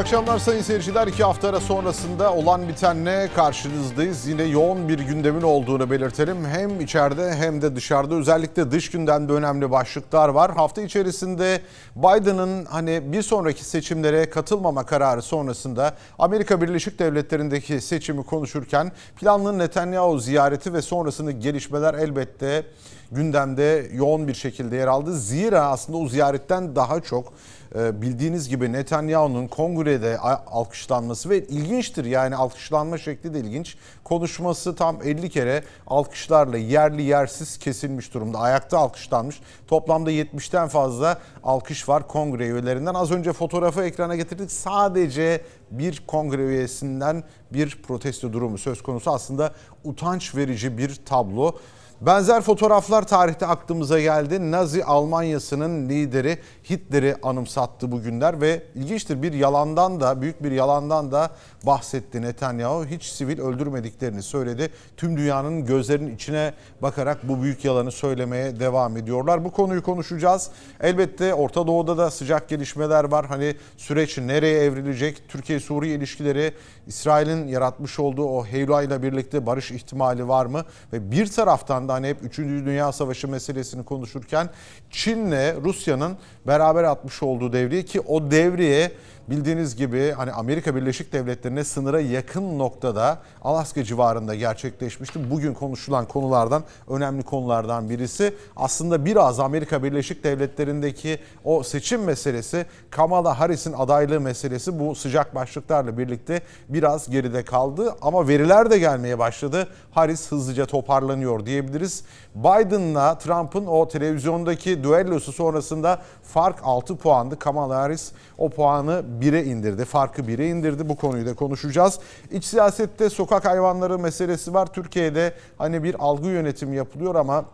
akşamlar sayın seyirciler. İki hafta ara sonrasında olan bitenle karşınızdayız. Yine yoğun bir gündemin olduğunu belirtelim. Hem içeride hem de dışarıda özellikle dış gündemde önemli başlıklar var. Hafta içerisinde Biden'ın hani bir sonraki seçimlere katılmama kararı sonrasında Amerika Birleşik Devletleri'ndeki seçimi konuşurken planlı Netanyahu ziyareti ve sonrasında gelişmeler elbette gündemde yoğun bir şekilde yer aldı. Zira aslında o ziyaretten daha çok bildiğiniz gibi Netanyahu'nun kongrede alkışlanması ve ilginçtir yani alkışlanma şekli de ilginç. Konuşması tam 50 kere alkışlarla yerli yersiz kesilmiş durumda. Ayakta alkışlanmış. Toplamda 70'ten fazla alkış var kongre üyelerinden. Az önce fotoğrafı ekrana getirdik. Sadece bir kongre üyesinden bir protesto durumu söz konusu. Aslında utanç verici bir tablo. Benzer fotoğraflar tarihte aklımıza geldi. Nazi Almanyası'nın lideri Hitler'i anımsattı bugünler ve ilginçtir bir yalandan da büyük bir yalandan da bahsetti Netanyahu. Hiç sivil öldürmediklerini söyledi. Tüm dünyanın gözlerinin içine bakarak bu büyük yalanı söylemeye devam ediyorlar. Bu konuyu konuşacağız. Elbette Orta Doğu'da da sıcak gelişmeler var. Hani süreç nereye evrilecek? Türkiye-Suriye ilişkileri, İsrail'in yaratmış olduğu o Heyla ile birlikte barış ihtimali var mı? Ve bir taraftan da hani hep 3. Dünya Savaşı meselesini konuşurken Çin'le Rusya'nın beraber atmış olduğu devriye ki o devriye bildiğiniz gibi hani Amerika Birleşik Devletleri'ne sınıra yakın noktada Alaska civarında gerçekleşmişti. Bugün konuşulan konulardan önemli konulardan birisi aslında biraz Amerika Birleşik Devletleri'ndeki o seçim meselesi Kamala Harris'in adaylığı meselesi bu sıcak başlıklarla birlikte biraz geride kaldı ama veriler de gelmeye başladı. Harris hızlıca toparlanıyor diyebiliriz. Biden'la Trump'ın o televizyondaki düellosu sonrasında fark 6 puandı. Kamala Harris o puanı 1'e indirdi. Farkı 1'e indirdi. Bu konuyu da konuşacağız. İç siyasette sokak hayvanları meselesi var. Türkiye'de hani bir algı yönetimi yapılıyor ama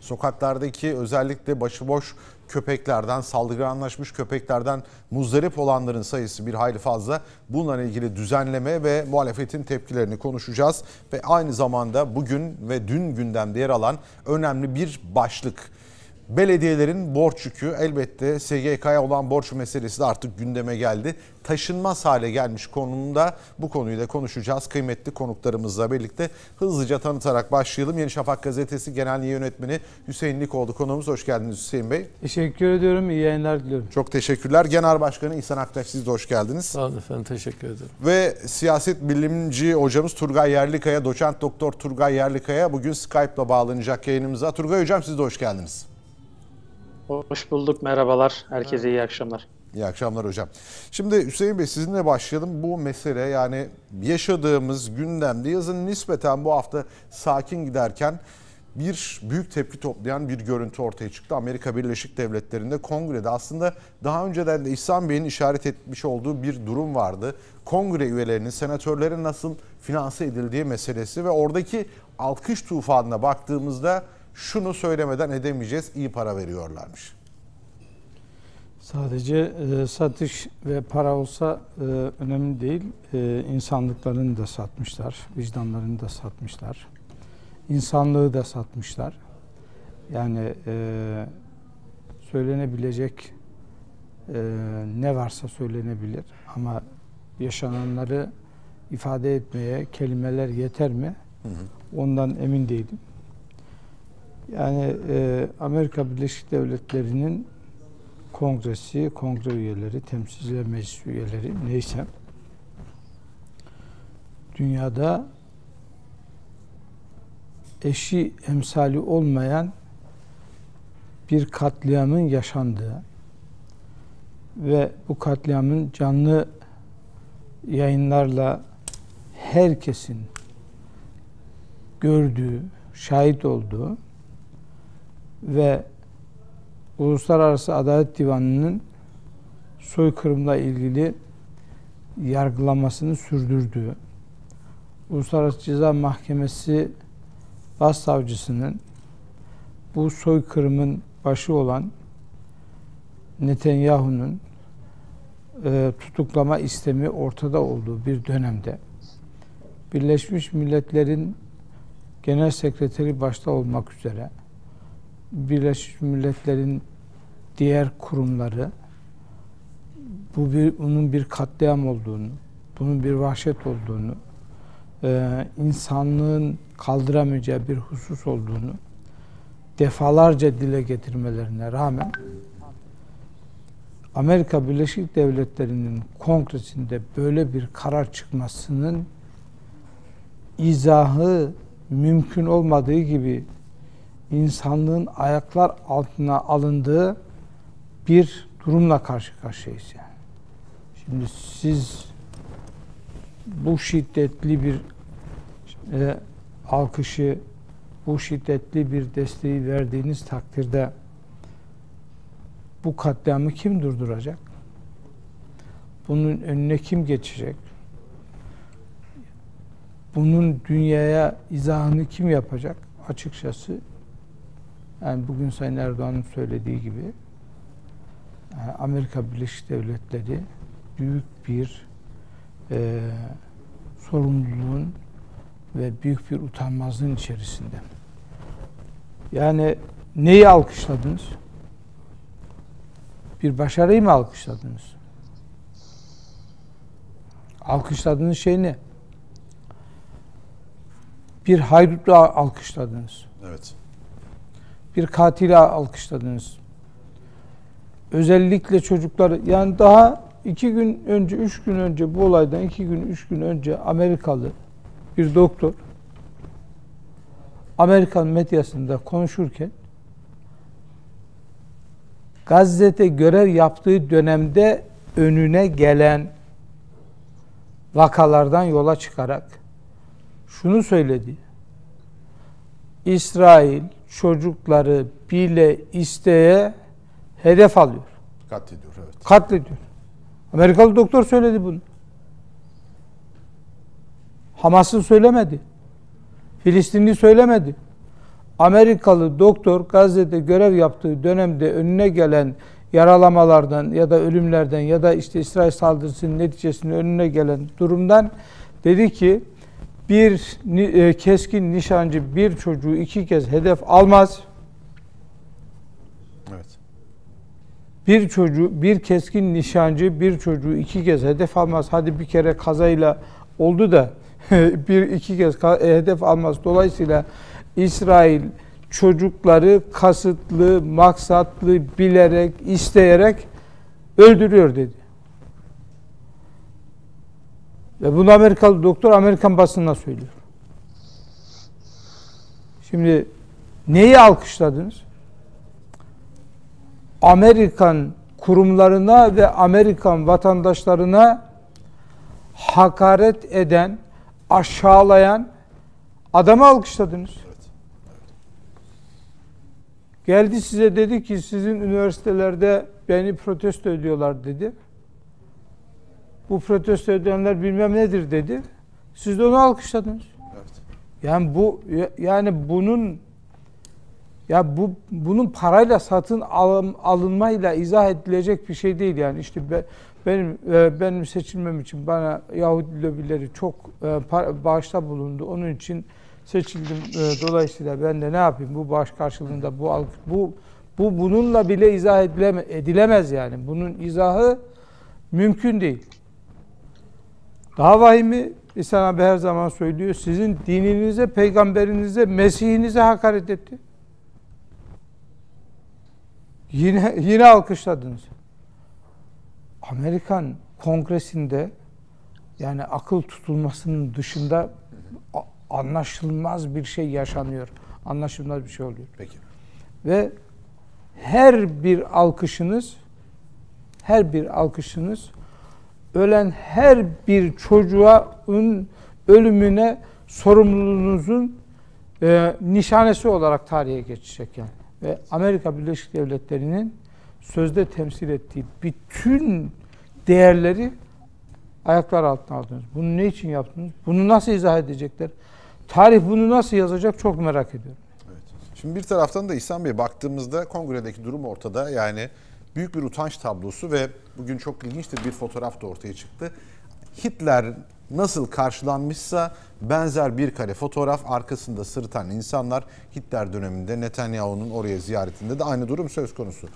sokaklardaki özellikle başıboş köpeklerden, saldırganlaşmış köpeklerden muzdarip olanların sayısı bir hayli fazla. Bununla ilgili düzenleme ve muhalefetin tepkilerini konuşacağız. Ve aynı zamanda bugün ve dün gündemde yer alan önemli bir başlık Belediyelerin borç yükü elbette SGK'ya olan borç meselesi de artık gündeme geldi. Taşınmaz hale gelmiş konumunda bu konuyu da konuşacağız. Kıymetli konuklarımızla birlikte hızlıca tanıtarak başlayalım. Yeni Şafak Gazetesi Genel Yönetmeni Hüseyin Likoğlu konuğumuz. Hoş geldiniz Hüseyin Bey. Teşekkür ediyorum. İyi yayınlar diliyorum. Çok teşekkürler. Genel Başkanı İhsan Aktaş siz de hoş geldiniz. Sağ olun efendim. Teşekkür ederim. Ve siyaset bilimci hocamız Turgay Yerlikaya, doçent doktor Turgay Yerlikaya bugün Skype'la bağlanacak yayınımıza. Turgay Hocam siz de hoş geldiniz. Hoş bulduk. Merhabalar. Herkese iyi akşamlar. İyi akşamlar hocam. Şimdi Hüseyin Bey sizinle başlayalım. Bu mesele yani yaşadığımız gündemde yazın nispeten bu hafta sakin giderken bir büyük tepki toplayan bir görüntü ortaya çıktı. Amerika Birleşik Devletleri'nde kongrede aslında daha önceden de İhsan Bey'in işaret etmiş olduğu bir durum vardı. Kongre üyelerinin, senatörlerin nasıl finanse edildiği meselesi ve oradaki alkış tufanına baktığımızda şunu söylemeden edemeyeceğiz iyi para veriyorlarmış. Sadece e, satış ve para olsa e, önemli değil. E, insanlıklarını da satmışlar, vicdanlarını da satmışlar. İnsanlığı da satmışlar. Yani e, söylenebilecek e, ne varsa söylenebilir ama yaşananları ifade etmeye kelimeler yeter mi? Hı hı. Ondan emin değilim. Yani e, Amerika Birleşik Devletleri'nin kongresi, kongre üyeleri, temsilciler meclis üyeleri neyse dünyada eşi emsali olmayan bir katliamın yaşandığı ve bu katliamın canlı yayınlarla herkesin gördüğü, şahit olduğu ve Uluslararası Adalet Divanı'nın soykırımla ilgili yargılamasını sürdürdüğü, Uluslararası Ceza Mahkemesi Başsavcısının bu soykırımın başı olan Netanyahu'nun e, tutuklama istemi ortada olduğu bir dönemde Birleşmiş Milletler'in Genel Sekreteri başta olmak üzere Birleşmiş Milletler'in diğer kurumları bu bir bunun bir katliam olduğunu, bunun bir vahşet olduğunu, e, insanlığın kaldıramayacağı bir husus olduğunu defalarca dile getirmelerine rağmen Amerika Birleşik Devletleri'nin kongresinde böyle bir karar çıkmasının izahı mümkün olmadığı gibi insanlığın ayaklar altına alındığı bir durumla karşı karşıyayız yani. Şimdi siz bu şiddetli bir e, alkışı, bu şiddetli bir desteği verdiğiniz takdirde bu katliamı kim durduracak? Bunun önüne kim geçecek? Bunun dünyaya izahını kim yapacak? Açıkçası yani bugün Sayın Erdoğan'ın söylediği gibi yani Amerika Birleşik Devletleri büyük bir e, sorumluluğun ve büyük bir utanmazlığın içerisinde. Yani neyi alkışladınız? Bir başarıyı mı alkışladınız? Alkışladığınız şey ne? Bir haydutu alkışladınız. Evet. Bir katili alkışladınız. Özellikle çocukları yani daha iki gün önce, üç gün önce bu olaydan iki gün, üç gün önce Amerikalı bir doktor Amerikan medyasında konuşurken Gazze'de görev yaptığı dönemde önüne gelen vakalardan yola çıkarak şunu söyledi. İsrail çocukları bile isteye hedef alıyor. Katlediyor evet. Katlediyor. Amerikalı doktor söyledi bunu. Hamas'ın söylemedi. Filistinli söylemedi. Amerikalı doktor Gazze'de görev yaptığı dönemde önüne gelen yaralamalardan ya da ölümlerden ya da işte İsrail saldırısının neticesinde önüne gelen durumdan dedi ki bir e, keskin nişancı bir çocuğu iki kez hedef almaz. Evet. Bir çocuğu, bir keskin nişancı bir çocuğu iki kez hedef almaz. Hadi bir kere kazayla oldu da bir iki kez hedef almaz. Dolayısıyla İsrail çocukları kasıtlı, maksatlı, bilerek, isteyerek öldürüyor dedi. Ve bunu Amerikalı doktor Amerikan basınına söylüyor. Şimdi neyi alkışladınız? Amerikan kurumlarına ve Amerikan vatandaşlarına hakaret eden, aşağılayan adamı alkışladınız. Geldi size dedi ki sizin üniversitelerde beni protesto ediyorlar dedi. Bu protesto edenler bilmem nedir dedi. Siz de onu alkışladınız. Evet. Yani bu yani bunun ya bu bunun parayla satın alın, alınmayla izah edilecek bir şey değil yani işte be, benim e, benim seçilmem için bana Yahudi lobileri çok e, bağışta bulundu. Onun için seçildim. E, dolayısıyla ben de ne yapayım bu bağış karşılığında bu bu bu bununla bile izah edileme, edilemez yani. Bunun izahı mümkün değil. Daha vahimi İhsan abi her zaman söylüyor. Sizin dininize, peygamberinize, Mesihinize hakaret etti. Yine yine alkışladınız. Amerikan Kongresi'nde yani akıl tutulmasının dışında anlaşılmaz bir şey yaşanıyor. Anlaşılmaz bir şey oluyor. Peki. Ve her bir alkışınız her bir alkışınız ölen her bir çocuğun ölümüne sorumluluğunuzun e, nişanesi olarak tarihe geçecek yani. Ve Amerika Birleşik Devletleri'nin sözde temsil ettiği bütün değerleri ayaklar altına aldınız. Bunu ne için yaptınız? Bunu nasıl izah edecekler? Tarih bunu nasıl yazacak çok merak ediyorum. Evet. Şimdi bir taraftan da İhsan Bey baktığımızda kongredeki durum ortada. Yani büyük bir utanç tablosu ve bugün çok ilginçtir bir fotoğraf da ortaya çıktı. Hitler nasıl karşılanmışsa benzer bir kare fotoğraf arkasında sırıtan insanlar Hitler döneminde Netanyahu'nun oraya ziyaretinde de aynı durum söz konusu.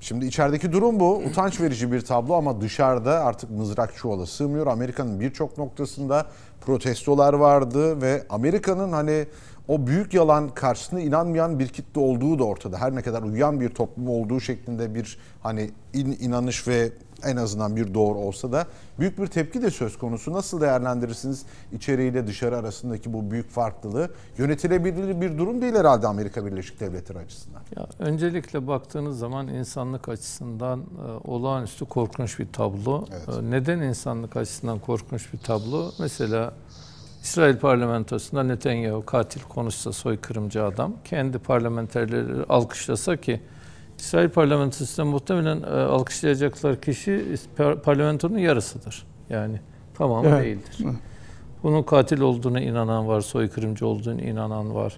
Şimdi içerideki durum bu. Utanç verici bir tablo ama dışarıda artık mızrak çuvala sığmıyor. Amerika'nın birçok noktasında protestolar vardı ve Amerika'nın hani o büyük yalan karşısında inanmayan bir kitle olduğu da ortada. Her ne kadar uyuyan bir toplum olduğu şeklinde bir hani in, inanış ve en azından bir doğru olsa da büyük bir tepki de söz konusu. Nasıl değerlendirirsiniz içeriğiyle dışarı arasındaki bu büyük farklılığı? Yönetilebilir bir durum değil herhalde Amerika Birleşik Devletleri açısından. Ya öncelikle baktığınız zaman insanlık açısından e, olağanüstü korkunç bir tablo. Evet. E, neden insanlık açısından korkunç bir tablo? Mesela İsrail parlamentosunda Netanyahu katil konuşsa soykırımcı adam kendi parlamenterleri alkışlasa ki İsrail parlamentosunda muhtemelen e, alkışlayacaklar kişi par- parlamentonun yarısıdır. Yani tamamı Evet. değildir. Bunun katil olduğuna inanan var, soykırımcı olduğuna inanan var.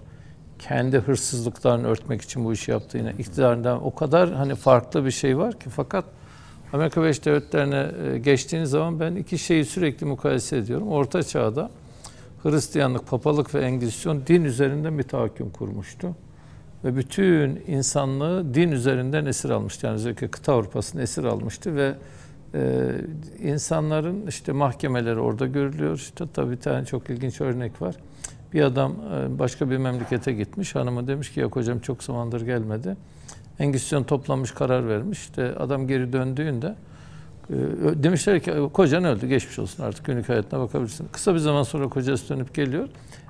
Kendi hırsızlıklarını örtmek için bu işi yaptığına, iktidarından o kadar hani farklı bir şey var ki fakat Amerika Birleşik Devletleri'ne e, geçtiğiniz zaman ben iki şeyi sürekli mukayese ediyorum. Orta Çağ'da Hristiyanlık, papalık ve Engizisyon din üzerinden bir tahakküm kurmuştu. Ve bütün insanlığı din üzerinden esir almıştı. Yani özellikle kıta Avrupa'sını esir almıştı ve e, insanların işte mahkemeleri orada görülüyor. İşte tabii bir tane çok ilginç örnek var. Bir adam e, başka bir memlekete gitmiş. Hanımı demiş ki ya kocam çok zamandır gelmedi. Engizisyon toplamış karar vermiş. İşte adam geri döndüğünde demişler ki kocan öldü geçmiş olsun artık günlük hayatına bakabilirsin. Kısa bir zaman sonra kocası dönüp geliyor.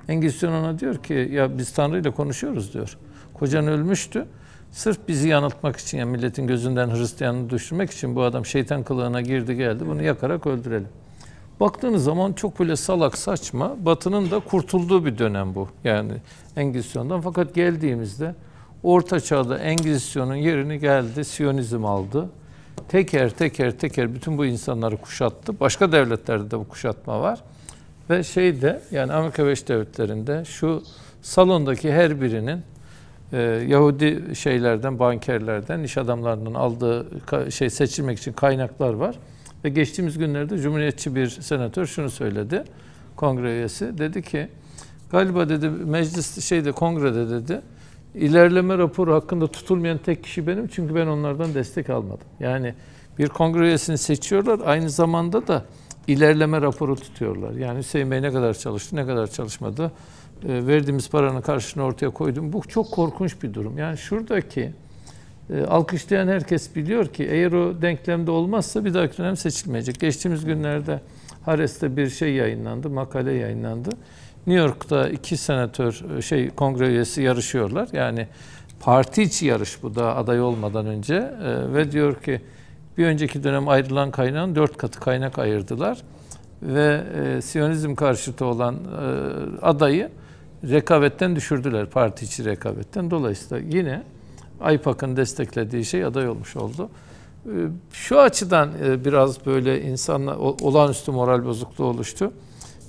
Engizisyon ona diyor ki ya biz Tanrı ile konuşuyoruz diyor. Kocan ölmüştü. Sırf bizi yanıltmak için, yani milletin gözünden Hristiyanlığı düşürmek için bu adam şeytan kılığına girdi geldi. Bunu yakarak öldürelim. Baktığınız zaman çok böyle salak saçma. Batı'nın da kurtulduğu bir dönem bu. Yani Engizisyon'dan. Fakat geldiğimizde Orta Çağ'da Engizisyon'un yerini geldi, Siyonizm aldı. Teker teker teker bütün bu insanları kuşattı. Başka devletlerde de bu kuşatma var. Ve şeyde yani Amerika Birleşik Devletleri'nde şu salondaki her birinin e, Yahudi şeylerden, bankerlerden, iş adamlarından aldığı şey seçilmek için kaynaklar var. Ve geçtiğimiz günlerde Cumhuriyetçi bir senatör şunu söyledi. Kongre üyesi dedi ki galiba dedi meclis şeyde kongrede dedi ilerleme raporu hakkında tutulmayan tek kişi benim çünkü ben onlardan destek almadım. Yani bir kongre üyesini seçiyorlar aynı zamanda da ilerleme raporu tutuyorlar. Yani Hüseyin Bey ne kadar çalıştı, ne kadar çalışmadı, e, verdiğimiz paranın karşılığını ortaya koydum. Bu çok korkunç bir durum. Yani şuradaki e, alkışlayan herkes biliyor ki eğer o denklemde olmazsa bir dahaki dönem seçilmeyecek. Geçtiğimiz günlerde Hares'te bir şey yayınlandı, makale yayınlandı. New York'ta iki senatör e, şey kongre üyesi yarışıyorlar. Yani parti içi yarış bu da aday olmadan önce E, ve diyor ki bir önceki dönem ayrılan kaynağın dört katı kaynak ayırdılar ve e, Siyonizm karşıtı olan e, adayı rekabetten düşürdüler parti içi rekabetten. Dolayısıyla yine AYPAK'ın desteklediği şey aday olmuş oldu. E, Şu açıdan e, biraz böyle insanla olağanüstü moral bozukluğu oluştu.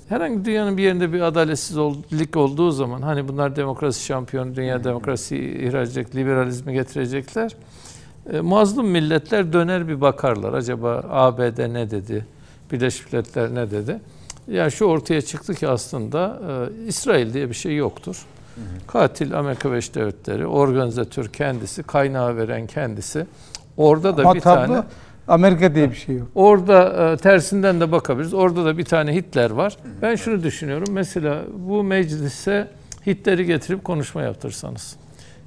Herhangi dünyanın bir yerinde bir adaletsizlik olduğu zaman hani bunlar demokrasi şampiyonu, dünya demokrasi ihraç edecek, liberalizmi getirecekler. E, mazlum milletler döner bir bakarlar. Acaba ABD ne dedi? Birleşmiş Milletler ne dedi? Yani şu ortaya çıktı ki aslında e, İsrail diye bir şey yoktur. Katil Amerika Birleşik Devletleri, organizatör kendisi, kaynağı veren kendisi. Orada da Ama bir tablo tane Amerika diye bir şey yok. Orada e, tersinden de bakabiliriz. Orada da bir tane Hitler var. Ben şunu düşünüyorum. Mesela bu meclise Hitler'i getirip konuşma yaptırsanız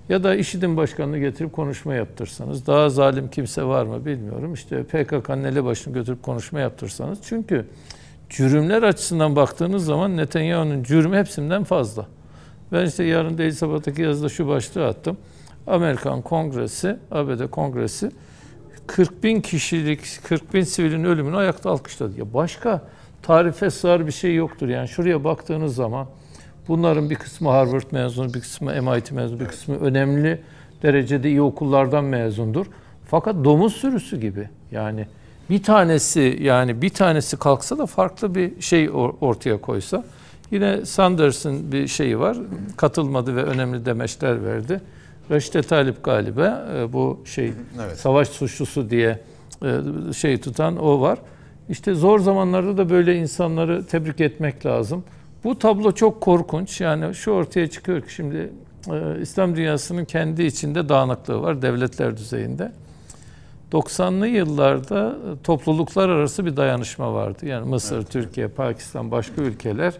ya da IŞİD'in başkanını getirip konuşma yaptırsanız daha zalim kimse var mı bilmiyorum. İşte PKK'nın elebaşını götürüp konuşma yaptırsanız. Çünkü cürümler açısından baktığınız zaman Netanyahu'nun cürmü hepsinden fazla. Ben işte yarın değil sabahtaki yazıda şu başlığı attım. Amerikan Kongresi, ABD Kongresi 40 bin kişilik, 40 bin sivilin ölümünü ayakta alkışladı. Ya başka tarife sığar bir şey yoktur. Yani şuraya baktığınız zaman bunların bir kısmı Harvard mezunu, bir kısmı MIT mezunu, bir kısmı önemli derecede iyi okullardan mezundur. Fakat domuz sürüsü gibi. Yani bir tanesi yani bir tanesi kalksa da farklı bir şey or- ortaya koysa. Yine Sanders'ın bir şeyi var. Katılmadı ve önemli demeçler verdi. Reşte Talip galiba e, bu şey Evet. savaş suçlusu diye e, şey tutan o var. İşte zor zamanlarda da böyle insanları tebrik etmek lazım. Bu tablo çok korkunç. Yani şu ortaya çıkıyor ki şimdi e, İslam dünyasının kendi içinde dağınıklığı var devletler düzeyinde. 90'lı yıllarda e, topluluklar arası bir dayanışma vardı. Yani Mısır, Türkiye, Pakistan, başka ülkeler.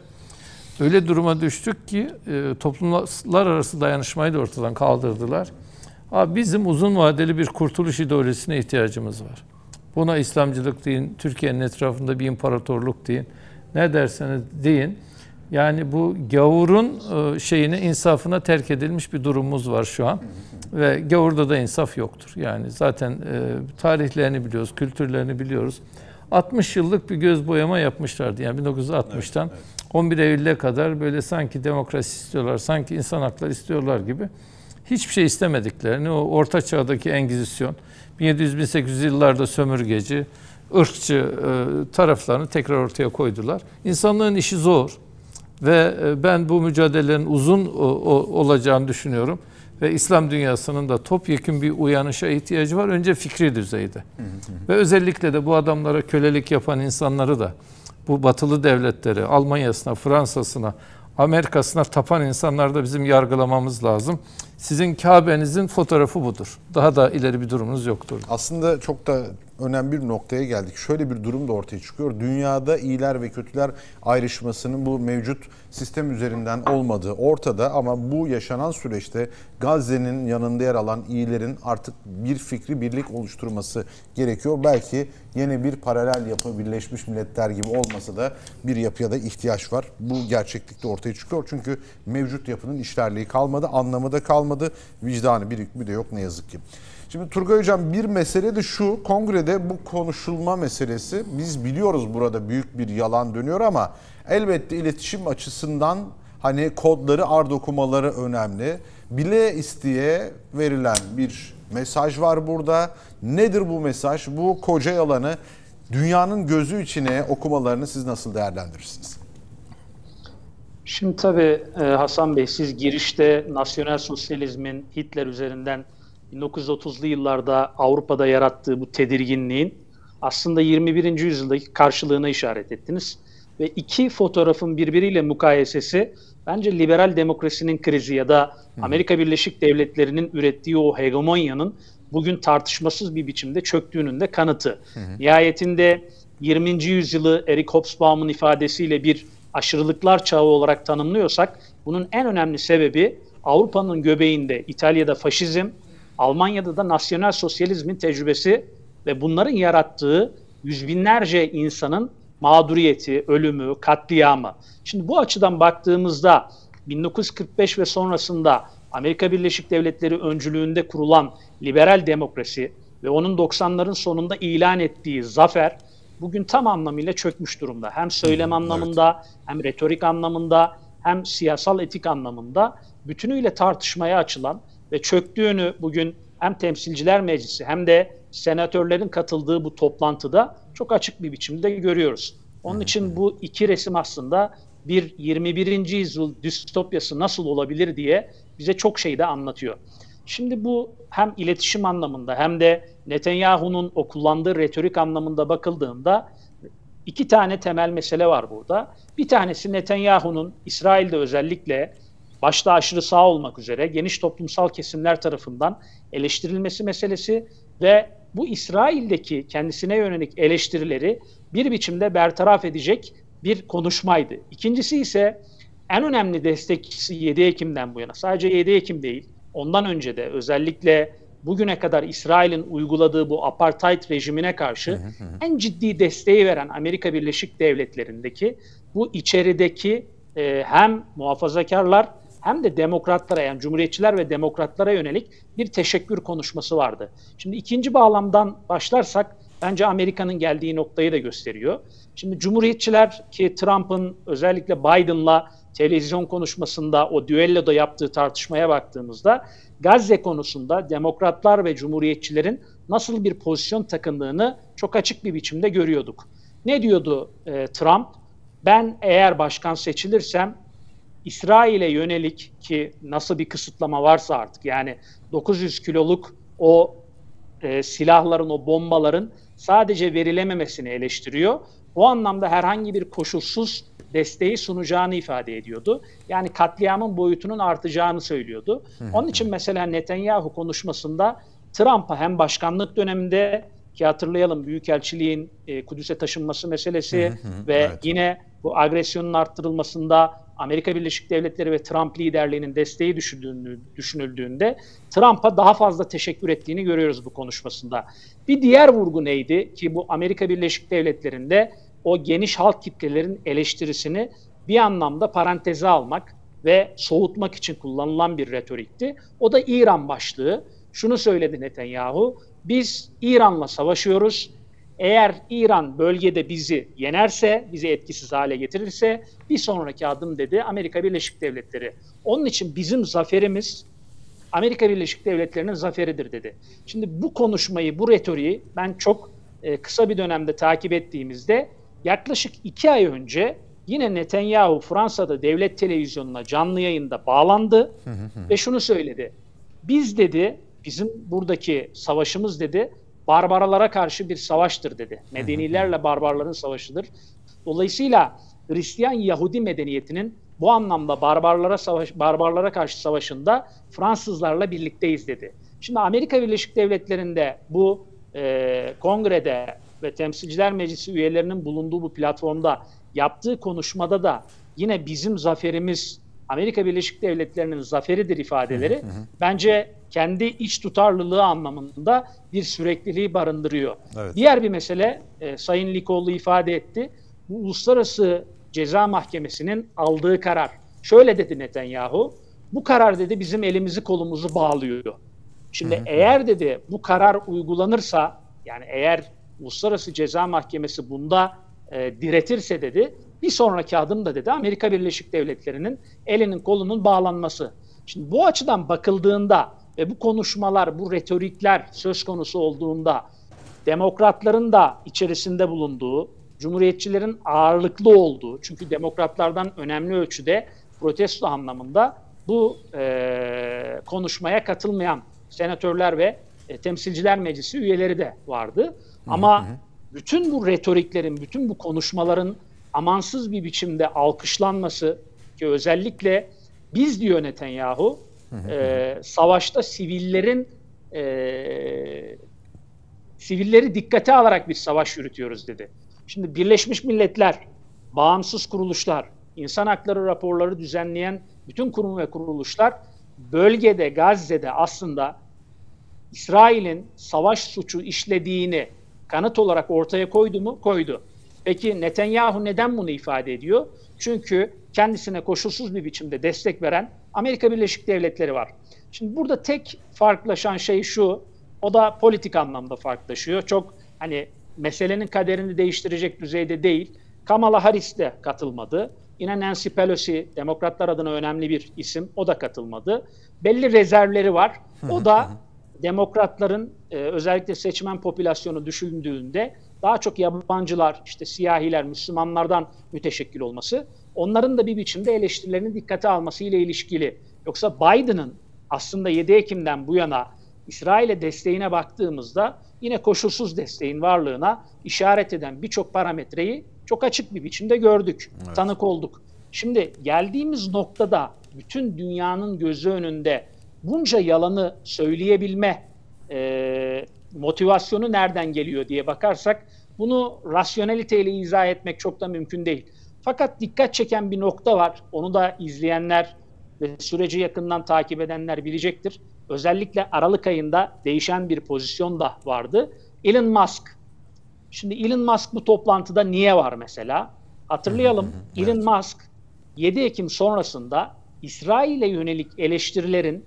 Öyle duruma düştük ki e, toplumlar arası dayanışmayı da ortadan kaldırdılar. Abi bizim uzun vadeli bir kurtuluş ideolojisine ihtiyacımız var. Buna İslamcılık deyin, Türkiye'nin etrafında bir imparatorluk deyin. Ne derseniz deyin. Yani bu gavurun e, şeyine, insafına terk edilmiş bir durumumuz var şu an. Ve gavurda da insaf yoktur. Yani zaten e, tarihlerini biliyoruz, kültürlerini biliyoruz. 60 yıllık bir göz boyama yapmışlardı. Yani 1960'tan 11 Eylül'e kadar böyle sanki demokrasi istiyorlar, sanki insan hakları istiyorlar gibi hiçbir şey istemediklerini, o orta çağdaki engizisyon, 1700-1800 yıllarda sömürgeci, ırkçı e, taraflarını tekrar ortaya koydular. İnsanlığın işi zor ve e, ben bu mücadelelerin uzun olacağını düşünüyorum. Ve İslam dünyasının da topyekun bir uyanışa ihtiyacı var. Önce fikri düzeyde. Ve özellikle de bu adamlara kölelik yapan insanları da bu batılı devletleri, Almanya'sına, Fransa'sına, Amerika'sına tapan insanları da bizim yargılamamız lazım. Sizin Kabe'nizin fotoğrafı budur. Daha da ileri bir durumunuz yoktur. Aslında çok da önemli bir noktaya geldik. Şöyle bir durum da ortaya çıkıyor. Dünyada iyiler ve kötüler ayrışmasının bu mevcut sistem üzerinden olmadığı ortada ama bu yaşanan süreçte Gazze'nin yanında yer alan iyilerin artık bir fikri birlik oluşturması gerekiyor. Belki yeni bir paralel yapı Birleşmiş Milletler gibi olmasa da bir yapıya da ihtiyaç var. Bu gerçeklikte ortaya çıkıyor. Çünkü mevcut yapının işlerliği kalmadı, anlamı da kalmadı, vicdanı bir hükmü de yok ne yazık ki. Şimdi Turgay Hocam bir mesele de şu, kongrede bu konuşulma meselesi, biz biliyoruz burada büyük bir yalan dönüyor ama elbette iletişim açısından hani kodları, ard okumaları önemli. Bile isteye verilen bir mesaj var burada. Nedir bu mesaj? Bu koca yalanı dünyanın gözü içine okumalarını siz nasıl değerlendirirsiniz? Şimdi tabii e, Hasan Bey siz girişte nasyonel sosyalizmin Hitler üzerinden 1930'lu yıllarda Avrupa'da yarattığı bu tedirginliğin aslında 21. yüzyıldaki karşılığına işaret ettiniz. Ve iki fotoğrafın birbiriyle mukayesesi bence liberal demokrasinin krizi ya da Amerika Birleşik Devletleri'nin ürettiği o hegemonyanın bugün tartışmasız bir biçimde çöktüğünün de kanıtı. Nihayetinde 20. yüzyılı Eric Hobsbawm'ın ifadesiyle bir aşırılıklar çağı olarak tanımlıyorsak bunun en önemli sebebi Avrupa'nın göbeğinde İtalya'da faşizm, Almanya'da da nasyonel sosyalizmin tecrübesi ve bunların yarattığı yüz binlerce insanın mağduriyeti, ölümü, katliamı. Şimdi bu açıdan baktığımızda 1945 ve sonrasında Amerika Birleşik Devletleri öncülüğünde kurulan liberal demokrasi ve onun 90'ların sonunda ilan ettiği zafer bugün tam anlamıyla çökmüş durumda. Hem söylem anlamında, evet. hem retorik anlamında, hem siyasal etik anlamında bütünüyle tartışmaya açılan ve çöktüğünü bugün hem Temsilciler Meclisi hem de senatörlerin katıldığı bu toplantıda çok açık bir biçimde görüyoruz. Onun için bu iki resim aslında bir 21. yüzyıl distopyası nasıl olabilir diye bize çok şey de anlatıyor. Şimdi bu hem iletişim anlamında hem de Netanyahu'nun o kullandığı retorik anlamında bakıldığında iki tane temel mesele var burada. Bir tanesi Netanyahu'nun İsrail'de özellikle başta aşırı sağ olmak üzere geniş toplumsal kesimler tarafından eleştirilmesi meselesi ve bu İsrail'deki kendisine yönelik eleştirileri bir biçimde bertaraf edecek bir konuşmaydı. İkincisi ise en önemli destekçisi 7 Ekim'den bu yana sadece 7 Ekim değil ondan önce de özellikle bugüne kadar İsrail'in uyguladığı bu apartheid rejimine karşı en ciddi desteği veren Amerika Birleşik Devletleri'ndeki bu içerideki e, hem muhafazakarlar hem de demokratlara yani cumhuriyetçiler ve demokratlara yönelik bir teşekkür konuşması vardı. Şimdi ikinci bağlamdan başlarsak bence Amerika'nın geldiği noktayı da gösteriyor. Şimdi cumhuriyetçiler ki Trump'ın özellikle Biden'la televizyon konuşmasında o düelloda yaptığı tartışmaya baktığımızda Gazze konusunda demokratlar ve cumhuriyetçilerin nasıl bir pozisyon takındığını çok açık bir biçimde görüyorduk. Ne diyordu e, Trump? Ben eğer başkan seçilirsem İsrail'e yönelik ki nasıl bir kısıtlama varsa artık yani 900 kiloluk o e, silahların, o bombaların sadece verilememesini eleştiriyor. O anlamda herhangi bir koşulsuz desteği sunacağını ifade ediyordu. Yani katliamın boyutunun artacağını söylüyordu. Onun için mesela Netanyahu konuşmasında Trump'a hem başkanlık döneminde ki hatırlayalım Büyükelçiliğin e, Kudüs'e taşınması meselesi ve evet. yine bu agresyonun arttırılmasında Amerika Birleşik Devletleri ve Trump liderliğinin desteği düşünüldüğünde, Trump'a daha fazla teşekkür ettiğini görüyoruz bu konuşmasında. Bir diğer vurgu neydi ki bu Amerika Birleşik Devletleri'nde o geniş halk kitlelerin eleştirisini bir anlamda paranteze almak ve soğutmak için kullanılan bir retorikti. O da İran başlığı. Şunu söyledi Netanyahu, biz İran'la savaşıyoruz. Eğer İran bölgede bizi yenerse, bizi etkisiz hale getirirse bir sonraki adım dedi Amerika Birleşik Devletleri. Onun için bizim zaferimiz Amerika Birleşik Devletleri'nin zaferidir dedi. Şimdi bu konuşmayı, bu retoriği ben çok e, kısa bir dönemde takip ettiğimizde yaklaşık iki ay önce yine Netanyahu Fransa'da devlet televizyonuna canlı yayında bağlandı ve şunu söyledi. Biz dedi, bizim buradaki savaşımız dedi, barbaralara karşı bir savaştır dedi. Medenilerle barbarların savaşıdır. Dolayısıyla Hristiyan Yahudi medeniyetinin bu anlamda barbarlara savaş, barbarlara karşı savaşında Fransızlarla birlikteyiz dedi. Şimdi Amerika Birleşik Devletleri'nde bu e, kongrede ve Temsilciler Meclisi üyelerinin bulunduğu bu platformda yaptığı konuşmada da yine bizim zaferimiz Amerika Birleşik Devletleri'nin zaferidir ifadeleri bence kendi iç tutarlılığı anlamında bir sürekliliği barındırıyor. Evet. Diğer bir mesele e, Sayın Likoğlu ifade etti. Bu Uluslararası Ceza Mahkemesi'nin aldığı karar. Şöyle dedi Netanyahu. Bu karar dedi bizim elimizi kolumuzu bağlıyor. Şimdi eğer dedi bu karar uygulanırsa yani eğer Uluslararası Ceza Mahkemesi bunda e, diretirse dedi bir sonraki adım da dedi Amerika Birleşik Devletleri'nin elinin kolunun bağlanması. Şimdi bu açıdan bakıldığında ve bu konuşmalar, bu retorikler söz konusu olduğunda demokratların da içerisinde bulunduğu, cumhuriyetçilerin ağırlıklı olduğu, çünkü demokratlardan önemli ölçüde protesto anlamında bu e, konuşmaya katılmayan senatörler ve e, temsilciler meclisi üyeleri de vardı. Ama bütün bu retoriklerin, bütün bu konuşmaların amansız bir biçimde alkışlanması ki özellikle biz diyor Netanyahu, e, savaşta sivillerin e, sivilleri dikkate alarak bir savaş yürütüyoruz dedi. Şimdi Birleşmiş Milletler, bağımsız kuruluşlar, insan hakları raporları düzenleyen bütün kurum ve kuruluşlar bölgede, Gazze'de aslında İsrail'in savaş suçu işlediğini kanıt olarak ortaya koydu mu? Koydu. Peki Netanyahu neden bunu ifade ediyor? Çünkü kendisine koşulsuz bir biçimde destek veren Amerika Birleşik Devletleri var. Şimdi burada tek farklılaşan şey şu, o da politik anlamda farklılaşıyor. Çok hani meselenin kaderini değiştirecek düzeyde değil. Kamala Harris de katılmadı. Yine Nancy Pelosi, demokratlar adına önemli bir isim, o da katılmadı. Belli rezervleri var. O da demokratların e, özellikle seçmen popülasyonu düşündüğünde daha çok yabancılar, işte siyahiler, Müslümanlardan müteşekkil olması, onların da bir biçimde eleştirilerini dikkate alması ile ilişkili. Yoksa Biden'ın aslında 7 Ekim'den bu yana İsrail'e desteğine baktığımızda yine koşulsuz desteğin varlığına işaret eden birçok parametreyi çok açık bir biçimde gördük, Evet. tanık olduk. Şimdi geldiğimiz noktada bütün dünyanın gözü önünde bunca yalanı söyleyebilme e, motivasyonu nereden geliyor diye bakarsak bunu rasyoneliteyle izah etmek çok da mümkün değil. Fakat dikkat çeken bir nokta var. Onu da izleyenler ve süreci yakından takip edenler bilecektir. Özellikle Aralık ayında değişen bir pozisyon da vardı. Elon Musk. Şimdi Elon Musk bu toplantıda niye var mesela? Hatırlayalım. Elon Musk 7 Ekim sonrasında İsrail'e yönelik eleştirilerin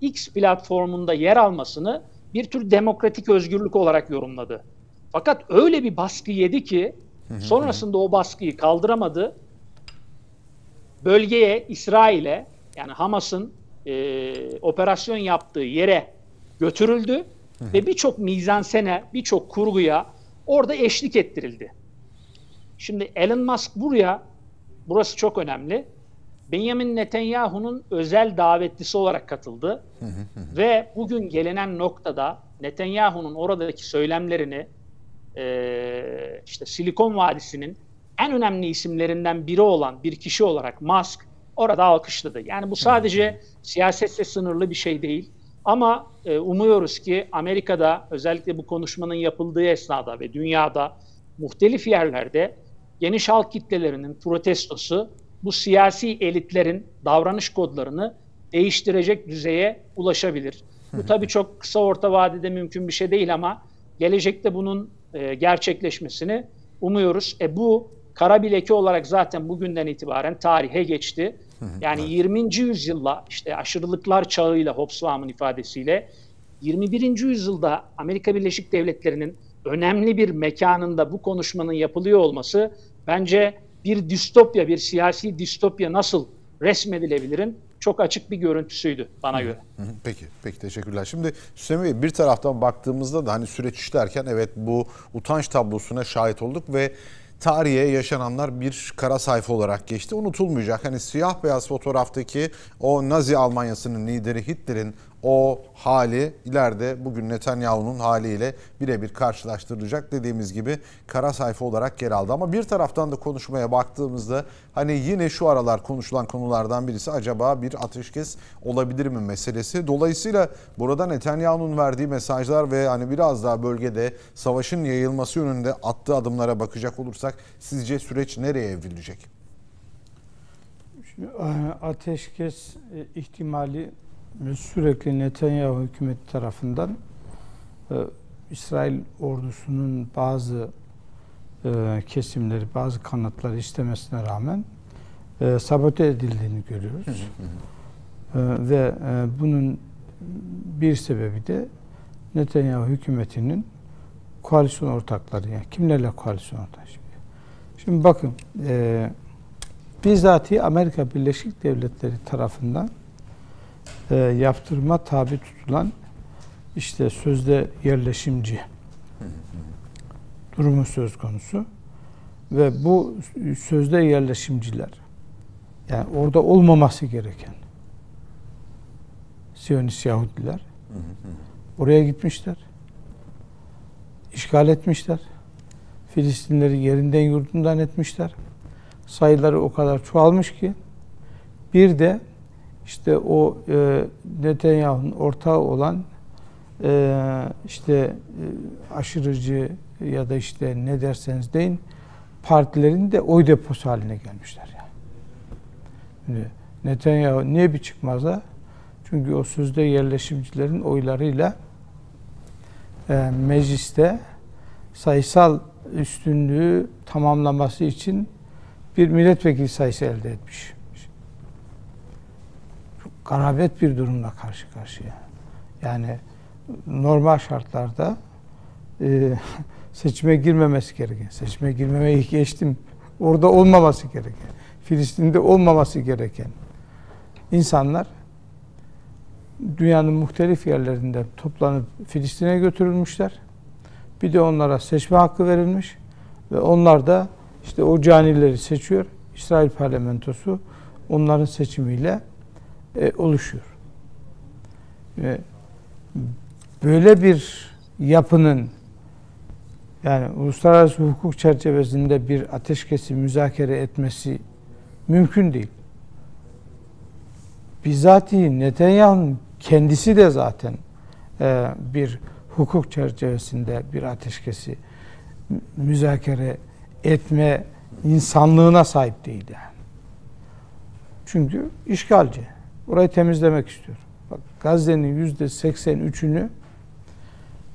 X platformunda yer almasını bir tür demokratik özgürlük olarak yorumladı. Fakat öyle bir baskı yedi ki sonrasında o baskıyı kaldıramadı. Bölgeye, İsrail'e yani Hamas'ın e, operasyon yaptığı yere götürüldü ve birçok mizansene, birçok kurguya orada eşlik ettirildi. Şimdi Elon Musk buraya, burası çok önemli. Benjamin Netanyahu'nun özel davetlisi olarak katıldı. Ve bugün gelinen noktada Netanyahu'nun oradaki söylemlerini e, işte Silikon Vadisi'nin en önemli isimlerinden biri olan bir kişi olarak Musk orada alkışladı. Yani bu sadece siyasetle sınırlı bir şey değil. Ama e, umuyoruz ki Amerika'da özellikle bu konuşmanın yapıldığı esnada ve dünyada muhtelif yerlerde geniş halk kitlelerinin protestosu bu siyasi elitlerin davranış kodlarını değiştirecek düzeye ulaşabilir. Bu tabii çok kısa orta vadede mümkün bir şey değil ama gelecekte bunun e, gerçekleşmesini umuyoruz. E bu kara bir leke olarak zaten bugünden itibaren tarihe geçti. Yani 20. yüzyılla işte aşırılıklar çağıyla Hobsbawm'ın ifadesiyle 21. yüzyılda Amerika Birleşik Devletleri'nin önemli bir mekanında bu konuşmanın yapılıyor olması bence bir distopya, bir siyasi distopya nasıl resmedilebilirin çok açık bir görüntüsüydü bana göre. Peki, peki teşekkürler. Şimdi Süleyman Bey bir taraftan baktığımızda da hani süreç işlerken evet bu utanç tablosuna şahit olduk ve tarihe yaşananlar bir kara sayfa olarak geçti. Unutulmayacak. Hani siyah beyaz fotoğraftaki o Nazi Almanyası'nın lideri Hitler'in o hali ileride bugün Netanyahu'nun haliyle birebir karşılaştırılacak dediğimiz gibi kara sayfa olarak yer aldı. Ama bir taraftan da konuşmaya baktığımızda hani yine şu aralar konuşulan konulardan birisi acaba bir ateşkes olabilir mi meselesi. Dolayısıyla burada Netanyahu'nun verdiği mesajlar ve hani biraz daha bölgede savaşın yayılması yönünde attığı adımlara bakacak olursak sizce süreç nereye evrilecek? E, ateşkes e, ihtimali sürekli Netanyahu hükümeti tarafından e, İsrail ordusunun bazı e, kesimleri, bazı kanatları istemesine rağmen e, sabote edildiğini görüyoruz. E, ve e, bunun bir sebebi de Netanyahu hükümetinin koalisyon ortakları. Yani kimlerle koalisyon ortağı şimdi? Şimdi bakın, e, bizzati Amerika Birleşik Devletleri tarafından e, yaptırıma tabi tutulan işte sözde yerleşimci durumu söz konusu ve bu sözde yerleşimciler yani orada olmaması gereken Siyonist Yahudiler oraya gitmişler. işgal etmişler. Filistinleri yerinden yurdundan etmişler. Sayıları o kadar çoğalmış ki bir de işte o e, Netanyahu'nun ortağı olan e, işte e, aşırıcı ya da işte ne derseniz deyin partilerin de oy deposu haline gelmişler yani. Şimdi Netanyahu niye bir çıkmaza? Çünkü o sözde yerleşimcilerin oylarıyla e, mecliste sayısal üstünlüğü tamamlaması için bir milletvekili sayısı elde etmiş. Garabet bir durumla karşı karşıya. Yani normal şartlarda e, seçime girmemesi gereken, seçime girmemeyi geçtim, orada olmaması gereken, Filistin'de olmaması gereken insanlar dünyanın muhtelif yerlerinden toplanıp Filistin'e götürülmüşler. Bir de onlara seçme hakkı verilmiş ve onlar da işte o canileri seçiyor. İsrail parlamentosu onların seçimiyle e, oluşuyor. Böyle bir yapının yani uluslararası hukuk çerçevesinde bir ateşkesi müzakere etmesi mümkün değil. Bizzati Netanyahu'nun kendisi de zaten e, bir hukuk çerçevesinde bir ateşkesi müzakere etme insanlığına sahip değil yani. Çünkü işgalci. Orayı temizlemek istiyor. Bak Gazze'nin yüzde 83'ünü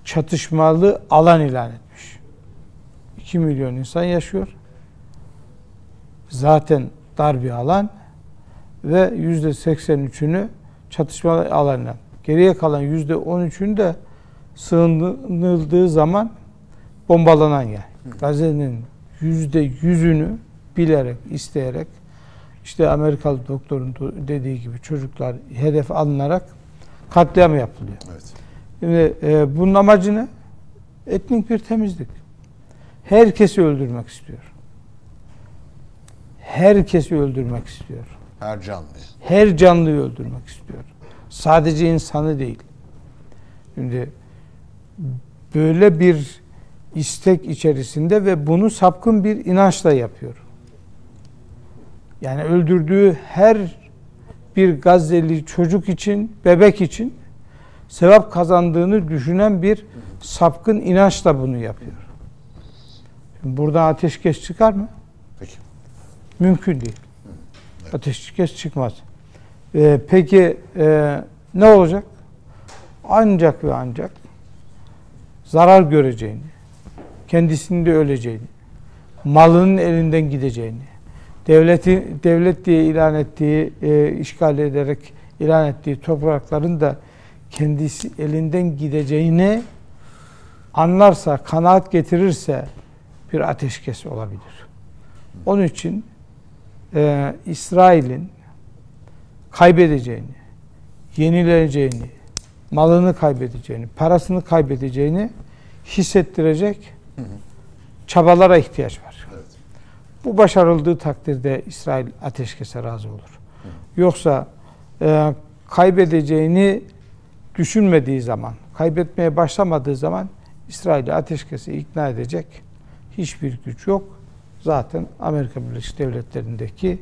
çatışmalı alan ilan etmiş. 2 milyon insan yaşıyor. Zaten dar bir alan ve yüzde 83'ünü çatışmalı alanlar. Geriye kalan yüzde 13'ünü de sığınıldığı zaman bombalanan yer. Gazze'nin yüzde yüzünü bilerek, isteyerek işte Amerikalı doktorun dediği gibi çocuklar hedef alınarak katliam yapılıyor. Evet. Şimdi e, bunun amacı ne? Etnik bir temizlik. Herkesi öldürmek istiyor. Herkesi öldürmek istiyor. Her canlı. Her canlıyı öldürmek istiyor. Sadece insanı değil. Şimdi böyle bir istek içerisinde ve bunu sapkın bir inançla yapıyor. Yani öldürdüğü her bir Gazze'li çocuk için, bebek için sevap kazandığını düşünen bir sapkın inançla bunu yapıyor. Şimdi buradan ateşkes çıkar mı? Peki. Mümkün değil. Ateşkes çıkmaz. Ee, peki e, ne olacak? Ancak ve ancak zarar göreceğini, kendisinin de öleceğini, malının elinden gideceğini, devleti devlet diye ilan ettiği, e, işgal ederek ilan ettiği toprakların da kendisi elinden gideceğini anlarsa, kanaat getirirse bir ateşkes olabilir. Onun için e, İsrail'in kaybedeceğini, yenileneceğini, malını kaybedeceğini, parasını kaybedeceğini hissettirecek çabalara ihtiyaç var. Bu başarıldığı takdirde İsrail ateşkese razı olur. Yoksa e, kaybedeceğini düşünmediği zaman, kaybetmeye başlamadığı zaman İsrail'i ateşkese ikna edecek hiçbir güç yok. Zaten Amerika Birleşik Devletleri'ndeki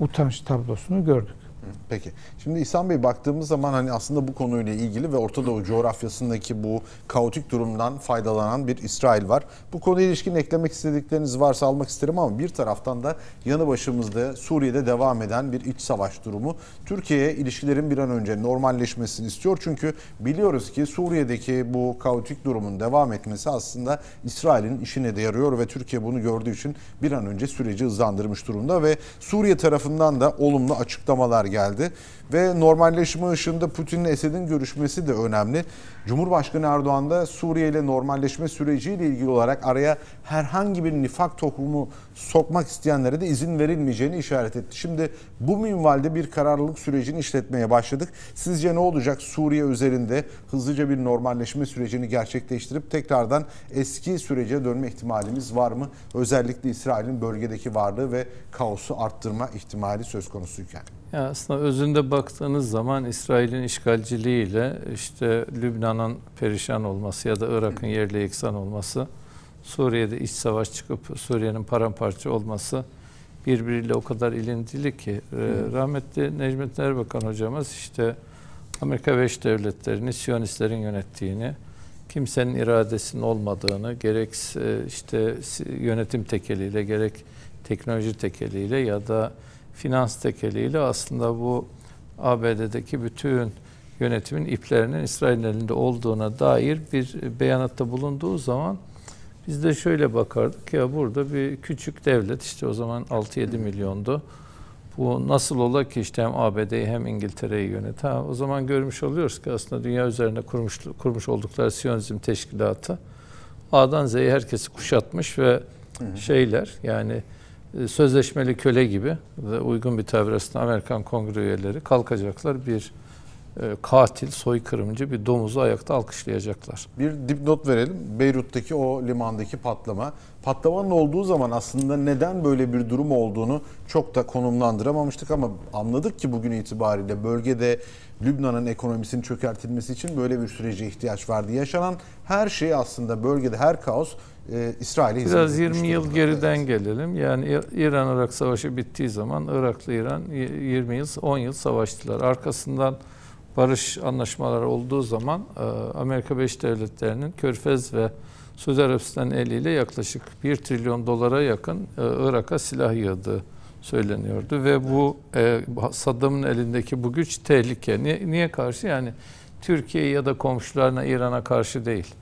utanç tablosunu gördük. Peki. Şimdi İhsan Bey baktığımız zaman hani aslında bu konuyla ilgili ve Orta Doğu coğrafyasındaki bu kaotik durumdan faydalanan bir İsrail var. Bu konuya ilişkin eklemek istedikleriniz varsa almak isterim ama bir taraftan da yanı başımızda Suriye'de devam eden bir iç savaş durumu. Türkiye'ye ilişkilerin bir an önce normalleşmesini istiyor. Çünkü biliyoruz ki Suriye'deki bu kaotik durumun devam etmesi aslında İsrail'in işine de yarıyor ve Türkiye bunu gördüğü için bir an önce süreci hızlandırmış durumda ve Suriye tarafından da olumlu açıklamalar geldi. Ve normalleşme ışığında Putin'le Esed'in görüşmesi de önemli. Cumhurbaşkanı Erdoğan da Suriye ile normalleşme süreciyle ilgili olarak araya herhangi bir nifak tohumu sokmak isteyenlere de izin verilmeyeceğini işaret etti. Şimdi bu minvalde bir kararlılık sürecini işletmeye başladık. Sizce ne olacak Suriye üzerinde hızlıca bir normalleşme sürecini gerçekleştirip tekrardan eski sürece dönme ihtimalimiz var mı? Özellikle İsrail'in bölgedeki varlığı ve kaosu arttırma ihtimali söz konusuyken. Ya aslında özünde baktığınız zaman İsrail'in işgalciliğiyle işte Lübnan'ın perişan olması ya da Irak'ın yerle yeksan olması, Suriye'de iç savaş çıkıp Suriye'nin paramparça olması birbiriyle o kadar ilintili ki e, rahmetli Necmettin Erbakan hocamız işte Amerika Birleşik Devletleri'ni Siyonistlerin yönettiğini, kimsenin iradesinin olmadığını gerek e, işte yönetim tekeliyle gerek teknoloji tekeliyle ya da finans tekeliyle aslında bu ABD'deki bütün yönetimin iplerinin İsrail'in elinde olduğuna dair bir beyanatta bulunduğu zaman biz de şöyle bakardık ya burada bir küçük devlet işte o zaman 6-7 milyondu. Bu nasıl ola ki işte hem ABD'yi hem İngiltere'yi yönet. Ha, o zaman görmüş oluyoruz ki aslında dünya üzerinde kurmuş, kurmuş oldukları Siyonizm teşkilatı A'dan Z'ye herkesi kuşatmış ve şeyler yani e, sözleşmeli köle gibi ve uygun bir tabir aslında Amerikan kongre üyeleri kalkacaklar bir katil, soykırımcı bir domuzu ayakta alkışlayacaklar. Bir dipnot verelim. Beyrut'taki o limandaki patlama. Patlamanın olduğu zaman aslında neden böyle bir durum olduğunu çok da konumlandıramamıştık ama anladık ki bugün itibariyle bölgede Lübnan'ın ekonomisinin çökertilmesi için böyle bir sürece ihtiyaç vardı. Yaşanan her şey aslında bölgede her kaos e, İsrail'e Biraz etmiş 20 yıl geriden Evet. gelelim. Yani İran-Irak savaşı bittiği zaman Irak'la İran 20 yıl, 10 yıl savaştılar. Arkasından barış anlaşmaları olduğu zaman e, Amerika Birleşik Devletleri'nin Körfez ve Suudi Arabistan eliyle yaklaşık 1 trilyon dolara yakın e, Irak'a silah yığdığı söyleniyordu ve bu e, Saddam'ın elindeki bu güç tehlike. Niye, niye karşı? Yani Türkiye ya da komşularına İran'a karşı değil.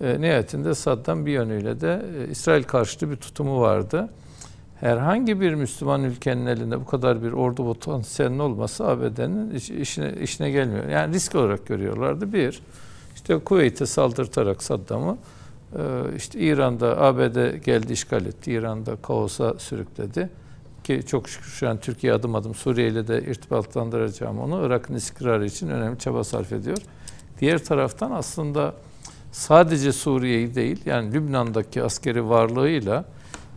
Nihayetinde Saddam bir yönüyle de İsrail karşıtı bir tutumu vardı. Herhangi bir Müslüman ülkenin elinde bu kadar bir ordu potansiyelinin olması ABD'nin iş- işine, işine gelmiyor. Yani risk olarak görüyorlardı. Bir, işte Kuveyt'e saldırtarak Saddam'ı e, işte İran'da ABD geldi işgal etti. İran'da kaosa sürükledi. Ki çok şükür şu an Türkiye adım adım Suriye ile de irtibatlandıracağım onu. Irak'ın istikrarı için önemli çaba sarf ediyor. Diğer taraftan aslında sadece Suriye'yi değil yani Lübnan'daki askeri varlığıyla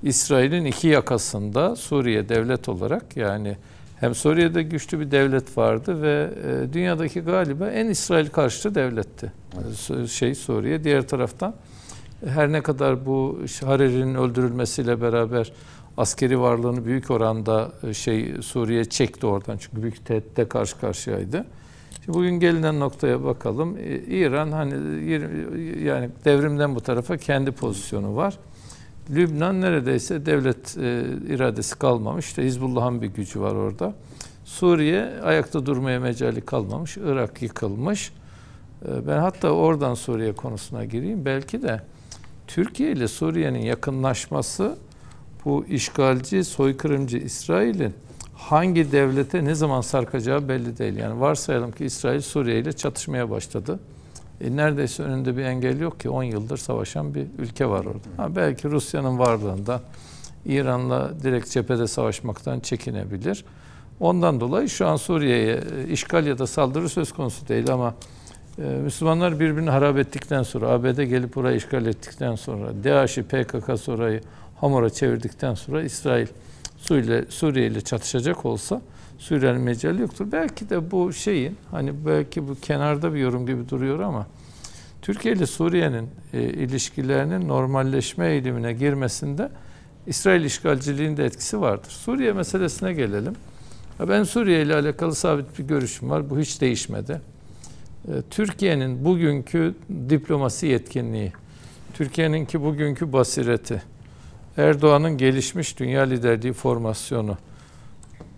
İsrail'in iki yakasında Suriye devlet olarak yani hem Suriye'de güçlü bir devlet vardı ve e, dünyadaki galiba en İsrail karşıtı devletti. Su- Şey Suriye. Diğer taraftan her ne kadar bu Hariri'nin öldürülmesiyle beraber askeri varlığını büyük oranda e, şey Suriye çekti oradan çünkü büyük tehditle karşı karşıyaydı. Şimdi bugün gelinen noktaya bakalım. İran hani yani devrimden bu tarafa kendi pozisyonu var. Lübnan neredeyse devlet e, iradesi kalmamış. İşte Hizbullah'ın bir gücü var orada. Suriye ayakta durmaya mecali kalmamış. Irak yıkılmış. E, ben hatta oradan Suriye konusuna gireyim. Belki de Türkiye ile Suriye'nin yakınlaşması bu işgalci, soykırımcı İsrail'in hangi devlete ne zaman sarkacağı belli değil. Yani varsayalım ki İsrail Suriye ile çatışmaya başladı. E neredeyse önünde bir engel yok ki 10 yıldır savaşan bir ülke var orada. Ha, belki Rusya'nın varlığında İran'la direkt cephede savaşmaktan çekinebilir. Ondan dolayı şu an Suriye'ye e, işgal ya da saldırı söz konusu değil ama e, Müslümanlar birbirini harap ettikten sonra, ABD gelip burayı işgal ettikten sonra, DAEŞ'i, PKK sonrayı hamura çevirdikten sonra İsrail Suriye ile çatışacak olsa Suriye'nin mecali yoktur. Belki de bu şeyin hani belki bu kenarda bir yorum gibi duruyor ama Türkiye ile Suriye'nin e, ilişkilerinin normalleşme eğilimine girmesinde İsrail işgalciliğinin etkisi vardır. Suriye meselesine gelelim. Ya Ben Suriye ile alakalı sabit bir görüşüm var. Bu hiç değişmedi. E, Türkiye'nin bugünkü diplomasi yetkinliği, Türkiye'ninki bugünkü basireti, Erdoğan'ın gelişmiş dünya liderliği formasyonu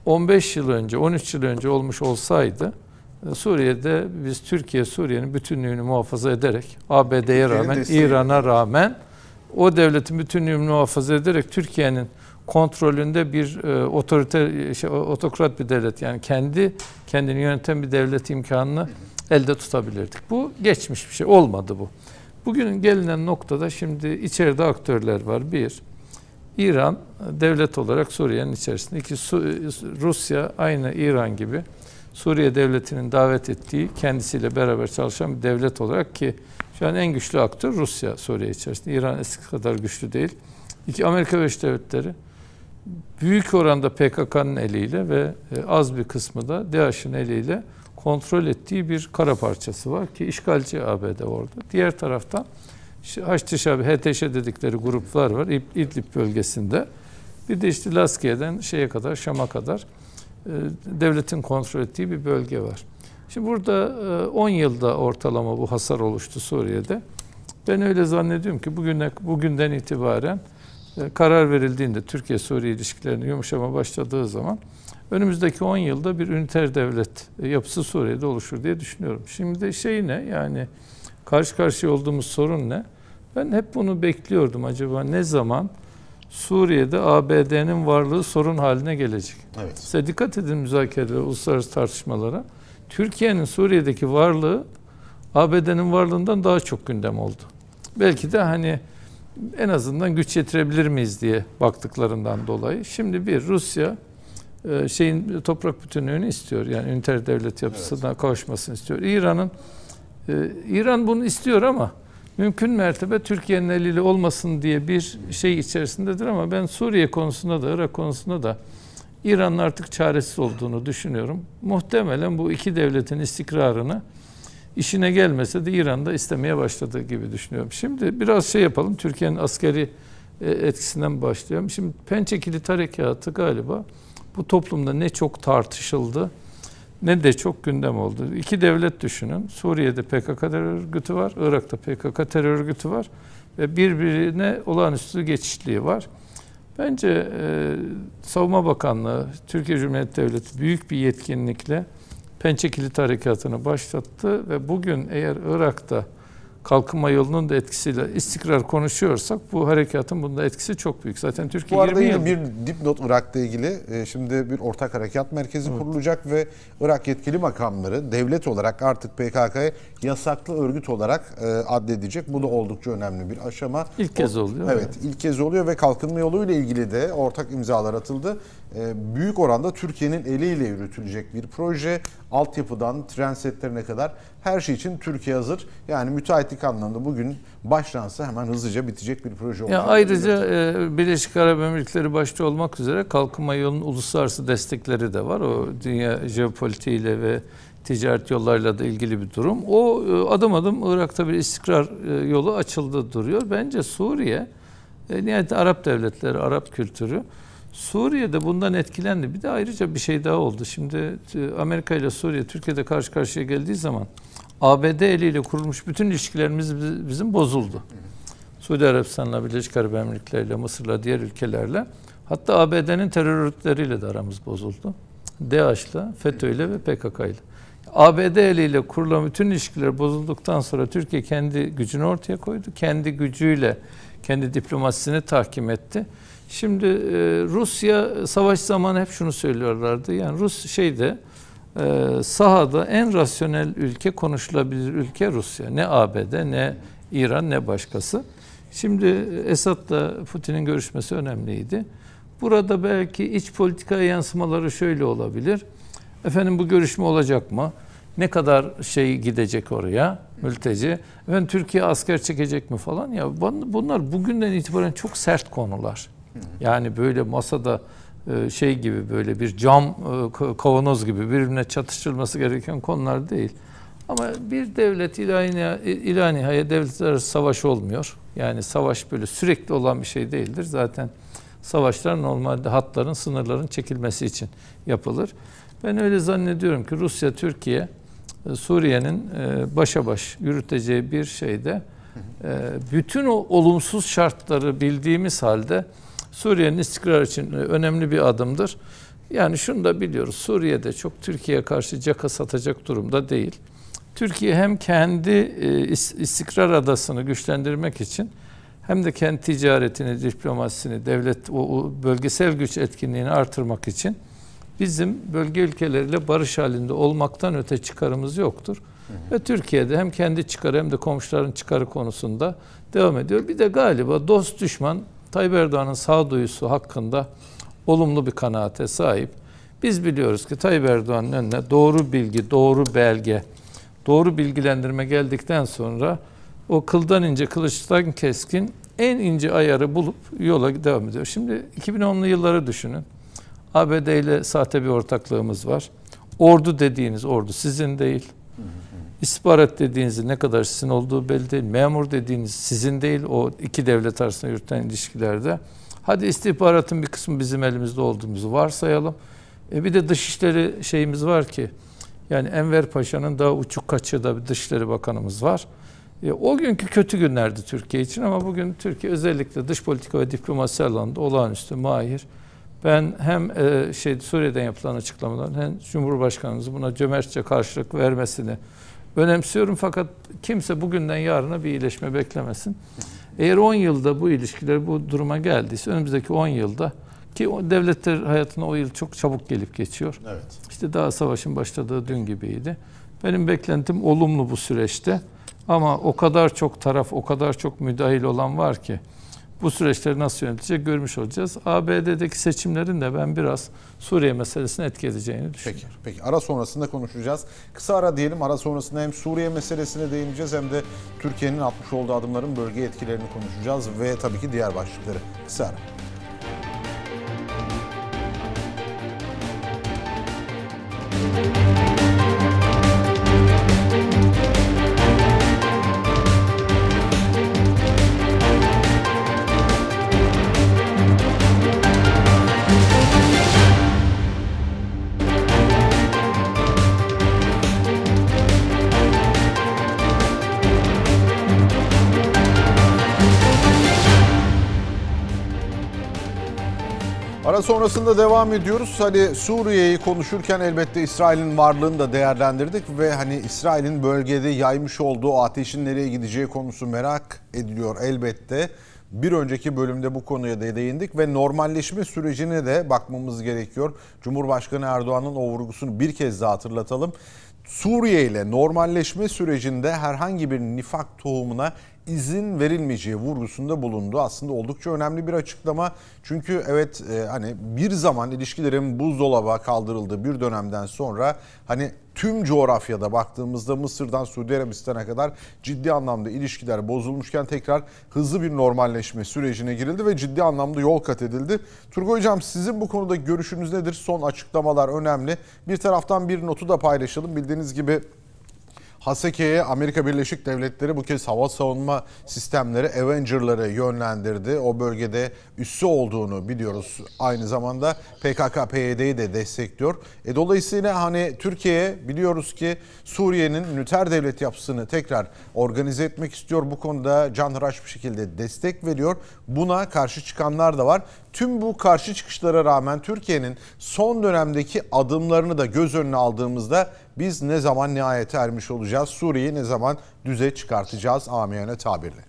15 yıl önce, 13 yıl önce olmuş olsaydı e, Suriye'de biz Türkiye Suriye'nin bütünlüğünü muhafaza ederek ABD'ye rağmen, İran'a rağmen o devletin bütünlüğünü muhafaza ederek Türkiye'nin kontrolünde bir e, otoriter, şey, otokrat bir devlet yani kendi kendini yöneten bir devlet imkanını elde tutabilirdik. Bu geçmiş bir şey olmadı bu. Bugün gelinen noktada şimdi içeride aktörler var. Bir, İran devlet olarak Suriye'nin içerisinde. İki, Rusya aynı İran gibi Suriye devletinin davet ettiği kendisiyle beraber çalışan bir devlet olarak ki şu an en güçlü aktör Rusya Suriye içerisinde. İran eski kadar güçlü değil. İki Amerika Birleşik Devletleri büyük oranda PKK'nın eliyle ve e, az bir kısmı da DAEŞ'in eliyle kontrol ettiği bir kara parçası var ki işgalci ABD orada. Diğer taraftan Ş- Haçlı Şabi, HTŞ dedikleri gruplar var İd- İdlib bölgesinde. Bir de işte Laskiye'den şeye kadar, Şam'a kadar e, devletin kontrol ettiği bir bölge var. Şimdi burada e, 10 yılda ortalama bu hasar oluştu Suriye'de. Ben öyle zannediyorum ki bugüne, bugünden itibaren e, karar verildiğinde Türkiye-Suriye ilişkilerinin yumuşama başladığı zaman önümüzdeki 10 yılda bir üniter devlet e, yapısı Suriye'de oluşur diye düşünüyorum. Şimdi şey ne yani karşı karşıya olduğumuz sorun ne? Ben hep bunu bekliyordum acaba ne zaman Suriye'de ABD'nin varlığı sorun haline gelecek. Evet. Size dikkat edin müzakerelere, uluslararası tartışmalara. Türkiye'nin Suriye'deki varlığı ABD'nin varlığından daha çok gündem oldu. Belki de hani en azından güç yetirebilir miyiz diye baktıklarından dolayı. Şimdi bir Rusya e, şeyin toprak bütünlüğünü istiyor. Yani üniter devlet yapısına kavuşmasını istiyor. İran'ın e, İran bunu istiyor ama mümkün mertebe Türkiye'nin eliyle olmasın diye bir şey içerisindedir ama ben Suriye konusunda da Irak konusunda da İran'ın artık çaresiz olduğunu düşünüyorum. Muhtemelen bu iki devletin istikrarını işine gelmese de İran'da istemeye başladığı gibi düşünüyorum. Şimdi biraz şey yapalım. Türkiye'nin askeri e, etkisinden başlayalım. Şimdi Pençe Kilit Harekatı galiba bu toplumda ne çok tartışıldı ne de çok gündem oldu. İki devlet düşünün. Suriye'de PKK terör örgütü var, Irak'ta PKK terör örgütü var ve birbirine olağanüstü geçişliği var. Bence e, Savunma Bakanlığı, Türkiye Cumhuriyeti Devleti büyük bir yetkinlikle Pençe Kilit Harekatı'nı başlattı ve bugün eğer Irak'ta kalkınma yolunun da etkisiyle istikrar konuşuyorsak bu harekatın bunda etkisi çok büyük. Zaten Türkiye Bu arada 20 yine yıldır bir dipnot Irak'la ilgili. Ee, Şimdi bir ortak harekat merkezi kurulacak ve Irak yetkili makamları devlet olarak artık PKK'yı yasaklı örgüt olarak e, addedecek. Bu da oldukça önemli bir aşama. İlk kez oluyor. Evet, ilk kez oluyor ve kalkınma yoluyla ilgili de ortak imzalar atıldı. Ee, Büyük oranda Türkiye'nin eliyle yürütülecek bir proje. Altyapıdan tren setlerine kadar her şey için Türkiye hazır. Yani müteahhitlik anlamında bugün başlansa hemen hızlıca bitecek bir proje olacak. Ya ayrıca e, Birleşik Arap Emirlikleri başta olmak üzere kalkınma yolunun uluslararası destekleri de var. O dünya jeopolitiğiyle ve ticaret yollarıyla da ilgili bir durum. O e, adım adım Irak'ta bir istikrar e, yolu açıldı duruyor. Bence Suriye, e, nihayet Arap devletleri, Arap kültürü Suriye'de bundan etkilendi. Bir de ayrıca bir şey daha oldu. Şimdi e, Amerika ile Suriye Türkiye'de karşı karşıya geldiği zaman ABD eliyle kurulmuş bütün ilişkilerimiz bi- bizim bozuldu. Suudi Arabistan'la, Birleşik Arap Emirlikleri'yle, Mısır'la, diğer ülkelerle hatta ABD'nin terör örgütleriyle de aramız bozuldu. DAEŞ'la, FETÖ'yle ve PKK'yla. ABD eliyle kurulan bütün ilişkiler bozulduktan sonra Türkiye kendi gücünü ortaya koydu. Kendi gücüyle kendi diplomasisini tahkim etti. Şimdi e, Rusya savaş zamanı hep şunu söylüyorlardı. Yani Rus şeyde e, sahada en rasyonel ülke konuşulabilir ülke Rusya. Ne ABD ne İran ne başkası. Şimdi Esad'la Putin'in görüşmesi önemliydi. Burada belki iç politikaya yansımaları şöyle olabilir. Efendim bu görüşme olacak mı? Ne kadar şey gidecek oraya mülteci? Efendim Türkiye asker çekecek mi falan ya bun- bunlar bugünden itibaren çok sert konular. Yani böyle masada e, şey gibi böyle bir cam e, ka- kavanoz gibi birbirine çatıştırılması gereken konular değil. Ama bir devlet ilahi nihayet devletler arası savaş olmuyor. Yani savaş böyle sürekli olan bir şey değildir. Zaten savaşlar normalde hatların, sınırların çekilmesi için yapılır. Ben öyle zannediyorum ki Rusya, Türkiye, e, Suriye'nin başa baş yürüteceği bir şeyde bütün o olumsuz şartları bildiğimiz halde Suriye'nin istikrar için önemli bir adımdır. Yani şunu da biliyoruz. Suriye'de çok Türkiye'ye karşı caka satacak durumda değil. Türkiye hem kendi e, is- istikrar adasını güçlendirmek için hem de kendi ticaretini, diplomasisini, devlet o, o bölgesel güç etkinliğini artırmak için bizim bölge ülkeleriyle barış halinde olmaktan öte çıkarımız yoktur. Ve Türkiye'de hem kendi çıkarı hem de komşuların çıkarı konusunda devam ediyor. Bir de galiba dost düşman Tayyip Erdoğan'ın sağduyusu hakkında olumlu bir kanaate sahip. Biz biliyoruz ki Tayyip Erdoğan'ın önüne doğru bilgi, doğru belge, doğru bilgilendirme geldikten sonra o kıldan ince, kılıçtan keskin en ince ayarı bulup yola devam ediyor. Şimdi 2010'lu yılları düşünün. ABD ile sahte bir ortaklığımız var. Ordu dediğiniz ordu sizin değil. İstihbarat dediğiniz ne kadar sizin olduğu belli değil. Memur dediğiniz sizin değil. O iki devlet arasında yürütülen ilişkilerde. Hadi istihbaratın bir kısmı bizim elimizde olduğumuzu varsayalım. E bir de dışişleri şeyimiz var ki yani Enver Paşa'nın daha uçuk kaçığı da bir Dışişleri Bakanımız var. E, o günkü kötü günlerdi Türkiye için ama bugün Türkiye özellikle dış politika ve diplomasi alanında olağanüstü mahir. Ben hem e, şey Suriye'den yapılan açıklamaların hem Cumhurbaşkanımızın buna cömertçe karşılık vermesini önemsiyorum fakat kimse bugünden yarına bir iyileşme beklemesin. Eğer 10 yılda bu ilişkiler bu duruma geldiyse önümüzdeki 10 yılda ki o devletler hayatına o yıl çok çabuk gelip geçiyor. Evet. İşte daha savaşın başladığı dün gibiydi. Benim beklentim olumlu bu süreçte. Ama o kadar çok taraf, o kadar çok müdahil olan var ki bu süreçleri nasıl yönetecek görmüş olacağız. ABD'deki seçimlerin de ben biraz Suriye meselesini etki edeceğini düşünüyorum. Peki, peki. Ara sonrasında konuşacağız. Kısa ara diyelim. Ara sonrasında hem Suriye meselesine değineceğiz hem de Türkiye'nin atmış olduğu adımların bölge etkilerini konuşacağız ve tabii ki diğer başlıkları. Kısa ara. Ara sonrasında devam ediyoruz. Hani Suriye'yi konuşurken elbette İsrail'in varlığını da değerlendirdik ve hani İsrail'in bölgede yaymış olduğu ateşin nereye gideceği konusu merak ediliyor elbette. Bir önceki bölümde bu konuya da değindik ve normalleşme sürecine de bakmamız gerekiyor. Cumhurbaşkanı Erdoğan'ın o vurgusunu bir kez daha hatırlatalım. Suriye ile normalleşme sürecinde herhangi bir nifak tohumuna izin verilmeyeceği vurgusunda bulundu. Aslında oldukça önemli bir açıklama. Çünkü evet e, hani bir zaman ilişkilerin buzdolaba kaldırıldığı bir dönemden sonra hani tüm coğrafyada baktığımızda Mısır'dan Suudi Arabistan'a kadar ciddi anlamda ilişkiler bozulmuşken tekrar hızlı bir normalleşme sürecine girildi ve ciddi anlamda yol kat edildi. Turgay Hocam sizin bu konuda görüşünüz nedir? Son açıklamalar önemli. Bir taraftan bir notu da paylaşalım. Bildiğiniz gibi Haseke'ye Amerika Birleşik Devletleri bu kez hava savunma sistemleri Avenger'ları yönlendirdi. O bölgede üssü olduğunu biliyoruz. Aynı zamanda PKK-PYD'yi de destekliyor. E, dolayısıyla hani Türkiye biliyoruz ki Suriye'nin üniter devlet yapısını tekrar organize etmek istiyor. Bu konuda canhıraş bir şekilde destek veriyor. Buna karşı çıkanlar da var. Tüm bu karşı çıkışlara rağmen Türkiye'nin son dönemdeki adımlarını da göz önüne aldığımızda biz ne zaman nihayete ermiş olacağız? Suriye'yi ne zaman düze çıkartacağız amiyane tabirle?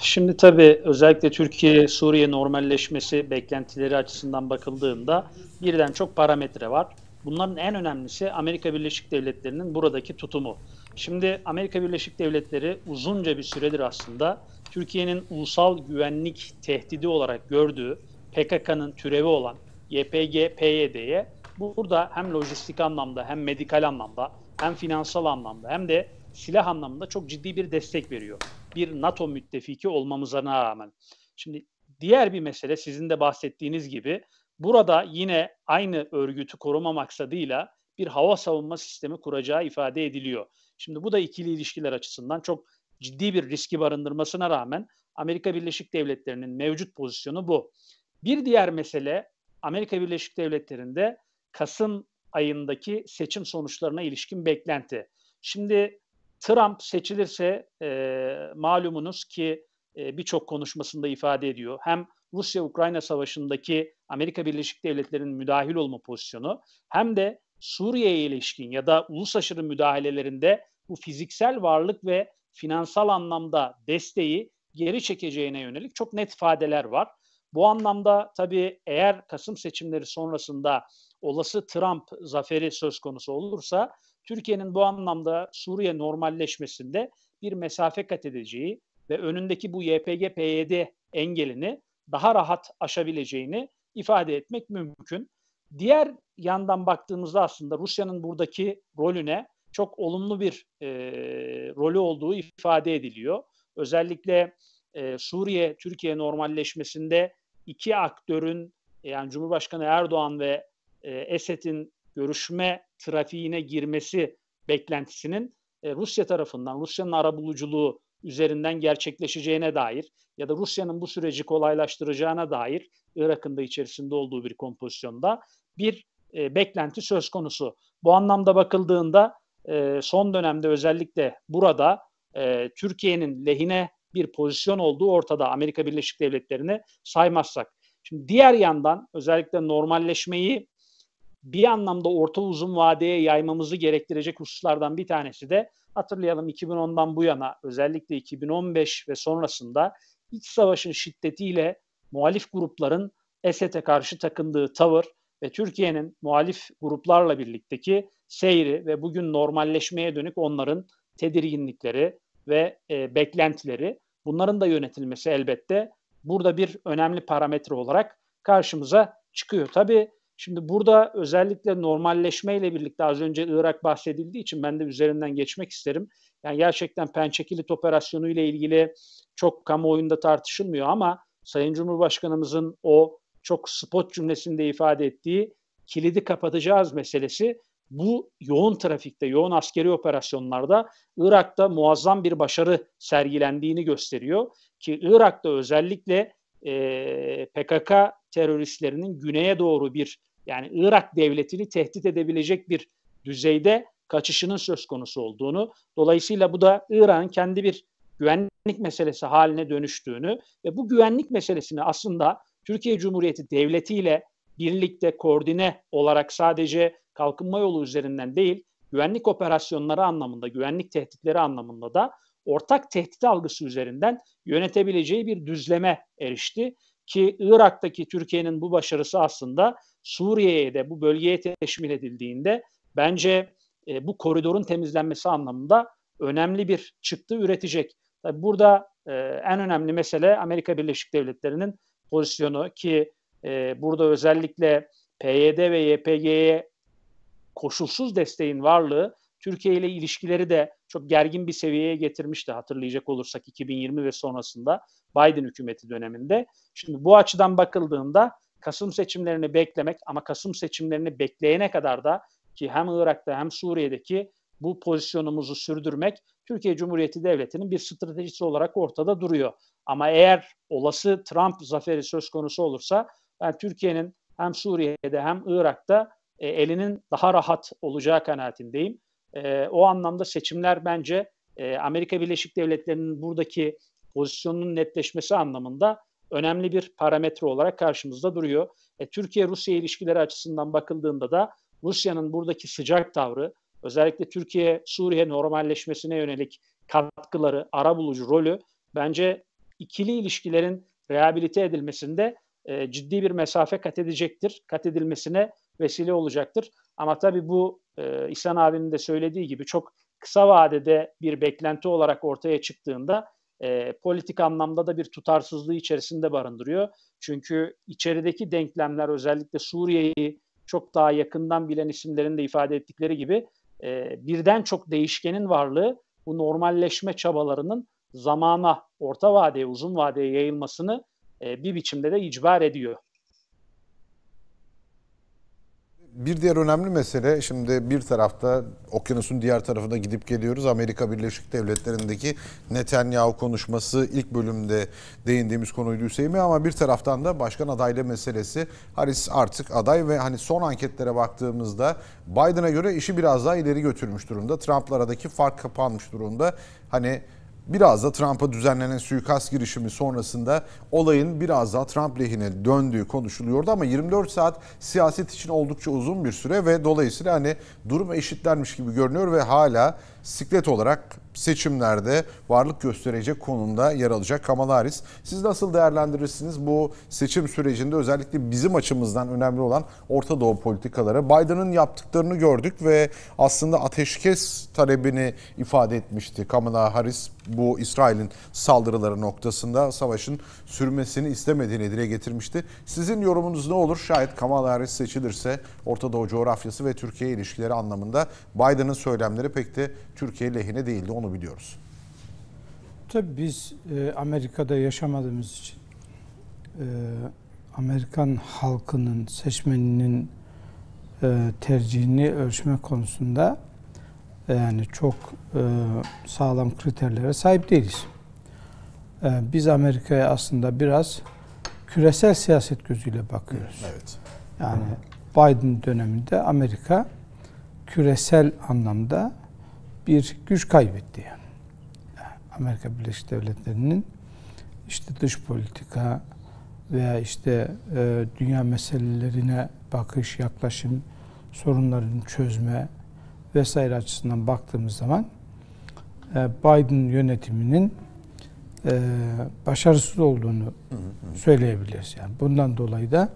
Şimdi tabii özellikle Türkiye-Suriye normalleşmesi beklentileri açısından bakıldığında birden çok parametre var. Bunların en önemlisi Amerika Birleşik Devletleri'nin buradaki tutumu. Şimdi Amerika Birleşik Devletleri uzunca bir süredir aslında Türkiye'nin ulusal güvenlik tehdidi olarak gördüğü PKK'nın türevi olan YPG, PYD'ye burada hem lojistik anlamda hem medikal anlamda hem finansal anlamda hem de silah anlamında çok ciddi bir destek veriyor. Bir NATO müttefiki olmamıza rağmen. Şimdi diğer bir mesele sizin de bahsettiğiniz gibi burada yine aynı örgütü koruma maksadıyla bir hava savunma sistemi kuracağı ifade ediliyor. Şimdi bu da ikili ilişkiler açısından çok ciddi bir riski barındırmasına rağmen Amerika Birleşik Devletleri'nin mevcut pozisyonu bu. Bir diğer mesele Amerika Birleşik Devletleri'nde Kasım ayındaki seçim sonuçlarına ilişkin beklenti. Şimdi Trump seçilirse e, malumunuz ki e, birçok konuşmasında ifade ediyor. Hem Rusya-Ukrayna savaşındaki Amerika Birleşik Devletleri'nin müdahil olma pozisyonu hem de Suriye'ye ilişkin ya da ulus aşırı müdahalelerinde bu fiziksel varlık ve finansal anlamda desteği geri çekeceğine yönelik çok net ifadeler var. Bu anlamda tabii eğer Kasım seçimleri sonrasında olası Trump zaferi söz konusu olursa Türkiye'nin bu anlamda Suriye normalleşmesinde bir mesafe kat edeceği ve önündeki bu YPG-PYD engelini daha rahat aşabileceğini ifade etmek mümkün. Diğer yandan baktığımızda aslında Rusya'nın buradaki rolüne çok olumlu bir e, rolü olduğu ifade ediliyor. Özellikle e, Suriye-Türkiye normalleşmesinde iki aktörün yani Cumhurbaşkanı Erdoğan ve e, Esed'in görüşme trafiğine girmesi beklentisinin e, Rusya tarafından, Rusya'nın arabuluculuğu üzerinden gerçekleşeceğine dair ya da Rusya'nın bu süreci kolaylaştıracağına dair Irak'ın da içerisinde olduğu bir kompozisyonda bir e, beklenti söz konusu. Bu anlamda bakıldığında e, son dönemde özellikle burada e, Türkiye'nin lehine bir pozisyon olduğu ortada Amerika Birleşik Devletleri'ni saymazsak. Şimdi diğer yandan özellikle normalleşmeyi bir anlamda orta uzun vadeye yaymamızı gerektirecek hususlardan bir tanesi de hatırlayalım 2010'dan bu yana özellikle 2015 ve sonrasında iç savaşın şiddetiyle muhalif grupların Esed'e karşı takındığı tavır ve Türkiye'nin muhalif gruplarla birlikteki seyri ve bugün normalleşmeye dönük onların tedirginlikleri ve e, beklentileri bunların da yönetilmesi elbette burada bir önemli parametre olarak karşımıza çıkıyor. Tabii şimdi burada özellikle normalleşme ile birlikte az önce Irak bahsedildiği için ben de üzerinden geçmek isterim. Yani gerçekten Pençe Kilit operasyonu ile ilgili çok kamuoyunda tartışılmıyor ama Sayın Cumhurbaşkanımızın o çok spot cümlesinde ifade ettiği kilidi kapatacağız meselesi bu yoğun trafikte, yoğun askeri operasyonlarda Irak'ta muazzam bir başarı sergilendiğini gösteriyor. Ki Irak'ta özellikle e, PKK teröristlerinin güneye doğru bir yani Irak devletini tehdit edebilecek bir düzeyde kaçışının söz konusu olduğunu, dolayısıyla bu da İran'ın kendi bir güvenlik meselesi haline dönüştüğünü ve bu güvenlik meselesini aslında Türkiye Cumhuriyeti devletiyle birlikte koordine olarak sadece kalkınma yolu üzerinden değil, güvenlik operasyonları anlamında, güvenlik tehditleri anlamında da ortak tehdit algısı üzerinden yönetebileceği bir düzleme erişti. Ki Irak'taki Türkiye'nin bu başarısı aslında Suriye'ye de bu bölgeye teşmil edildiğinde bence e, bu koridorun temizlenmesi anlamında önemli bir çıktı üretecek. Tabii burada e, en önemli mesele Amerika Birleşik Devletleri'nin pozisyonu ki e, burada özellikle PYD ve YPG'ye koşulsuz desteğin varlığı Türkiye ile ilişkileri de çok gergin bir seviyeye getirmişti hatırlayacak olursak 2020 ve sonrasında Biden hükümeti döneminde. Şimdi bu açıdan bakıldığında Kasım seçimlerini beklemek ama Kasım seçimlerini bekleyene kadar da ki hem Irak'ta hem Suriye'deki bu pozisyonumuzu sürdürmek Türkiye Cumhuriyeti Devleti'nin bir stratejisi olarak ortada duruyor. Ama eğer olası Trump zaferi söz konusu olursa ben Türkiye'nin hem Suriye'de hem Irak'ta e, elinin daha rahat olacağı kanaatindeyim. E, o anlamda seçimler bence e, Amerika Birleşik Devletleri'nin buradaki pozisyonunun netleşmesi anlamında önemli bir parametre olarak karşımızda duruyor. E, Türkiye-Rusya ilişkileri açısından bakıldığında da Rusya'nın buradaki sıcak tavrı, özellikle Türkiye-Suriye normalleşmesine yönelik katkıları, arabulucu rolü bence ikili ilişkilerin rehabilite edilmesinde e, ciddi bir mesafe kat edecektir. Kat edilmesine vesile olacaktır. Ama tabii bu e, İhsan abinin de söylediği gibi çok kısa vadede bir beklenti olarak ortaya çıktığında e, politik anlamda da bir tutarsızlığı içerisinde barındırıyor. Çünkü içerideki denklemler özellikle Suriye'yi çok daha yakından bilen isimlerin de ifade ettikleri gibi e, birden çok değişkenin varlığı bu normalleşme çabalarının zamana, orta vadeye, uzun vadeye yayılmasını e, bir biçimde de icbar ediyor. Bir diğer önemli mesele şimdi bir tarafta okyanusun diğer tarafına gidip geliyoruz. Amerika Birleşik Devletleri'ndeki Netanyahu konuşması ilk bölümde değindiğimiz konuydu Hüseyin Bey ama bir taraftan da başkan adaylığı meselesi. Harris artık aday ve hani son anketlere baktığımızda Biden'a göre işi biraz daha ileri götürmüş durumda. Trump'la aradaki fark kapanmış durumda. Hani Biraz da Trump'a düzenlenen suikast girişimi sonrasında olayın biraz daha Trump lehine döndüğü konuşuluyordu. Ama 24 saat siyaset için oldukça uzun bir süre ve dolayısıyla hani durum eşitlenmiş gibi görünüyor ve hala siklet olarak seçimlerde varlık gösterecek konumda yer alacak Kamala Harris. Siz nasıl değerlendirirsiniz bu seçim sürecinde özellikle bizim açımızdan önemli olan Orta Doğu politikaları? Biden'ın yaptıklarını gördük ve aslında ateşkes talebini ifade etmişti Kamala Harris bu İsrail'in saldırıları noktasında savaşın sürmesini istemediğini dile getirmişti. Sizin yorumunuz ne olur? Şayet Kamala Harris seçilirse Orta Doğu coğrafyası ve Türkiye ilişkileri anlamında Biden'ın söylemleri pek de Türkiye lehine değildi onu biliyoruz. Tabii biz e, Amerika'da yaşamadığımız için e, Amerikan halkının, seçmeninin e, tercihini ölçme konusunda e, yani çok e, sağlam kriterlere sahip değiliz. E, biz Amerika'ya aslında biraz küresel siyaset gözüyle bakıyoruz. Evet. Yani Biden döneminde Amerika küresel anlamda bir güç kaybetti. Amerika Birleşik Devletleri'nin işte dış politika veya işte e, dünya meselelerine bakış, yaklaşım, sorunların çözme vesaire açısından baktığımız zaman e, Biden yönetiminin e, başarısız olduğunu söyleyebiliriz. Yani bundan dolayı da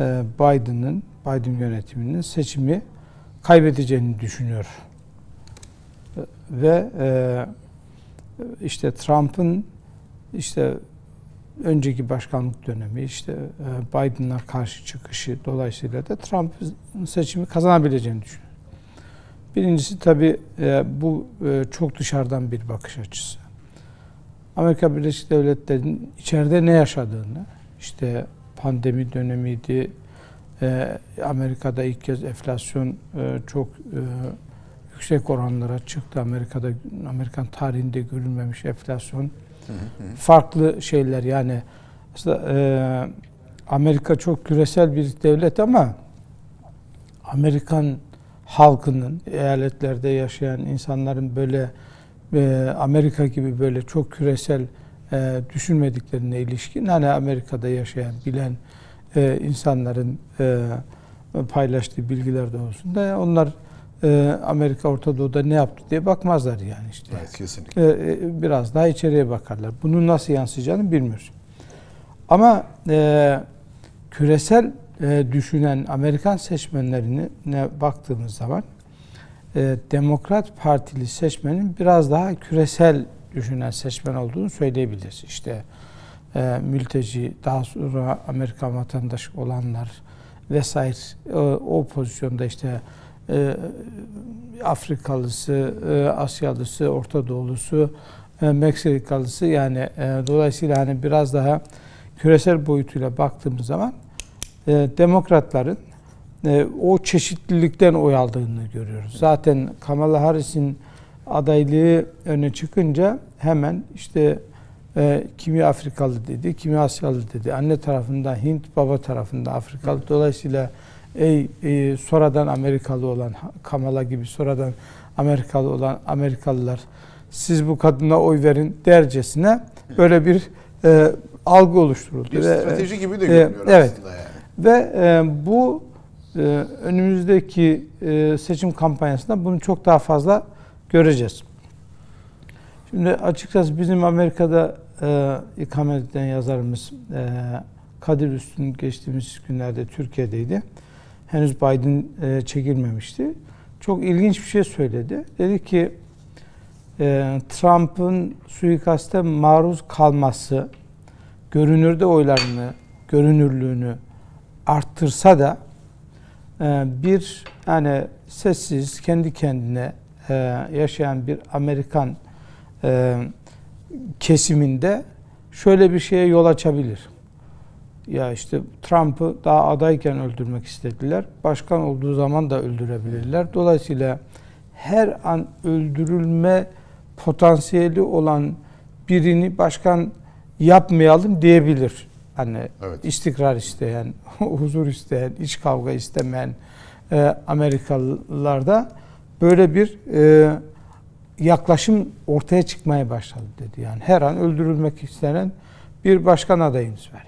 e, Biden'ın Biden yönetiminin seçimi kaybedeceğini düşünüyor. E, ve e, işte Trump'ın işte önceki başkanlık dönemi işte e, Biden'a karşı çıkışı dolayısıyla da Trump'ın seçimi kazanabileceğini düşünüyor. Birincisi tabii e, bu e, çok dışarıdan bir bakış açısı. Amerika Birleşik Devletleri'nin içeride ne yaşadığını, işte pandemi dönemiydi, Amerika'da ilk kez enflasyon çok yüksek oranlara çıktı. Amerika'da Amerikan tarihinde görülmemiş enflasyon. Farklı şeyler yani aslında e, Amerika çok küresel bir devlet ama Amerikan halkının eyaletlerde yaşayan insanların böyle e, Amerika gibi böyle çok küresel e, düşünmediklerine ilişkin hani Amerika'da yaşayan bilen e, insanların e, paylaştığı bilgiler de olsun da onlar e, Amerika Orta Doğu'da ne yaptı diye bakmazlar yani işte. Evet kesinlikle. E, e, biraz daha içeriye bakarlar. Bunun nasıl yansıyacağını bilmiyoruz. Ama e, küresel e, düşünen Amerikan seçmenlerine baktığımız zaman e, Demokrat Partili seçmenin biraz daha küresel düşünen seçmen olduğunu söyleyebiliriz. İşte e, mülteci, daha sonra Amerikan vatandaşı olanlar vesaire e, o pozisyonda işte e, Afrikalısı, e, Asyalısı, Orta Doğulusu, e, Meksikalısı yani e, dolayısıyla hani biraz daha küresel boyutuyla baktığımız zaman e, demokratların e, o çeşitlilikten oy aldığını görüyoruz. Zaten Kamala Harris'in adaylığı öne çıkınca hemen işte e, kimi Afrikalı dedi, kimi Asyalı dedi. Anne tarafında Hint, baba tarafında Afrikalı. Dolayısıyla ey e, sonradan Amerikalı olan Kamala gibi sonradan Amerikalı olan Amerikalılar siz bu kadına oy verin dercesine böyle bir e, algı oluşturuldu. Bir e, strateji gibi de e, görünüyor evet. aslında yani. ve e, bu e, önümüzdeki e, seçim kampanyasında bunu çok daha fazla göreceğiz. Şimdi açıkçası bizim Amerika'da e, ikamet eden yazarımız e, Kadir Üstün geçtiğimiz günlerde Türkiye'deydi. Henüz Biden e, çekilmemişti. Çok ilginç bir şey söyledi. Dedi ki e, Trump'ın suikaste maruz kalması görünürde oylarını, görünürlüğünü arttırsa da e, bir yani sessiz, kendi kendine e, yaşayan bir Amerikan kesiminde şöyle bir şeye yol açabilir. Ya işte Trump'ı daha adayken öldürmek istediler. Başkan olduğu zaman da öldürebilirler. Dolayısıyla her an öldürülme potansiyeli olan birini başkan yapmayalım diyebilir. Hani Evet. istikrar isteyen, huzur isteyen, iç kavga istemeyen e, Amerikalılarda böyle bir e, yaklaşım ortaya çıkmaya başladı dedi. Yani her an öldürülmek istenen bir başkan adayımız var.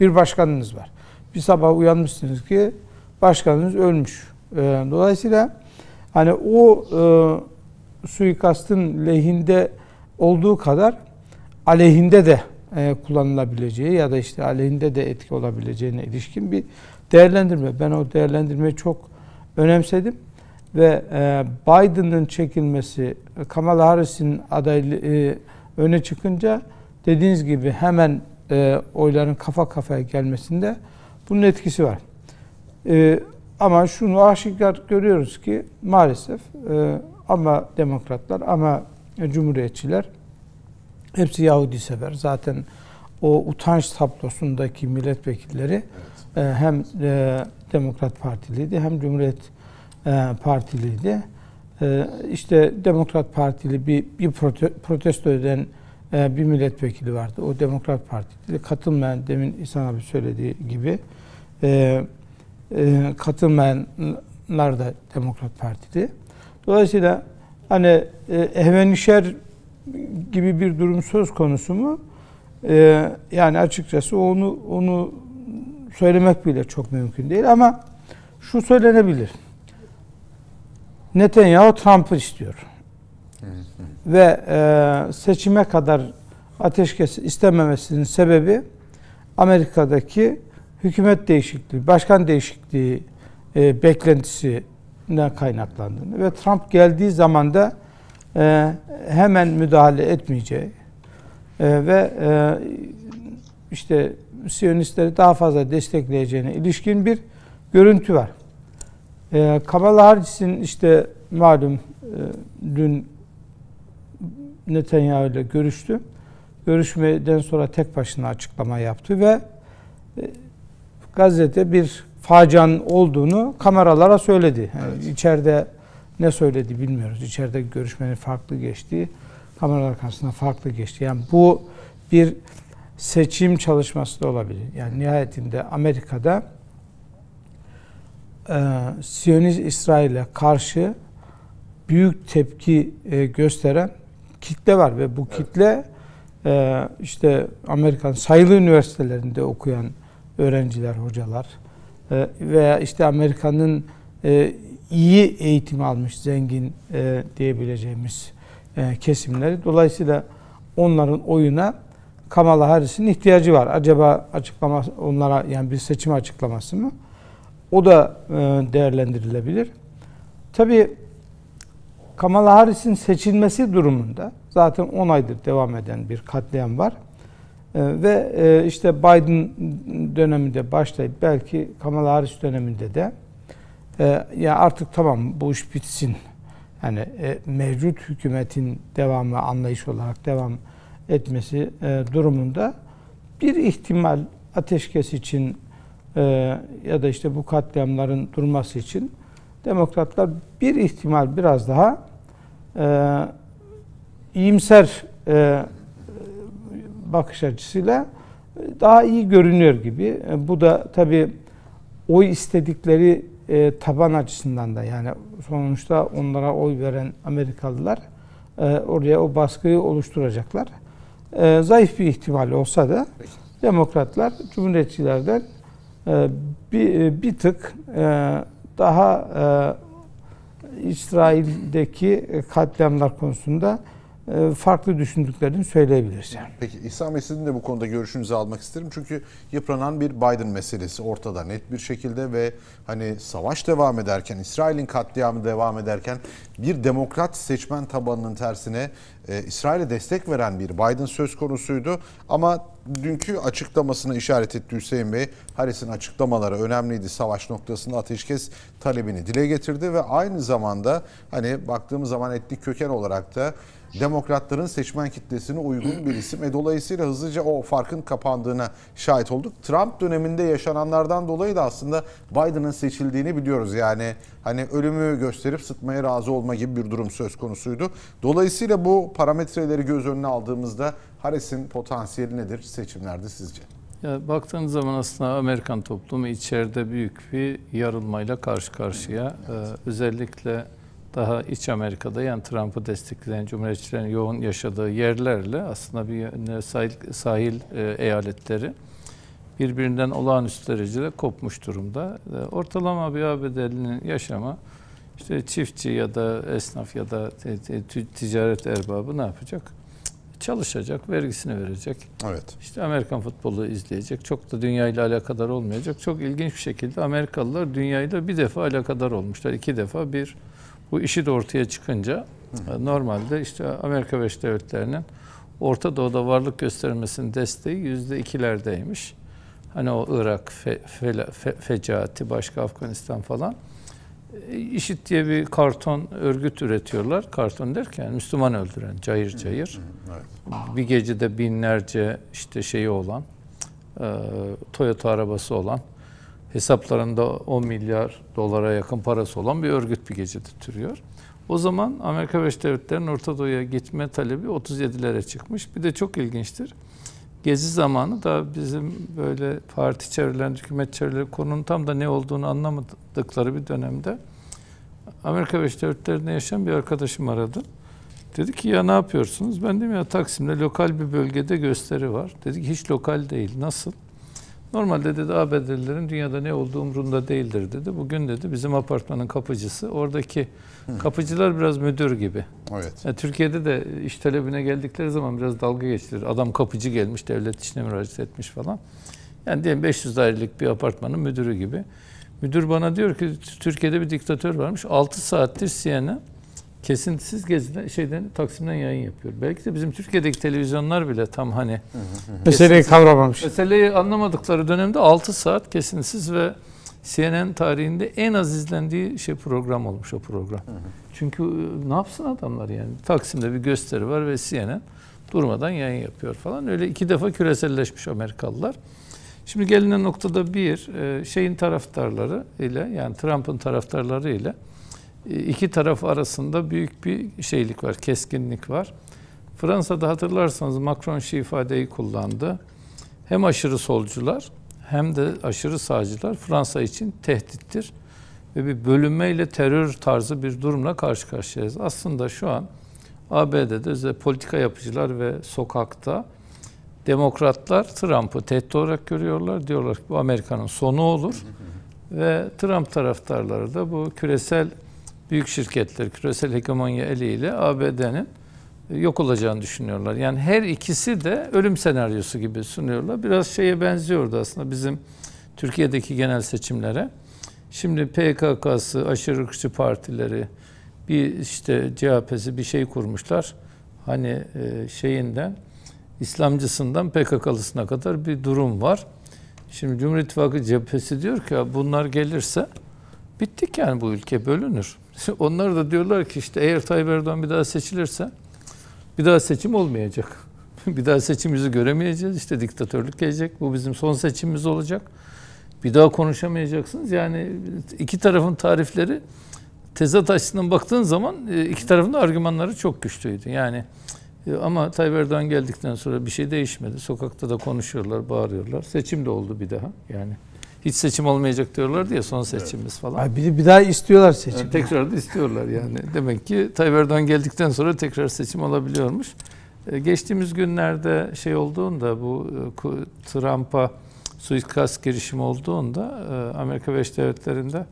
Bir başkanınız var. Bir sabah uyanmışsınız ki başkanınız ölmüş. E, dolayısıyla hani o e, suikastın lehinde olduğu kadar aleyhinde de e, kullanılabileceği ya da işte aleyhinde de etki olabileceğine ilişkin bir değerlendirme. Ben o değerlendirmeyi çok önemsedim ve e, Biden'ın çekilmesi, Kamala Harris'in adaylığı e, öne çıkınca dediğiniz gibi hemen e, oyların kafa kafaya gelmesinde bunun etkisi var. E, ama şunu aşikar görüyoruz ki maalesef e, ama demokratlar ama cumhuriyetçiler hepsi Yahudi sever. Zaten o utanç tablosundaki milletvekilleri e, hem e, Demokrat Partiliydi hem Cumhuriyet e, Partiliydi. E, işte Demokrat Partili bir, bir prote- protesto eden bir milletvekili vardı. O Demokrat Partili. Katılmayan, demin İhsan abi söylediği gibi e, e, katılmayanlar da Demokrat Partili. Dolayısıyla hani e, ehvenişer gibi bir durum söz konusu mu? E, yani açıkçası onu onu söylemek bile çok mümkün değil ama şu söylenebilir. Netanyahu Trump'ı istiyor. Ve e, seçime kadar ateşkes istememesinin sebebi Amerika'daki hükümet değişikliği, başkan değişikliği e, beklentisinden kaynaklandığını ve Trump geldiği zaman da e, hemen müdahale etmeyeceği e, ve e, işte Siyonistleri daha fazla destekleyeceğine ilişkin bir görüntü var. E, Kamala Harris'in işte malum e, dün Netanyahu ile görüştü. Görüşmeden sonra tek başına açıklama yaptı ve e, Gazze'de bir facianın olduğunu kameralara söyledi. Yani Evet. içeride ne söyledi bilmiyoruz. İçeride görüşmenin farklı geçtiği, kameralar karşısında farklı geçti. Yani bu bir seçim çalışması da olabilir. Yani nihayetinde Amerika'da e, Siyonist İsrail'e karşı büyük tepki e, gösteren kitle var ve bu kitle e, işte Amerikan sayılı üniversitelerinde okuyan öğrenciler, hocalar e, veya işte Amerika'nın e, iyi eğitim almış, zengin e, diyebileceğimiz e, kesimleri. Dolayısıyla onların oyuna Kamala Harris'in ihtiyacı var. Acaba açıklama onlara yani bir seçim açıklaması mı? O da e, değerlendirilebilir. Tabii Kamala Harris'in seçilmesi durumunda zaten 10 aydır devam eden bir katliam var. E, ve e, işte Biden döneminde başlayıp belki Kamala Harris döneminde de e, ya artık tamam bu iş bitsin. Yani e, mevcut hükümetin devamı anlayış olarak devam etmesi e, durumunda bir ihtimal ateşkes için e, ya da işte bu katliamların durması için demokratlar bir ihtimal biraz daha e, iyimser e, bakış açısıyla daha iyi görünüyor gibi. E, bu da tabii oy istedikleri e, taban açısından da yani sonuçta onlara oy veren Amerikalılar e, oraya o baskıyı oluşturacaklar. E, zayıf bir ihtimal olsa da demokratlar cumhuriyetçilerden e, bir, e, bir tık e, daha e, İsrail'deki katliamlar konusunda e, farklı düşündüklerini söyleyebiliriz yani. Peki İhsan Bey de bu konuda görüşünüzü almak isterim. Çünkü yıpranan bir Biden meselesi ortada net bir şekilde ve hani savaş devam ederken, İsrail'in katliamı devam ederken bir demokrat seçmen tabanının tersine e, İsrail'e destek veren bir Biden söz konusuydu. Ama dünkü açıklamasına işaret etti Hüseyin Bey. Harris'in açıklamaları önemliydi. Savaş noktasında ateşkes talebini dile getirdi ve aynı zamanda hani baktığımız zaman etnik köken olarak da demokratların seçmen kitlesine uygun bir isim. E, dolayısıyla hızlıca o farkın kapandığına şahit olduk. Trump döneminde yaşananlardan dolayı da aslında Biden'ın seçildiğini biliyoruz. Yani hani ölümü gösterip sıtmaya razı olma gibi bir durum söz konusuydu. Dolayısıyla bu parametreleri göz önüne aldığımızda Harris'in potansiyeli nedir seçimlerde sizce? Ya baktığınız zaman aslında Amerikan toplumu içeride büyük bir yarılmayla karşı karşıya. Ee, özellikle daha iç Amerika'da yani Trump'ı destekleyen Cumhuriyetçilerin yoğun yaşadığı yerlerle aslında bir sahil, sahil e, eyaletleri birbirinden olağanüstü derecede kopmuş durumda. E, ortalama bir ABD'linin yaşamı işte çiftçi ya da esnaf ya da ticaret erbabı ne yapacak? Çalışacak, vergisini verecek. Evet. İşte Amerikan futbolu izleyecek. Çok da dünyayla alakadar olmayacak. Çok ilginç bir şekilde Amerikalılar dünyayla bir defa alakadar olmuşlar. iki defa bir bu işi de ortaya çıkınca hı. normalde işte Amerika Birleşik Devletleri'nin Orta Doğu'da varlık göstermesinin desteği yüzde ikilerdeymiş. Hani o Irak fe, fe, fe, fecaati, başka Afganistan falan. İşit diye bir karton örgüt üretiyorlar. Karton derken Müslüman öldüren, cayır cayır. Evet. Bir gecede binlerce işte şeyi olan, Toyota arabası olan hesaplarında 10 milyar dolara yakın parası olan bir örgüt bir gecede türüyor. O zaman Amerika Birleşik Devletleri'nin Orta Doğu'ya gitme talebi 37'lere çıkmış. Bir de çok ilginçtir. Gezi zamanı da bizim böyle parti çevrelerinde, hükümet çevreleri konunun tam da ne olduğunu anlamadıkları bir dönemde Amerika Birleşik Devletleri'nde yaşayan bir arkadaşım aradı. Dedi ki ya ne yapıyorsunuz? Ben dedim ya Taksim'de lokal bir bölgede gösteri var. Dedi ki hiç lokal değil. Nasıl? Normalde dedi ABD'lilerin dünyada ne olduğu umrunda değildir dedi. Bugün dedi bizim apartmanın kapıcısı. Oradaki kapıcılar biraz müdür gibi. Evet. Yani Türkiye'de de iş talebine geldikleri zaman biraz dalga geçilir. Adam kapıcı gelmiş, devlet işine müracaat etmiş falan. Yani diyelim 500 dairelik bir apartmanın müdürü gibi. Müdür bana diyor ki Türkiye'de bir diktatör varmış. 6 saattir CNN kesintisiz geziden şeyden Taksim'den yayın yapıyor. Belki de bizim Türkiye'deki televizyonlar bile tam hani meseleyi kavramamış. Meseleyi anlamadıkları dönemde 6 saat kesintisiz ve CNN tarihinde en az izlendiği şey program olmuş o program. Hı hı. Çünkü e, ne yapsın adamlar yani? Taksim'de bir gösteri var ve CNN durmadan yayın yapıyor falan. Öyle iki defa küreselleşmiş Amerikalılar. Şimdi gelinen noktada bir e, şeyin taraftarları ile yani Trump'ın taraftarları ile iki taraf arasında büyük bir şeylik var, keskinlik var. Fransa'da hatırlarsanız Macron şu ifadeyi kullandı. Hem aşırı solcular hem de aşırı sağcılar Fransa için tehdittir. Ve bir bölünmeyle terör tarzı bir durumla karşı karşıyayız. Aslında şu an ABD'de özellikle politika yapıcılar ve sokakta demokratlar Trump'ı tehdit olarak görüyorlar. Diyorlar ki bu Amerika'nın sonu olur. ve Trump taraftarları da bu küresel büyük şirketler, küresel hegemonya eliyle ABD'nin yok olacağını düşünüyorlar. Yani her ikisi de ölüm senaryosu gibi sunuyorlar. Biraz şeye benziyordu aslında bizim Türkiye'deki genel seçimlere. Şimdi PKK'sı, aşırı ırkçı partileri, bir işte CHP'si bir şey kurmuşlar. Hani e, şeyinden, İslamcısından PKK'lısına kadar bir durum var. Şimdi Cumhur İttifakı cephesi diyor ki bunlar gelirse bittik yani bu ülke bölünür. Onlar da diyorlar ki işte eğer Tayyip Erdoğan bir daha seçilirse bir daha seçim olmayacak. bir daha seçim yüzü göremeyeceğiz. İşte diktatörlük gelecek. Bu bizim son seçimimiz olacak. Bir daha konuşamayacaksınız. Yani iki tarafın tarifleri tezat açısından baktığın zaman e, iki tarafın da argümanları çok güçlüydü. Yani e, ama Tayyip Erdoğan geldikten sonra bir şey değişmedi. Sokakta da konuşuyorlar, bağırıyorlar. Seçim de oldu bir daha. Yani hiç seçim olmayacak diyorlar diye son seçimimiz falan. Ay bir, bir daha istiyorlar seçim. Yani tekrar da istiyorlar yani. Demek ki Tayyip Erdoğan geldikten sonra tekrar seçim olabiliyormuş. E, geçtiğimiz günlerde şey olduğunda bu e, Trump'a suikast girişimi olduğunda e, Amerika Birleşik Devletleri'nde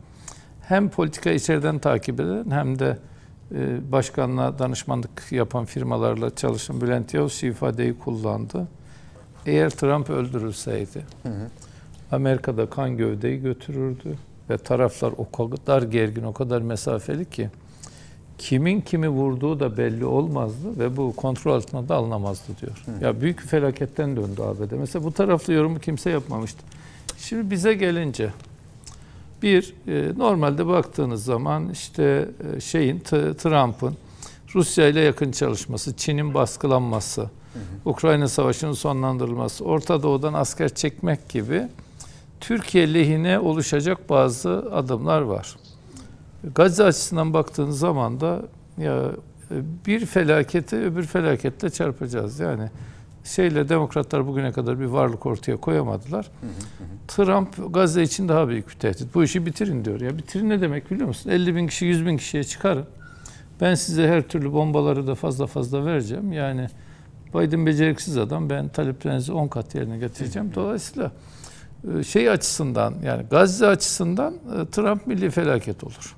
hem politika içeriden takip eden hem de e, başkanlığa danışmanlık yapan firmalarla çalışan Bülent Yavuz şu ifadeyi kullandı. Eğer Trump öldürülseydi Amerika'da kan gövdeyi götürürdü ve taraflar o kadar gergin, o kadar mesafeli ki kimin kimi vurduğu da belli olmazdı ve bu kontrol altına da alınamazdı diyor. Ya büyük bir felaketten döndü ABD. Mesela bu taraflı yorumu kimse yapmamıştı. Şimdi bize gelince bir e, normalde baktığınız zaman işte e, şeyin Trump'ın Rusya ile yakın çalışması, Çin'in baskılanması, Ukrayna savaşının sonlandırılması, Orta Doğu'dan asker çekmek gibi Türkiye lehine oluşacak bazı adımlar var. Gazze açısından baktığınız zaman da ya bir felaketi öbür felaketle çarpacağız. Yani şeyle demokratlar bugüne kadar bir varlık ortaya koyamadılar. Trump Gazze için daha büyük bir tehdit. Bu işi bitirin diyor. Ya bitirin ne demek biliyor musun? 50 bin kişi 100 bin kişiye çıkarın. Ben size her türlü bombaları da fazla fazla vereceğim. Yani Biden beceriksiz adam. Ben taleplerinizi 10 kat yerine getireceğim. Dolayısıyla şey açısından yani Gazze açısından e, Trump milli felaket olur.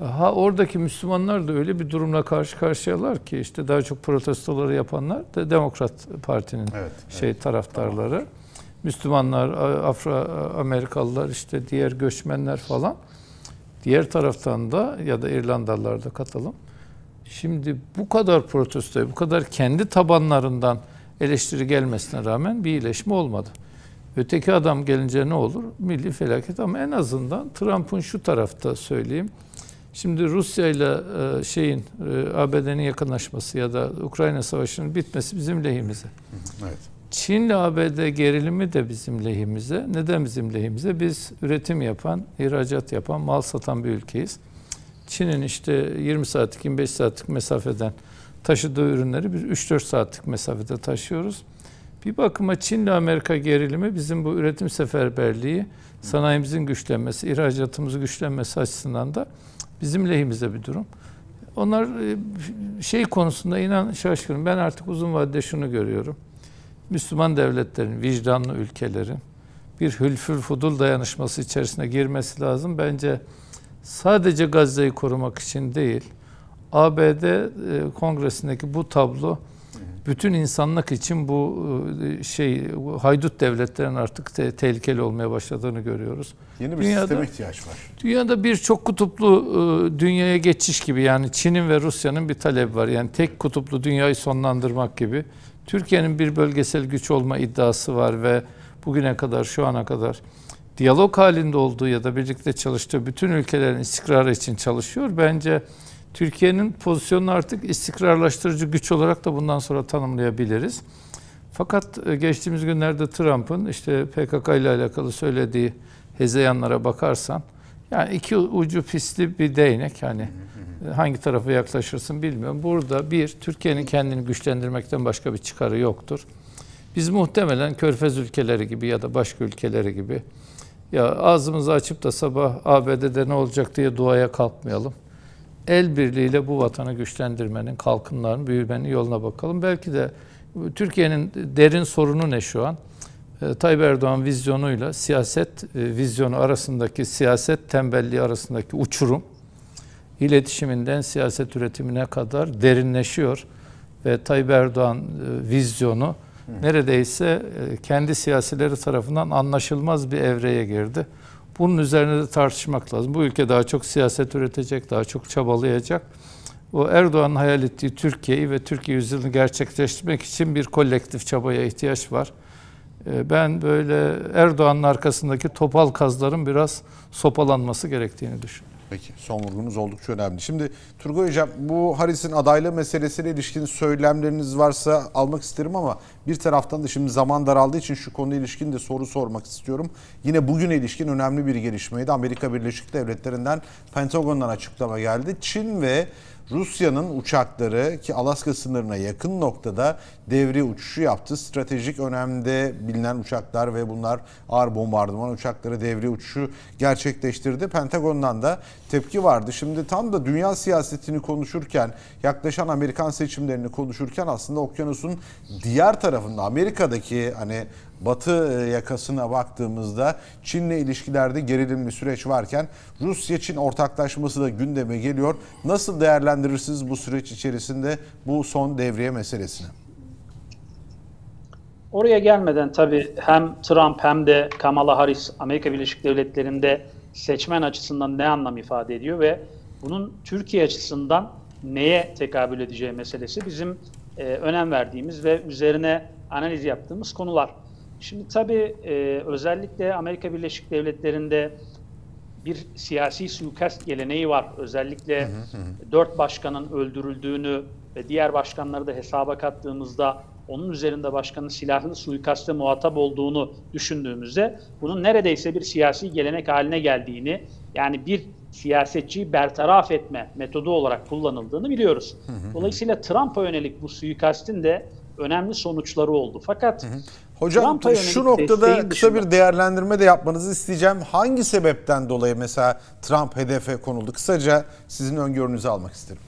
Ha oradaki Müslümanlar da öyle bir durumla karşı karşıyalar ki işte daha çok protestoları yapanlar da Demokrat Parti'nin Evet, şey taraftarları. Müslümanlar, A- Afro Amerikalılar işte diğer göçmenler falan. Diğer taraftan da ya da İrlandalılar da katalım. Şimdi bu kadar protestoya, bu kadar kendi tabanlarından eleştiri gelmesine rağmen bir iyileşme olmadı. Öteki adam gelince ne olur? Milli felaket ama en azından Trump'ın şu tarafta söyleyeyim. Şimdi Rusya ile e, şeyin e, ABD'nin yakınlaşması ya da Ukrayna savaşının bitmesi bizim lehimize. Evet. Çin'le ABD gerilimi de bizim lehimize. Neden bizim lehimize? Biz üretim yapan, ihracat yapan, mal satan bir ülkeyiz. Çin'in işte 20 saatlik, 25 saatlik mesafeden taşıdığı ürünleri biz 3-4 saatlik mesafede taşıyoruz. Bir bakıma Çin'le Amerika gerilimi bizim bu üretim seferberliği, sanayimizin güçlenmesi, ihracatımızın güçlenmesi açısından da bizim lehimize bir durum. Onlar e, şey konusunda inan şaşkınım. Ben artık uzun vadede şunu görüyorum. Müslüman devletlerin, vicdanlı ülkelerin bir hülfül fudul dayanışması içerisine girmesi lazım. Bence sadece Gazze'yi korumak için değil, ABD e, kongresindeki bu tablo bütün insanlık için bu e, şey bu haydut devletlerin artık te- tehlikeli olmaya başladığını görüyoruz. Yeni bir Dünyada- sisteme ihtiyaç var. Dünyada bir çok kutuplu e, dünyaya geçiş gibi yani Çin'in ve Rusya'nın bir talebi var. Yani tek kutuplu dünyayı sonlandırmak gibi. Türkiye'nin bir bölgesel güç olma iddiası var ve bugüne kadar şu ana kadar diyalog halinde olduğu ya da birlikte çalıştığı bütün ülkelerin istikrarı için çalışıyor. Bence Türkiye'nin pozisyonunu artık istikrarlaştırıcı güç olarak da bundan sonra tanımlayabiliriz. Fakat e, geçtiğimiz günlerde Trump'ın işte PKK ile alakalı söylediği hezeyanlara bakarsan yani iki ucu pisli bir değnek hani e, hangi tarafa yaklaşırsın bilmiyorum. Burada bir Türkiye'nin kendini güçlendirmekten başka bir çıkarı yoktur. Biz muhtemelen Körfez ülkeleri gibi ya da başka ülkeleri gibi ya ağzımızı açıp da sabah ABD'de ne olacak diye duaya kalkmayalım. El birliğiyle bu vatanı güçlendirmenin, kalkınmanın, büyümenin yoluna bakalım. Belki de Türkiye'nin derin sorunu ne şu an? E, Tayyip Erdoğan vizyonuyla siyaset e, vizyonu arasındaki siyaset tembelliği arasındaki uçurum iletişiminden siyaset üretimine kadar derinleşiyor ve Tayyip Erdoğan e, vizyonu neredeyse e, kendi siyasileri tarafından anlaşılmaz bir evreye girdi. Bunun üzerine de tartışmak lazım. Bu ülke daha çok siyaset üretecek, daha çok çabalayacak. O Erdoğan'ın hayal ettiği Türkiye'yi ve Türkiye yüzyılını gerçekleştirmek için bir kolektif çabaya ihtiyaç var. E, Ben böyle Erdoğan'ın arkasındaki topal kazların biraz sopalanması gerektiğini düşünüyorum. Peki son vurgunuz oldukça önemli. Şimdi Turgay Hocam bu Harris'in adaylığı meselesine ilişkin söylemleriniz varsa almak isterim ama bir taraftan da şimdi zaman daraldığı için şu konuya ilişkin de soru sormak istiyorum. Yine bugüne ilişkin önemli bir gelişmeydi. Amerika Birleşik Devletleri'nden Pentagon'dan açıklama geldi. Çin ve Rusya'nın uçakları ki Alaska sınırına yakın noktada devri uçuşu yaptı. Stratejik önemde bilinen uçaklar ve bunlar ağır bombardıman uçakları devri uçuşu gerçekleştirdi. Pentagon'dan da tepki vardı. Şimdi tam da dünya siyasetini konuşurken, yaklaşan Amerikan seçimlerini konuşurken aslında okyanusun diğer tarafında Amerika'daki hani Batı yakasına baktığımızda Çin'le ilişkilerde gerilimli süreç varken Rusya-Çin ortaklaşması da gündeme geliyor. Nasıl değerlendirirsiniz bu süreç içerisinde bu son devriye meselesini? Oraya gelmeden tabii hem Trump hem de Kamala Harris Amerika Birleşik Devletleri'nde seçmen açısından ne anlam ifade ediyor ve bunun Türkiye açısından neye tekabül edeceği meselesi bizim e, önem verdiğimiz ve üzerine analiz yaptığımız konular. Şimdi tabii e, özellikle Amerika Birleşik Devletleri'nde bir siyasi suikast geleneği var. Özellikle dört başkanın öldürüldüğünü ve diğer başkanları da hesaba kattığımızda onun üzerinde başkanın silahlı suikaste muhatap olduğunu düşündüğümüzde bunun neredeyse bir siyasi gelenek haline geldiğini yani bir siyasetçiyi bertaraf etme metodu olarak kullanıldığını biliyoruz. Dolayısıyla Trump'a yönelik bu suikastin de önemli sonuçları oldu. Fakat Hocam Trump'a şu noktada kısa dışında- bir değerlendirme de yapmanızı isteyeceğim. Hangi sebepten dolayı mesela Trump hedefe konuldu? Kısaca sizin öngörünüzü almak isterim.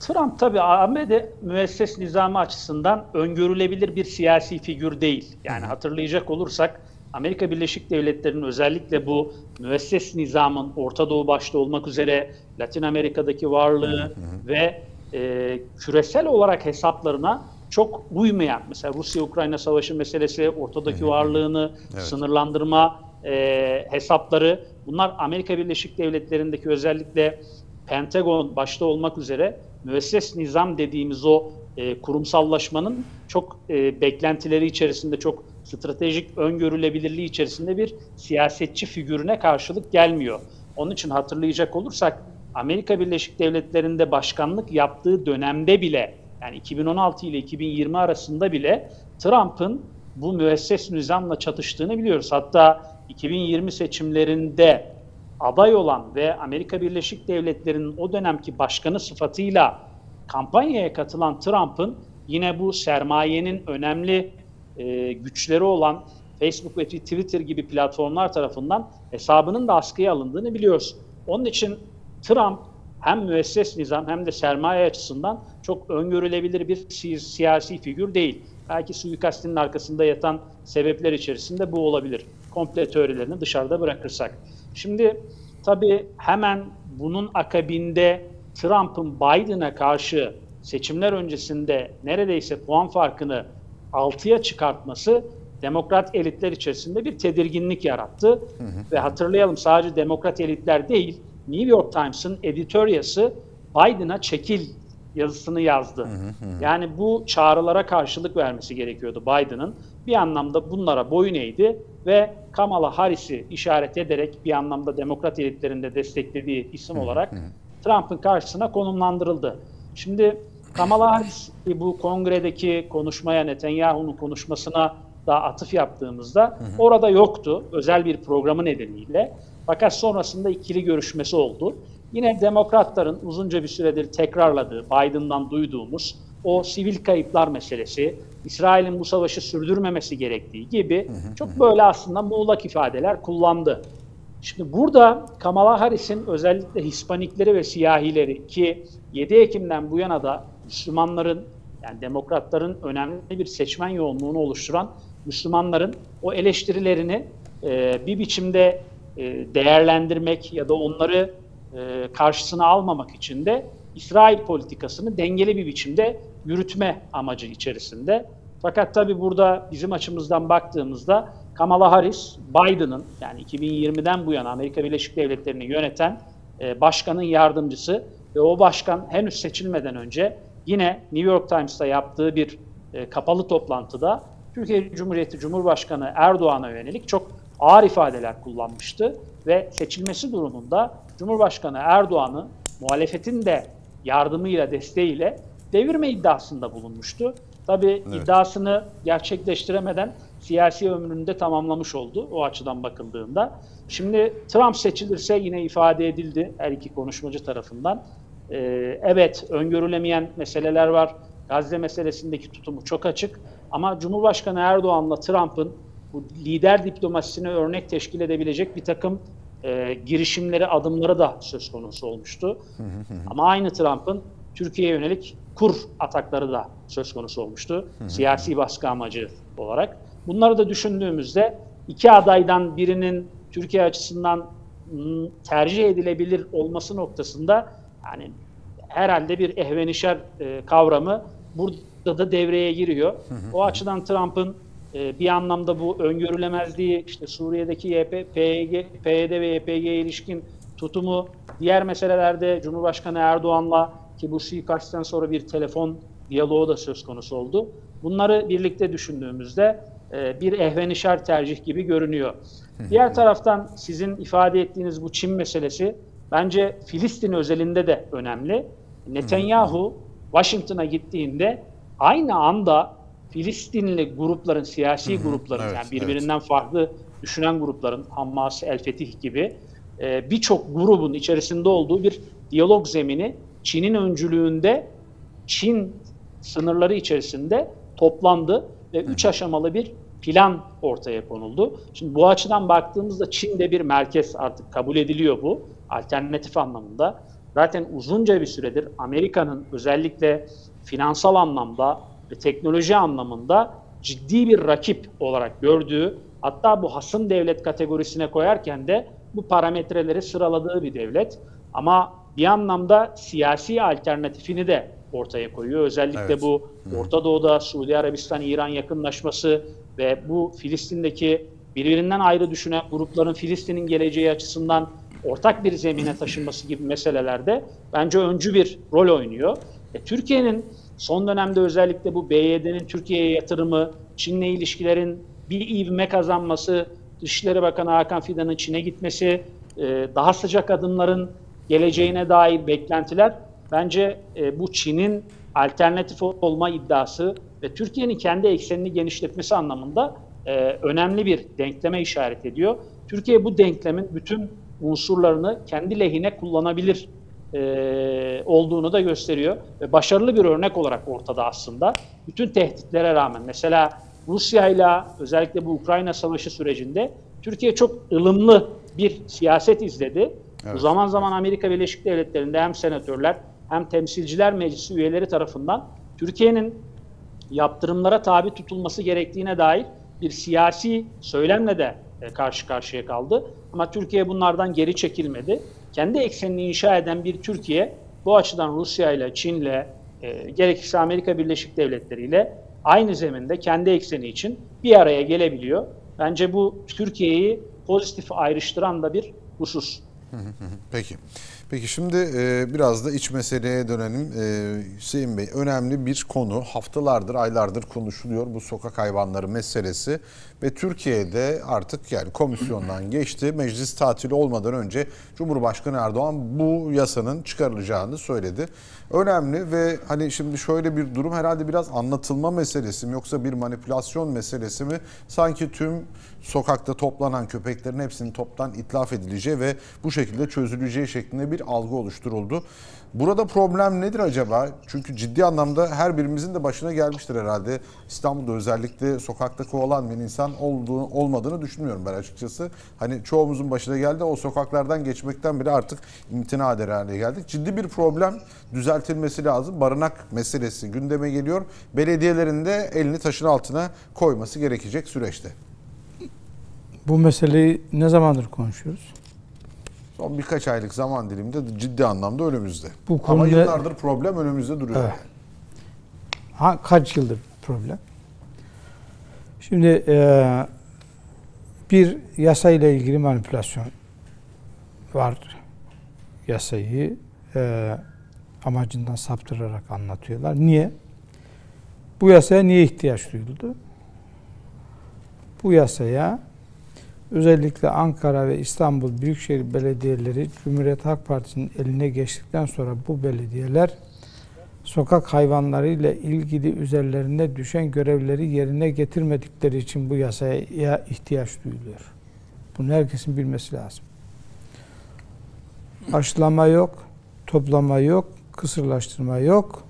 Trump tabii ABD müesses nizamı açısından öngörülebilir bir siyasi figür değil. Yani hatırlayacak olursak Amerika Birleşik Devletleri'nin özellikle bu müesses nizamın Orta Doğu başta olmak üzere Latin Amerika'daki varlığı ve e, küresel olarak hesaplarına çok uymayan, mesela Rusya-Ukrayna savaşı meselesi, ortadaki varlığını sınırlandırma e, hesapları, bunlar Amerika Birleşik Devletleri'ndeki özellikle Pentagon başta olmak üzere müesses nizam dediğimiz o e, kurumsallaşmanın çok e, beklentileri içerisinde, çok stratejik öngörülebilirliği içerisinde bir siyasetçi figürüne karşılık gelmiyor. Onun için hatırlayacak olursak Amerika Birleşik Devletleri'nde başkanlık yaptığı dönemde bile yani 2016 ile 2020 arasında bile Trump'ın bu müesses nizamla çatıştığını biliyoruz. Hatta 2020 seçimlerinde aday olan ve Amerika Birleşik Devletleri'nin o dönemki başkanı sıfatıyla kampanyaya katılan Trump'ın yine bu sermayenin önemli e, güçleri olan Facebook ve Twitter gibi platformlar tarafından hesabının da askıya alındığını biliyoruz. Onun için Trump hem müesses nizam hem de sermaye açısından çok öngörülebilir bir si- siyasi figür değil. Belki suikastinin arkasında yatan sebepler içerisinde bu olabilir. Komple teorilerini dışarıda bırakırsak. Şimdi tabii hemen bunun akabinde Trump'ın Biden'a karşı seçimler öncesinde neredeyse puan farkını 6'ya çıkartması demokrat elitler içerisinde bir tedirginlik yarattı. Ve hatırlayalım sadece demokrat elitler değil, New York Times'ın editoryası Biden'a çekil yazısını yazdı. Yani bu çağrılara karşılık vermesi gerekiyordu Biden'ın. Bir anlamda bunlara boyun eğdi ve Kamala Harris'i işaret ederek bir anlamda demokrat elitlerinde desteklediği isim olarak Trump'ın karşısına konumlandırıldı. Şimdi Kamala Harris bu kongredeki konuşmaya Netanyahu'nun konuşmasına da atıf yaptığımızda orada yoktu özel bir programı nedeniyle. Fakat sonrasında ikili görüşmesi oldu. Yine demokratların uzunca bir süredir tekrarladığı, Biden'dan duyduğumuz o sivil kayıplar meselesi, İsrail'in bu savaşı sürdürmemesi gerektiği gibi çok böyle aslında muğlak ifadeler kullandı. Şimdi burada Kamala Harris'in özellikle Hispanikleri ve siyahileri ki 7 Ekim'den bu yana da Müslümanların yani demokratların önemli bir seçmen yoğunluğunu oluşturan Müslümanların o eleştirilerini e, bir biçimde e, değerlendirmek ya da onları e, karşısına almamak için de İsrail politikasını dengeli bir biçimde yürütme amacı içerisinde. Fakat tabii burada bizim açımızdan baktığımızda Kamala Harris, Biden'ın yani 2020'den bu yana Amerika Birleşik Devletleri'ni yöneten e, başkanın yardımcısı ve o başkan henüz seçilmeden önce yine New York Times'ta yaptığı bir kapalı toplantıda Türkiye Cumhuriyeti Cumhurbaşkanı Erdoğan'a yönelik çok ağır ifadeler kullanmıştı ve seçilmesi durumunda Cumhurbaşkanı Erdoğan'ı muhalefetin de yardımıyla, desteğiyle devirme iddiasında bulunmuştu. Tabii Evet. iddiasını gerçekleştiremeden siyasi ömrünü de tamamlamış oldu o açıdan bakıldığında. Şimdi Trump seçilirse yine ifade edildi her iki konuşmacı tarafından. Ee, evet öngörülemeyen meseleler var. Gazze meselesindeki tutumu çok açık. Ama Cumhurbaşkanı Erdoğan'la Trump'ın bu lider diplomasisine örnek teşkil edebilecek bir takım e, girişimleri, adımları da söz konusu olmuştu. Ama aynı Trump'ın Türkiye'ye yönelik kur atakları da söz konusu olmuştu. Siyasi baskı amacı olarak. Bunları da düşündüğümüzde iki adaydan birinin Türkiye açısından m, tercih edilebilir olması noktasında yani herhalde bir ehvenişer e, kavramı burada da devreye giriyor. O açıdan Trump'ın e, bir anlamda bu öngörülemezliği işte Suriye'deki YP, PYD ve YPG'ye ilişkin tutumu diğer meselelerde Cumhurbaşkanı Erdoğan'la ki bu suikastten sonra bir telefon diyaloğu da söz konusu oldu. Bunları birlikte düşündüğümüzde e, bir ehvenişer tercih gibi görünüyor. Diğer taraftan sizin ifade ettiğiniz bu Çin meselesi bence Filistin özelinde de önemli. Netanyahu Washington'a gittiğinde aynı anda Filistinli grupların, siyasi grupların evet, yani birbirinden farklı düşünen grupların Hamas, El Fetih gibi e, birçok grubun içerisinde olduğu bir diyalog zemini Çin'in öncülüğünde Çin sınırları içerisinde toplandı ve üç aşamalı bir plan ortaya konuldu. Şimdi bu açıdan baktığımızda Çin'de bir merkez artık kabul ediliyor bu alternatif anlamında. Zaten uzunca bir süredir Amerika'nın özellikle finansal anlamda ve teknoloji anlamında ciddi bir rakip olarak gördüğü hatta bu hasım devlet kategorisine koyarken de bu parametreleri sıraladığı bir devlet. Ama bir anlamda siyasi alternatifini de ortaya koyuyor. Özellikle Evet. bu Orta Doğu'da Suudi Arabistan-İran yakınlaşması ve bu Filistin'deki birbirinden ayrı düşünen grupların Filistin'in geleceği açısından ortak bir zemine taşınması gibi meselelerde bence öncü bir rol oynuyor. E, Türkiye'nin son dönemde özellikle bu BYD'nin Türkiye'ye yatırımı, Çin'le ilişkilerin bir ivme kazanması, Dışişleri Bakanı Hakan Fidan'ın Çin'e gitmesi, e, daha sıcak adımların geleceğine dair beklentiler bence e, bu Çin'in alternatif olma iddiası ve Türkiye'nin kendi eksenini genişletmesi anlamında e, önemli bir denkleme işaret ediyor. Türkiye bu denklemin bütün unsurlarını kendi lehine kullanabilir e, olduğunu da gösteriyor ve başarılı bir örnek olarak ortada aslında. Bütün tehditlere rağmen mesela Rusya ile özellikle bu Ukrayna savaşı sürecinde Türkiye çok ılımlı bir siyaset izledi. Evet. Zaman zaman Amerika Birleşik Devletleri'nde hem senatörler hem temsilciler meclisi üyeleri tarafından Türkiye'nin yaptırımlara tabi tutulması gerektiğine dair bir siyasi söylemle de e, karşı karşıya kaldı. Ama Türkiye bunlardan geri çekilmedi. Kendi eksenini inşa eden bir Türkiye bu açıdan Rusya ile Çin ile e, gerekirse Amerika Birleşik Devletleri ile aynı zeminde kendi ekseni için bir araya gelebiliyor. Bence bu Türkiye'yi pozitif ayrıştıran da bir husus. Peki. Peki şimdi e, biraz da iç meseleye dönelim. E, Hüseyin Bey önemli bir konu haftalardır aylardır konuşuluyor bu sokak hayvanları meselesi ve Türkiye'de artık yani komisyondan geçti. Meclis tatili olmadan önce Cumhurbaşkanı Erdoğan bu yasanın çıkarılacağını söyledi. Önemli ve hani şimdi şöyle bir durum herhalde biraz anlatılma meselesi mi yoksa bir manipülasyon meselesi mi? Sanki tüm sokakta toplanan köpeklerin hepsinin toptan itlaf edileceği ve bu şekilde çözüleceği şeklinde bir algı oluşturuldu. Burada problem nedir acaba? Çünkü ciddi anlamda her birimizin de başına gelmiştir herhalde. İstanbul'da özellikle sokakta kovalanan bir insan olduğu, olmadığını düşünmüyorum ben açıkçası. Hani çoğumuzun başına geldi o sokaklardan geçmekten bile artık imtina eder hale geldik. Ciddi bir problem düzeltilmesi lazım. Barınak meselesi gündeme geliyor. Belediyelerin de elini taşın altına koyması gerekecek süreçte. Bu meseleyi ne zamandır konuşuyoruz? Son birkaç aylık zaman diliminde ciddi anlamda önümüzde. Bu Ama konuda- yıllardır problem önümüzde duruyor. Evet. Ha, kaç yıldır problem? Şimdi e, bir yasa ile ilgili manipülasyon var. Yasayı e, amacından saptırarak anlatıyorlar. Niye? Bu yasaya niye ihtiyaç duyuldu? Bu yasaya özellikle Ankara ve İstanbul Büyükşehir Belediyeleri Cumhuriyet Halk Partisi'nin eline geçtikten sonra bu belediyeler sokak hayvanlarıyla ilgili üzerlerine düşen görevleri yerine getirmedikleri için bu yasaya ihtiyaç duyuluyor. Bunu herkesin bilmesi lazım. Aşılama yok, toplama yok, kısırlaştırma yok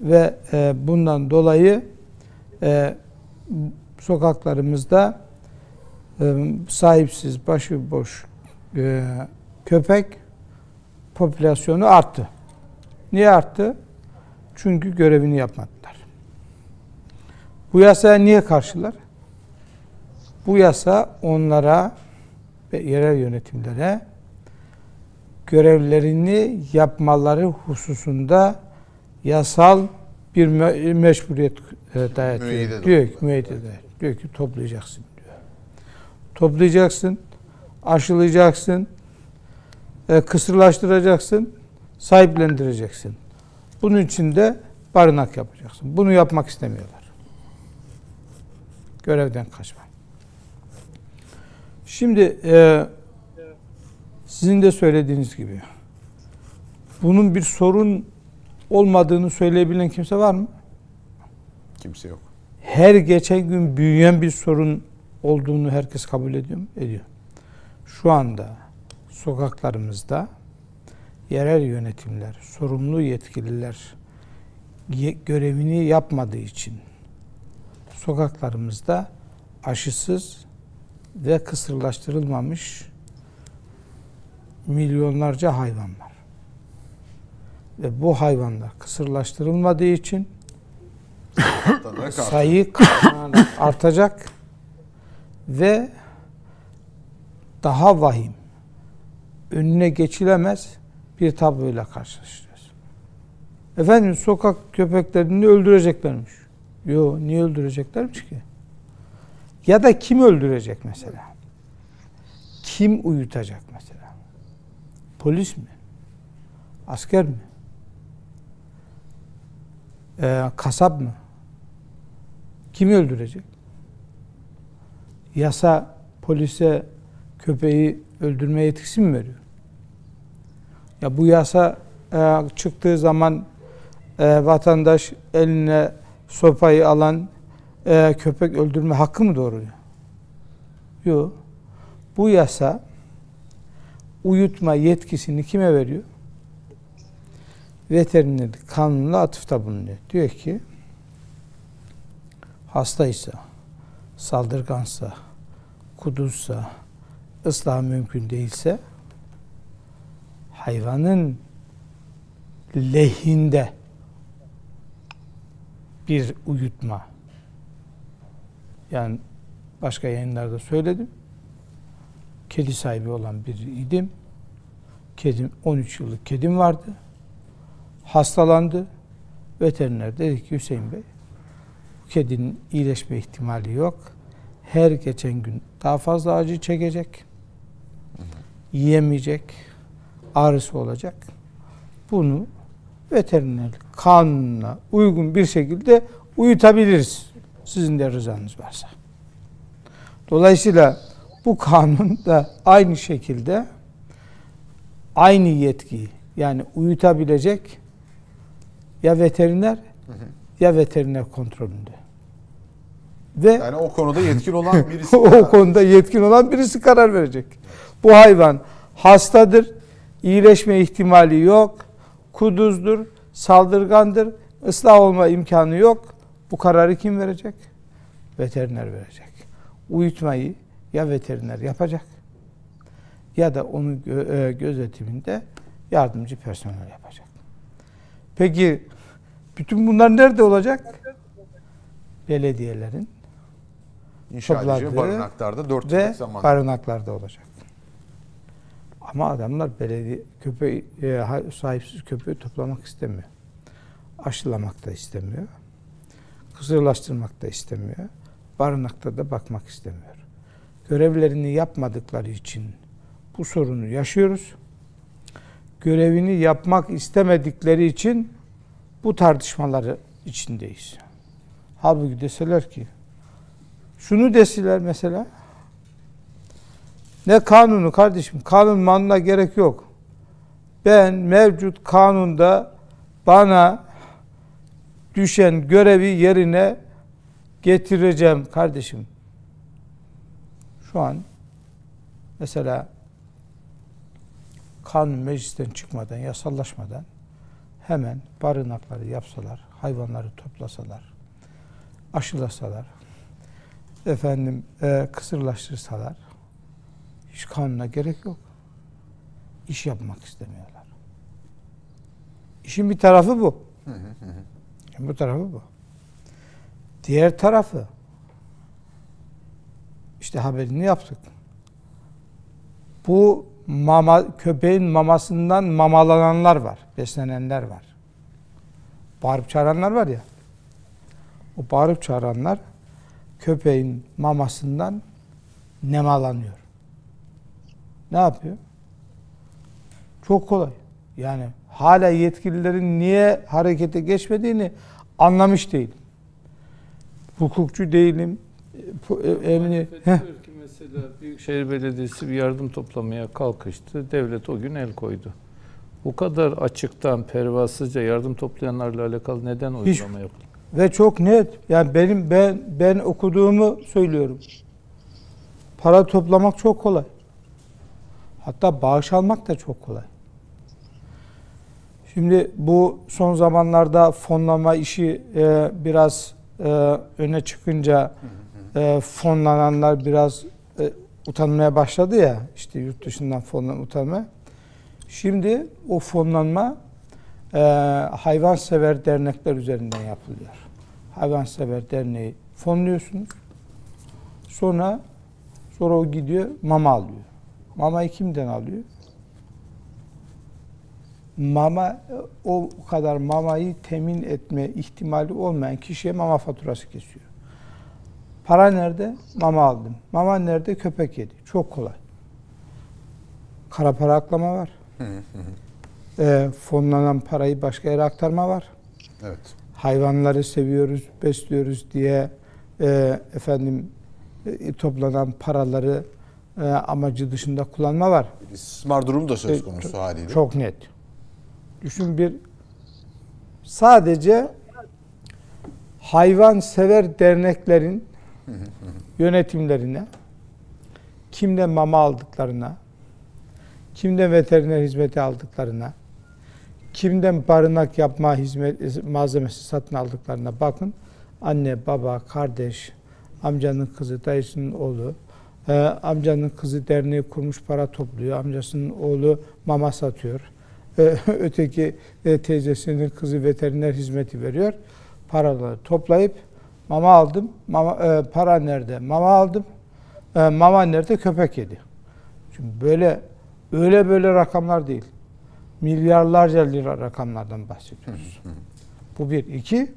ve e, bundan dolayı e, sokaklarımızda e, sahipsiz, başıboş e, köpek popülasyonu arttı. Niye arttı? Çünkü görevini yapmadılar. Bu yasaya niye karşılar? Bu yasa onlara ve yerel yönetimlere görevlerini yapmaları hususunda yasal bir me- meşburiyet e, dayatıyor. Müeyyide diyor ki, müeyyide. Diyor ki toplayacaksın. Toplayacaksın, aşılayacaksın, e, kısırlaştıracaksın, sahiplendireceksin. Bunun için de barınak yapacaksın. Bunu yapmak istemiyorlar. Görevden kaçma. Şimdi e, sizin de söylediğiniz gibi bunun bir sorun olmadığını söyleyebilen kimse var mı? Kimse yok. Her geçen gün büyüyen bir sorun olduğunu herkes kabul ediyor mu? Ediyor. Şu anda sokaklarımızda yerel yönetimler, sorumlu yetkililer ye- görevini yapmadığı için sokaklarımızda aşısız ve kısırlaştırılmamış milyonlarca hayvan var. Ve bu hayvanlar kısırlaştırılmadığı için sayı artacak ve daha vahim, önüne geçilemez bir tabloyla karşılaşacağız. Efendim sokak köpeklerini öldüreceklermiş. Yo niye öldüreceklermiş ki? Ya da kim öldürecek mesela? Kim uyutacak mesela? Polis mi? Asker mi? Ee, kasap mı? Kimi öldürecek? Yasa polise köpeği öldürme yetkisi mi veriyor? Ya bu yasa e, çıktığı zaman e, vatandaş eline sopayı alan e, köpek öldürme hakkı mı doğuruyor? Yok. Bu yasa uyutma yetkisini kime veriyor? Veterinerlik kanununa atıfta bulunuyor. Diyor ki hastaysa, saldırgansa, kuduzsa, ıslah mümkün değilse hayvanın lehinde bir uyutma yani başka yayınlarda söyledim. Kedi sahibi olan bir idim. Kedim 13 yıllık kedim vardı. Hastalandı. Veteriner dedi ki Hüseyin Bey kedinin iyileşme ihtimali yok. Her geçen gün daha fazla acı çekecek. Yiyemeyecek. Ağrısı olacak. Bunu veteriner kanuna uygun bir şekilde uyutabiliriz. Sizin de rızanız varsa. Dolayısıyla bu kanun da aynı şekilde aynı yetkiyi yani uyutabilecek ya veteriner ya veteriner kontrolünde. Ve Yani o konuda yetkin olan birisi. o konuda yetkin olan birisi karar verecek. Bu hayvan hastadır, iyileşme ihtimali yok, kuduzdur, saldırgandır, ıslah olma imkanı yok. Bu kararı kim verecek? Veteriner verecek. Uyutmayı ya veteriner yapacak ya da onun gö- e, gözetiminde yardımcı personel yapacak. Peki bütün bunlar nerede olacak? Belediyelerin İnşa edici barınaklarda 4 ve yıllık zaman. barınaklarda olacak. Ama adamlar belediye köpeği e, sahipsiz köpeği toplamak istemiyor. Aşılamak da istemiyor. Kısırlaştırmak da istemiyor. Barınakta da bakmak istemiyor. Görevlerini yapmadıkları için bu sorunu yaşıyoruz. Görevini yapmak istemedikleri için bu tartışmaları içindeyiz. Halbuki deseler ki şunu deseler mesela Ne kanunu kardeşim? Kanun manına gerek yok. Ben mevcut kanunda bana düşen görevi yerine getireceğim kardeşim. Şu an mesela kanun meclisten çıkmadan, yasallaşmadan hemen barınakları yapsalar, hayvanları toplasalar, aşılasalar, efendim e, kısırlaştırsalar hiç kanuna gerek yok. İş yapmak istemiyorlar. İşin bir tarafı bu. Bu tarafı bu. Diğer tarafı işte haberini yaptık. Bu mama köpeğin mamasından mamalananlar var, beslenenler var. Bağırıp çağıranlar var ya. O bağırıp çağıranlar köpeğin mamasından nemalanıyor. Ne yapıyor? Çok kolay. Yani hala yetkililerin niye harekete geçmediğini anlamış değilim. Hukukçu değilim. E- Emni, mesela Büyükşehir Belediyesi bir yardım toplamaya kalkıştı. Devlet o gün el koydu. Bu kadar açıktan, pervasızca yardım toplayanlarla alakalı neden uygulama yapıldı? Ve çok net. Yani benim ben ben okuduğumu söylüyorum. Para toplamak çok kolay. Hatta bağış almak da çok kolay. Şimdi bu son zamanlarda fonlama işi e, biraz e, öne çıkınca e, fonlananlar biraz e, utanmaya başladı ya. işte yurt dışından fonlan utanma. Şimdi o fonlanma e, hayvansever dernekler üzerinden yapılıyor. Hayvansever derneği fonluyorsunuz. Sonra sonra o gidiyor mama alıyor. Mamayı kimden alıyor? Mama o kadar mamayı temin etme ihtimali olmayan kişiye mama faturası kesiyor. Para nerede? Mama aldım. Mama nerede? Köpek yedi. Çok kolay. Kara para aklama var. E, fonlanan parayı başka yere aktarma var. Evet. Hayvanları seviyoruz, besliyoruz diye e, efendim e, toplanan paraları e, amacı dışında kullanma var. İstismar durumu da söz E, konusu çok- haliyle. Çok net. Düşün bir sadece hayvan sever derneklerin yönetimlerine kimden mama aldıklarına, kimden veteriner hizmeti aldıklarına, kimden barınak yapma hizmet malzemesi satın aldıklarına bakın. Anne, baba, kardeş, amcanın kızı, dayısının oğlu, e, amcanın kızı derneği kurmuş para topluyor. Amcasının oğlu mama satıyor. E, öteki e, teyzesinin kızı veteriner hizmeti veriyor. Paraları toplayıp mama aldım. Mama, e, para nerede? Mama aldım. E, mama nerede? Köpek yedi. Şimdi böyle öyle böyle rakamlar değil. Milyarlarca lira rakamlardan bahsediyoruz. Bu bir. iki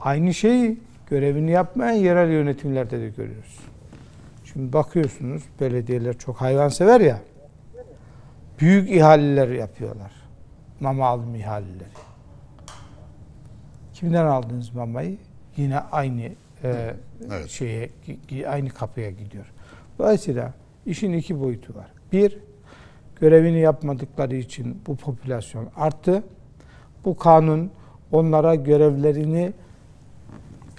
aynı şeyi görevini yapmayan yerel yönetimlerde de görüyoruz. Şimdi bakıyorsunuz belediyeler çok hayvansever ya. Büyük ihaleler yapıyorlar. Mama alım ihaleleri. Kimden aldınız mamayı? Yine aynı e, Evet. şeye aynı kapıya gidiyor. Dolayısıyla işin iki boyutu var. Bir, görevini yapmadıkları için bu popülasyon arttı. Bu kanun onlara görevlerini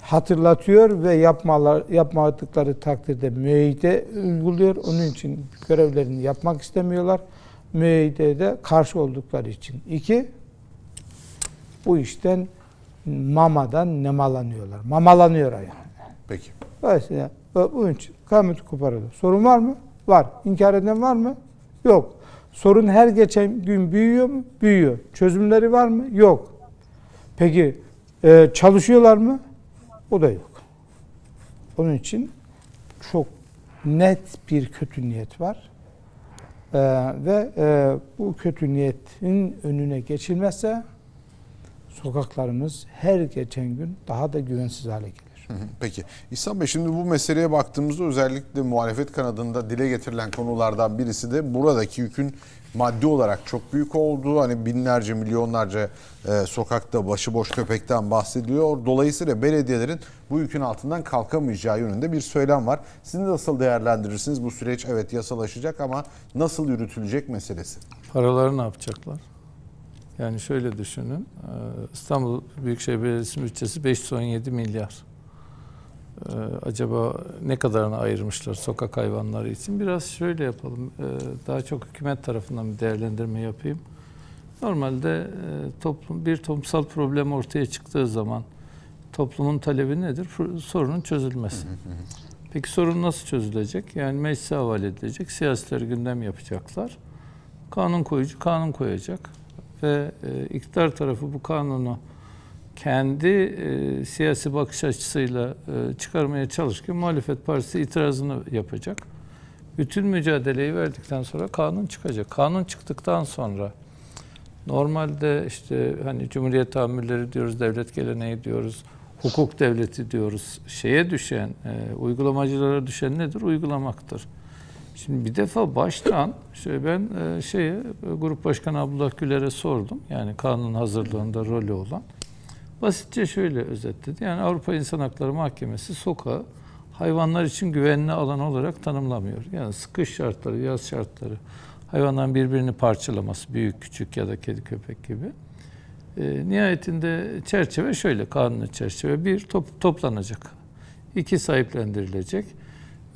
hatırlatıyor ve yapmalar, yapmadıkları takdirde müeyyide uyguluyor. Onun için görevlerini yapmak istemiyorlar. Müeyyide de karşı oldukları için. İki, bu işten mamadan nemalanıyorlar. Mamalanıyor yani. Peki. Dolayısıyla bunun için kıyameti koparılır. Sorun var mı? Var. İnkar eden var mı? Yok. Sorun her geçen gün büyüyor mu? Büyüyor. Çözümleri var mı? Yok. Peki e, çalışıyorlar mı? O da yok. Onun için çok net bir kötü niyet var. E, ve e, bu kötü niyetin önüne geçilmezse sokaklarımız her geçen gün daha da güvensiz hale gelir. Peki İhsan Bey şimdi bu meseleye baktığımızda özellikle muhalefet kanadında dile getirilen konulardan birisi de buradaki yükün maddi olarak çok büyük olduğu hani binlerce milyonlarca e, sokakta başıboş köpekten bahsediliyor. Dolayısıyla belediyelerin bu yükün altından kalkamayacağı yönünde bir söylem var. Siz nasıl değerlendirirsiniz bu süreç evet yasalaşacak ama nasıl yürütülecek meselesi? Paraları ne yapacaklar? Yani şöyle düşünün. e, İstanbul Büyükşehir Belediyesi'nin bütçesi 517 milyar. E, Acaba ne kadarını ayırmışlar sokak hayvanları için? Biraz şöyle yapalım. e, Daha çok hükümet tarafından bir değerlendirme yapayım. Normalde e, toplum bir toplumsal problem ortaya çıktığı zaman toplumun talebi nedir? Sorunun çözülmesi. Peki sorun nasıl çözülecek? Yani meclise havale edilecek, siyasiler gündem yapacaklar. Kanun koyucu kanun koyacak ve e, iktidar tarafı bu kanunu kendi e, siyasi bakış açısıyla e, çıkarmaya çalışırken muhalefet partisi itirazını yapacak. Bütün mücadeleyi verdikten sonra kanun çıkacak. Kanun çıktıktan sonra normalde işte hani cumhuriyet tahammülleri diyoruz, devlet geleneği diyoruz, hukuk devleti diyoruz. Şeye düşen, e, uygulamacılara düşen nedir? Uygulamaktır. Şimdi bir defa baştan işte ben e, şeye Grup Başkanı Abdullah Güler'e sordum. Yani kanun hazırlığında rolü olan. Basitçe şöyle özetledi. Yani Avrupa İnsan Hakları Mahkemesi sokağı hayvanlar için güvenli alan olarak tanımlamıyor. Yani kış şartları, yaz şartları, hayvanların birbirini parçalaması, büyük, küçük ya da kedi, köpek gibi. E, nihayetinde çerçeve şöyle, kanun çerçeve. Bir, top, toplanacak. İki, sahiplendirilecek.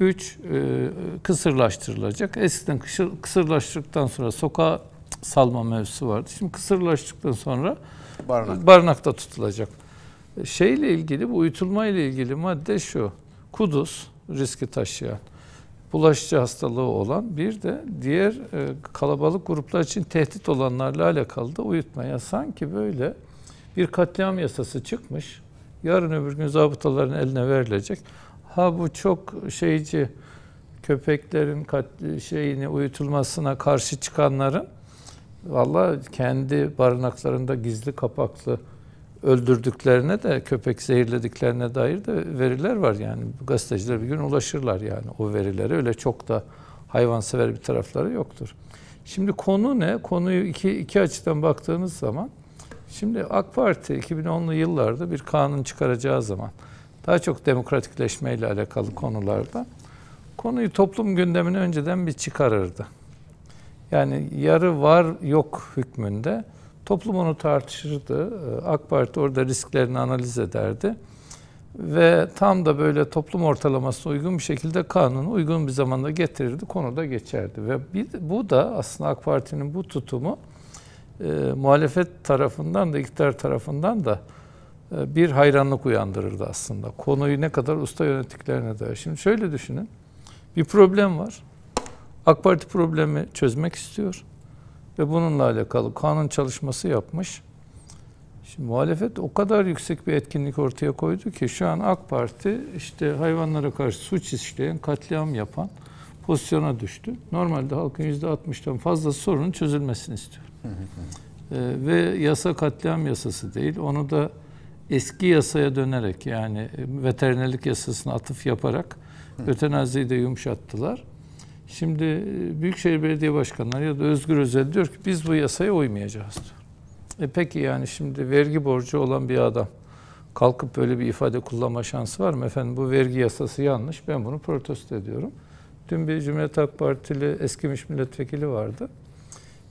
Üç, e, kısırlaştırılacak. Eskiden kısır, kısırlaştırdıktan sonra sokağa salma mevzusu vardı. Şimdi kısırlaştırdıktan sonra Barınak. barınakta tutulacak. Şeyle ilgili, bu uyutulma ile ilgili madde şu. Kuduz riski taşıyan, bulaşıcı hastalığı olan bir de diğer e, kalabalık gruplar için tehdit olanlarla alakalı da uyutmaya sanki böyle bir katliam yasası çıkmış. Yarın öbür gün zabıtaların eline verilecek. Ha bu çok şeyci köpeklerin kat- şeyini uyutulmasına karşı çıkanların Valla kendi barınaklarında gizli kapaklı öldürdüklerine de köpek zehirlediklerine dair de veriler var yani. Gazeteciler bir gün ulaşırlar yani o verilere. Öyle çok da hayvansever bir tarafları yoktur. Şimdi konu ne? Konuyu iki, iki açıdan baktığınız zaman şimdi AK Parti 2010'lu yıllarda bir kanun çıkaracağı zaman daha çok demokratikleşmeyle alakalı konularda konuyu toplum gündemine önceden bir çıkarırdı. Yani yarı var yok hükmünde toplum onu tartışırdı. Ee, AK Parti orada risklerini analiz ederdi. Ve tam da böyle toplum ortalamasına uygun bir şekilde kanunu uygun bir zamanda getirirdi, konuda geçerdi. Ve bir, bu da aslında AK Parti'nin bu tutumu e, muhalefet tarafından da iktidar tarafından da e, bir hayranlık uyandırırdı aslında. Konuyu ne kadar usta yönettiklerine dair. Şimdi şöyle düşünün, bir problem var. AK Parti problemi çözmek istiyor ve bununla alakalı kanun çalışması yapmış. Şimdi muhalefet o kadar yüksek bir etkinlik ortaya koydu ki şu an AK Parti işte hayvanlara karşı suç işleyen, katliam yapan pozisyona düştü. Normalde halkın %60'tan fazlası sorunun çözülmesini istiyor. Ee, ve yasa katliam yasası değil, onu da eski yasaya dönerek yani e, veterinerlik yasasına atıf yaparak ötenaziyi de yumuşattılar. Şimdi e, Büyükşehir Belediye Başkanları ya da Özgür Özel diyor ki biz bu yasaya uymayacağız diyor. E peki yani şimdi vergi borcu olan bir adam kalkıp böyle bir ifade kullanma şansı var mı? Efendim bu vergi yasası yanlış ben bunu protesto ediyorum. Dün bir Cumhuriyet Halk Partili eskimiş milletvekili vardı.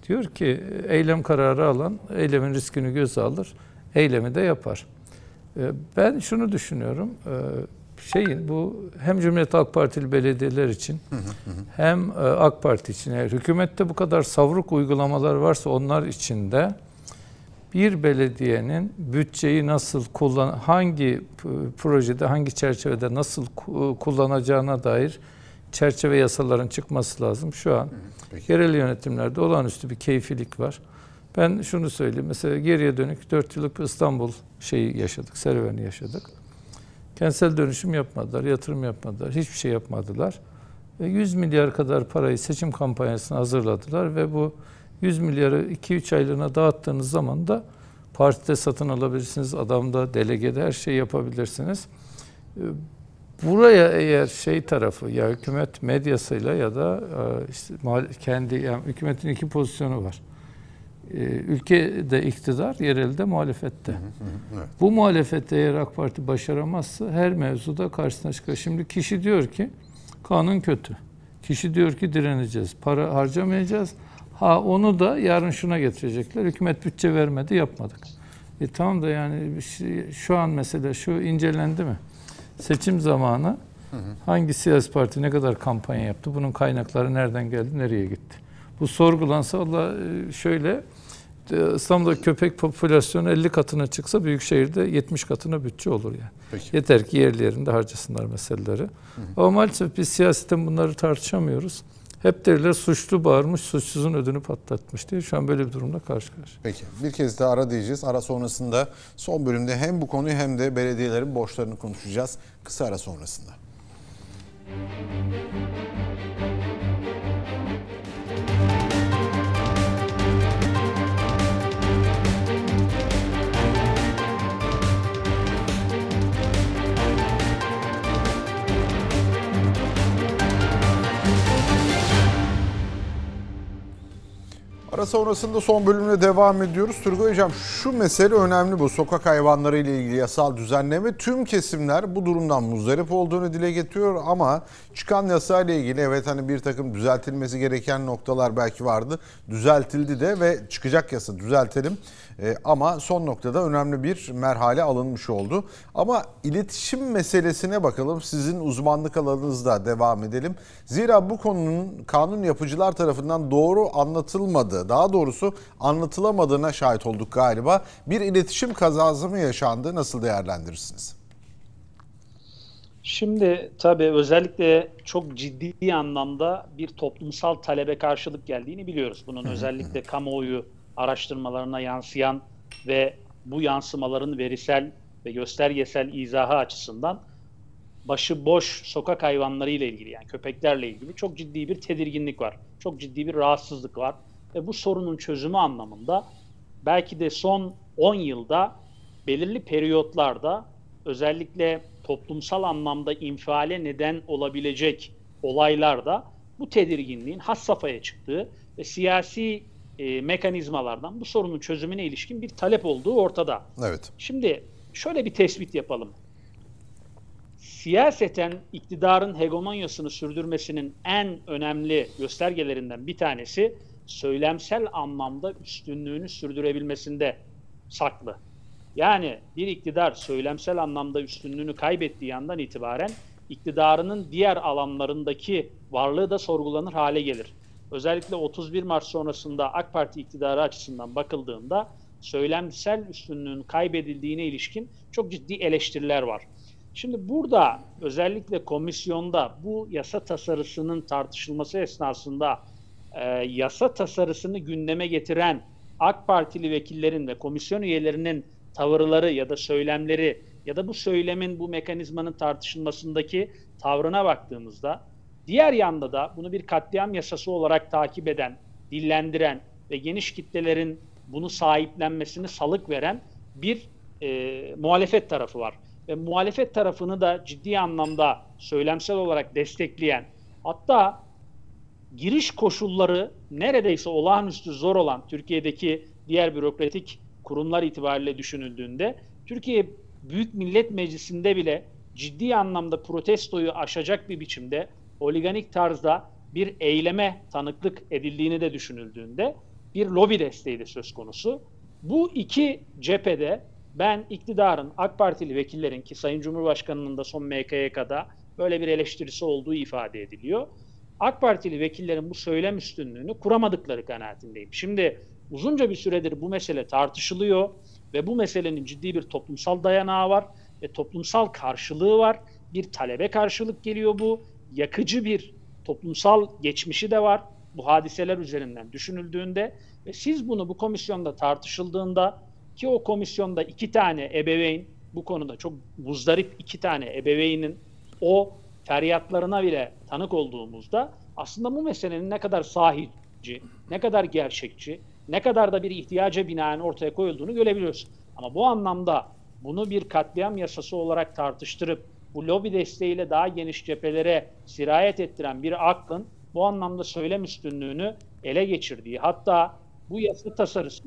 Diyor ki eylem kararı alan eylemin riskini göze alır, eylemi de yapar. E, Ben şunu düşünüyorum, e, şeyin bu hem Cumhuriyet Halk Partili belediyeler için hem e, AK Parti için eğer hükümette bu kadar savruk uygulamalar varsa onlar için de bir belediyenin bütçeyi nasıl kullan hangi p- projede hangi çerçevede nasıl ku- kullanacağına dair çerçeve yasaların çıkması lazım. Şu an Peki. yerel yönetimlerde olağanüstü bir keyfilik var. Ben şunu söyleyeyim. Mesela geriye dönük 4 yıllık bir İstanbul şeyi yaşadık, serüveni yaşadık. Kentsel dönüşüm yapmadılar, yatırım yapmadılar, hiçbir şey yapmadılar. Ve 100 milyar kadar parayı seçim kampanyasına hazırladılar ve bu 100 milyarı 2-3 aylığına dağıttığınız zaman da partide satın alabilirsiniz, adamda, delegede her şeyi yapabilirsiniz. Buraya eğer şey tarafı ya hükümet medyasıyla ya da e, işte kendi yani hükümetin iki pozisyonu var. E, Ülkede iktidar, yerelde muhalefette. evet. Bu muhalefette eğer AK Parti başaramazsa her mevzuda karşısına çıkar. Şimdi kişi diyor ki kanun kötü. Kişi diyor ki direneceğiz. Para harcamayacağız. Ha onu da yarın şuna getirecekler. Hükümet bütçe vermedi yapmadık. E tamam da yani şey- şu an mesela şu incelendi mi? Seçim zamanı hangi siyasi parti ne kadar kampanya yaptı? Bunun kaynakları nereden geldi, nereye gitti? Bu sorgulansa Allah e, şöyle İstanbul'da köpek popülasyonu 50 katına çıksa büyükşehirde 70 katına bütçe olur yani. Peki. Yeter ki yerli yerinde harcasınlar meseleleri. Ama maalesef biz siyasetten bunları tartışamıyoruz. Hep derler suçlu bağırmış, suçsuzun ödünü patlatmış diye. Şu an böyle bir durumda karşı karşıya. Peki bir kez daha ara diyeceğiz. Ara sonrasında son bölümde hem bu konuyu hem de belediyelerin borçlarını konuşacağız. Kısa ara sonrasında. Ara sonrasında son bölümle devam ediyoruz. Turgay Hocam şu mesele önemli bu. Sokak hayvanları ile ilgili yasal düzenleme. Tüm kesimler bu durumdan muzdarip olduğunu dile getiriyor ama çıkan yasa ile ilgili evet hani bir takım düzeltilmesi gereken noktalar belki vardı. Düzeltildi de ve çıkacak yasa düzeltelim. Ee, ama son noktada önemli bir merhale alınmış oldu. Ama iletişim meselesine bakalım. Sizin uzmanlık alanınızda devam edelim. Zira bu konunun kanun yapıcılar tarafından doğru anlatılmadığı, daha doğrusu anlatılamadığına şahit olduk galiba. Bir iletişim kazası mı yaşandı? Nasıl değerlendirirsiniz? Şimdi tabii özellikle çok ciddi anlamda bir toplumsal talebe karşılık geldiğini biliyoruz. Bunun özellikle kamuoyu araştırmalarına yansıyan ve bu yansımaların verisel ve göstergesel izahı açısından başıboş sokak hayvanları ile ilgili yani köpeklerle ilgili çok ciddi bir tedirginlik var. Çok ciddi bir rahatsızlık var. Ve bu sorunun çözümü anlamında belki de son 10 yılda belirli periyotlarda özellikle toplumsal anlamda infiale neden olabilecek olaylarda bu tedirginliğin has safhaya çıktığı ve siyasi e, mekanizmalardan bu sorunun çözümüne ilişkin bir talep olduğu ortada. Evet. Şimdi şöyle bir tespit yapalım. Siyaseten iktidarın hegemonyasını sürdürmesinin en önemli göstergelerinden bir tanesi söylemsel anlamda üstünlüğünü sürdürebilmesinde saklı. Yani bir iktidar söylemsel anlamda üstünlüğünü kaybettiği yandan itibaren iktidarının diğer alanlarındaki varlığı da sorgulanır hale gelir. Özellikle 31 Mart sonrasında AK Parti iktidarı açısından bakıldığında söylemsel üstünlüğün kaybedildiğine ilişkin çok ciddi eleştiriler var. Şimdi burada özellikle komisyonda bu yasa tasarısının tartışılması esnasında e, yasa tasarısını gündeme getiren AK Partili vekillerin ve komisyon üyelerinin tavırları ya da söylemleri ya da bu söylemin bu mekanizmanın tartışılmasındaki tavrına baktığımızda diğer yanda da bunu bir katliam yasası olarak takip eden, dillendiren ve geniş kitlelerin bunu sahiplenmesini salık veren bir e, muhalefet tarafı var. Ve muhalefet tarafını da ciddi anlamda söylemsel olarak destekleyen hatta giriş koşulları neredeyse olağanüstü zor olan Türkiye'deki diğer bürokratik kurumlar itibariyle düşünüldüğünde Türkiye Büyük Millet Meclisi'nde bile ciddi anlamda protestoyu aşacak bir biçimde oliganik tarzda bir eyleme tanıklık edildiğini de düşünüldüğünde bir lobi desteği de söz konusu. Bu iki cephede ben iktidarın AK Partili vekillerin ki Sayın Cumhurbaşkanı'nın da son MKYK'da böyle bir eleştirisi olduğu ifade ediliyor. AK Partili vekillerin bu söylem üstünlüğünü kuramadıkları kanaatindeyim. Şimdi uzunca bir süredir bu mesele tartışılıyor ve bu meselenin ciddi bir toplumsal dayanağı var ve toplumsal karşılığı var. Bir talebe karşılık geliyor bu. Yakıcı bir toplumsal geçmişi de var bu hadiseler üzerinden düşünüldüğünde ve siz bunu bu komisyonda tartışıldığında ki o komisyonda iki tane ebeveyn bu konuda çok muzdarip iki tane ebeveynin o feryatlarına bile tanık olduğumuzda aslında bu meselenin ne kadar sahici, ne kadar gerçekçi, ne kadar da bir ihtiyaca binaen ortaya koyulduğunu görebiliyoruz. Ama bu anlamda bunu bir katliam yasası olarak tartıştırıp bu lobi desteğiyle daha geniş cephelere sirayet ettiren bir aklın bu anlamda söylem üstünlüğünü ele geçirdiği hatta bu yasa tasarısı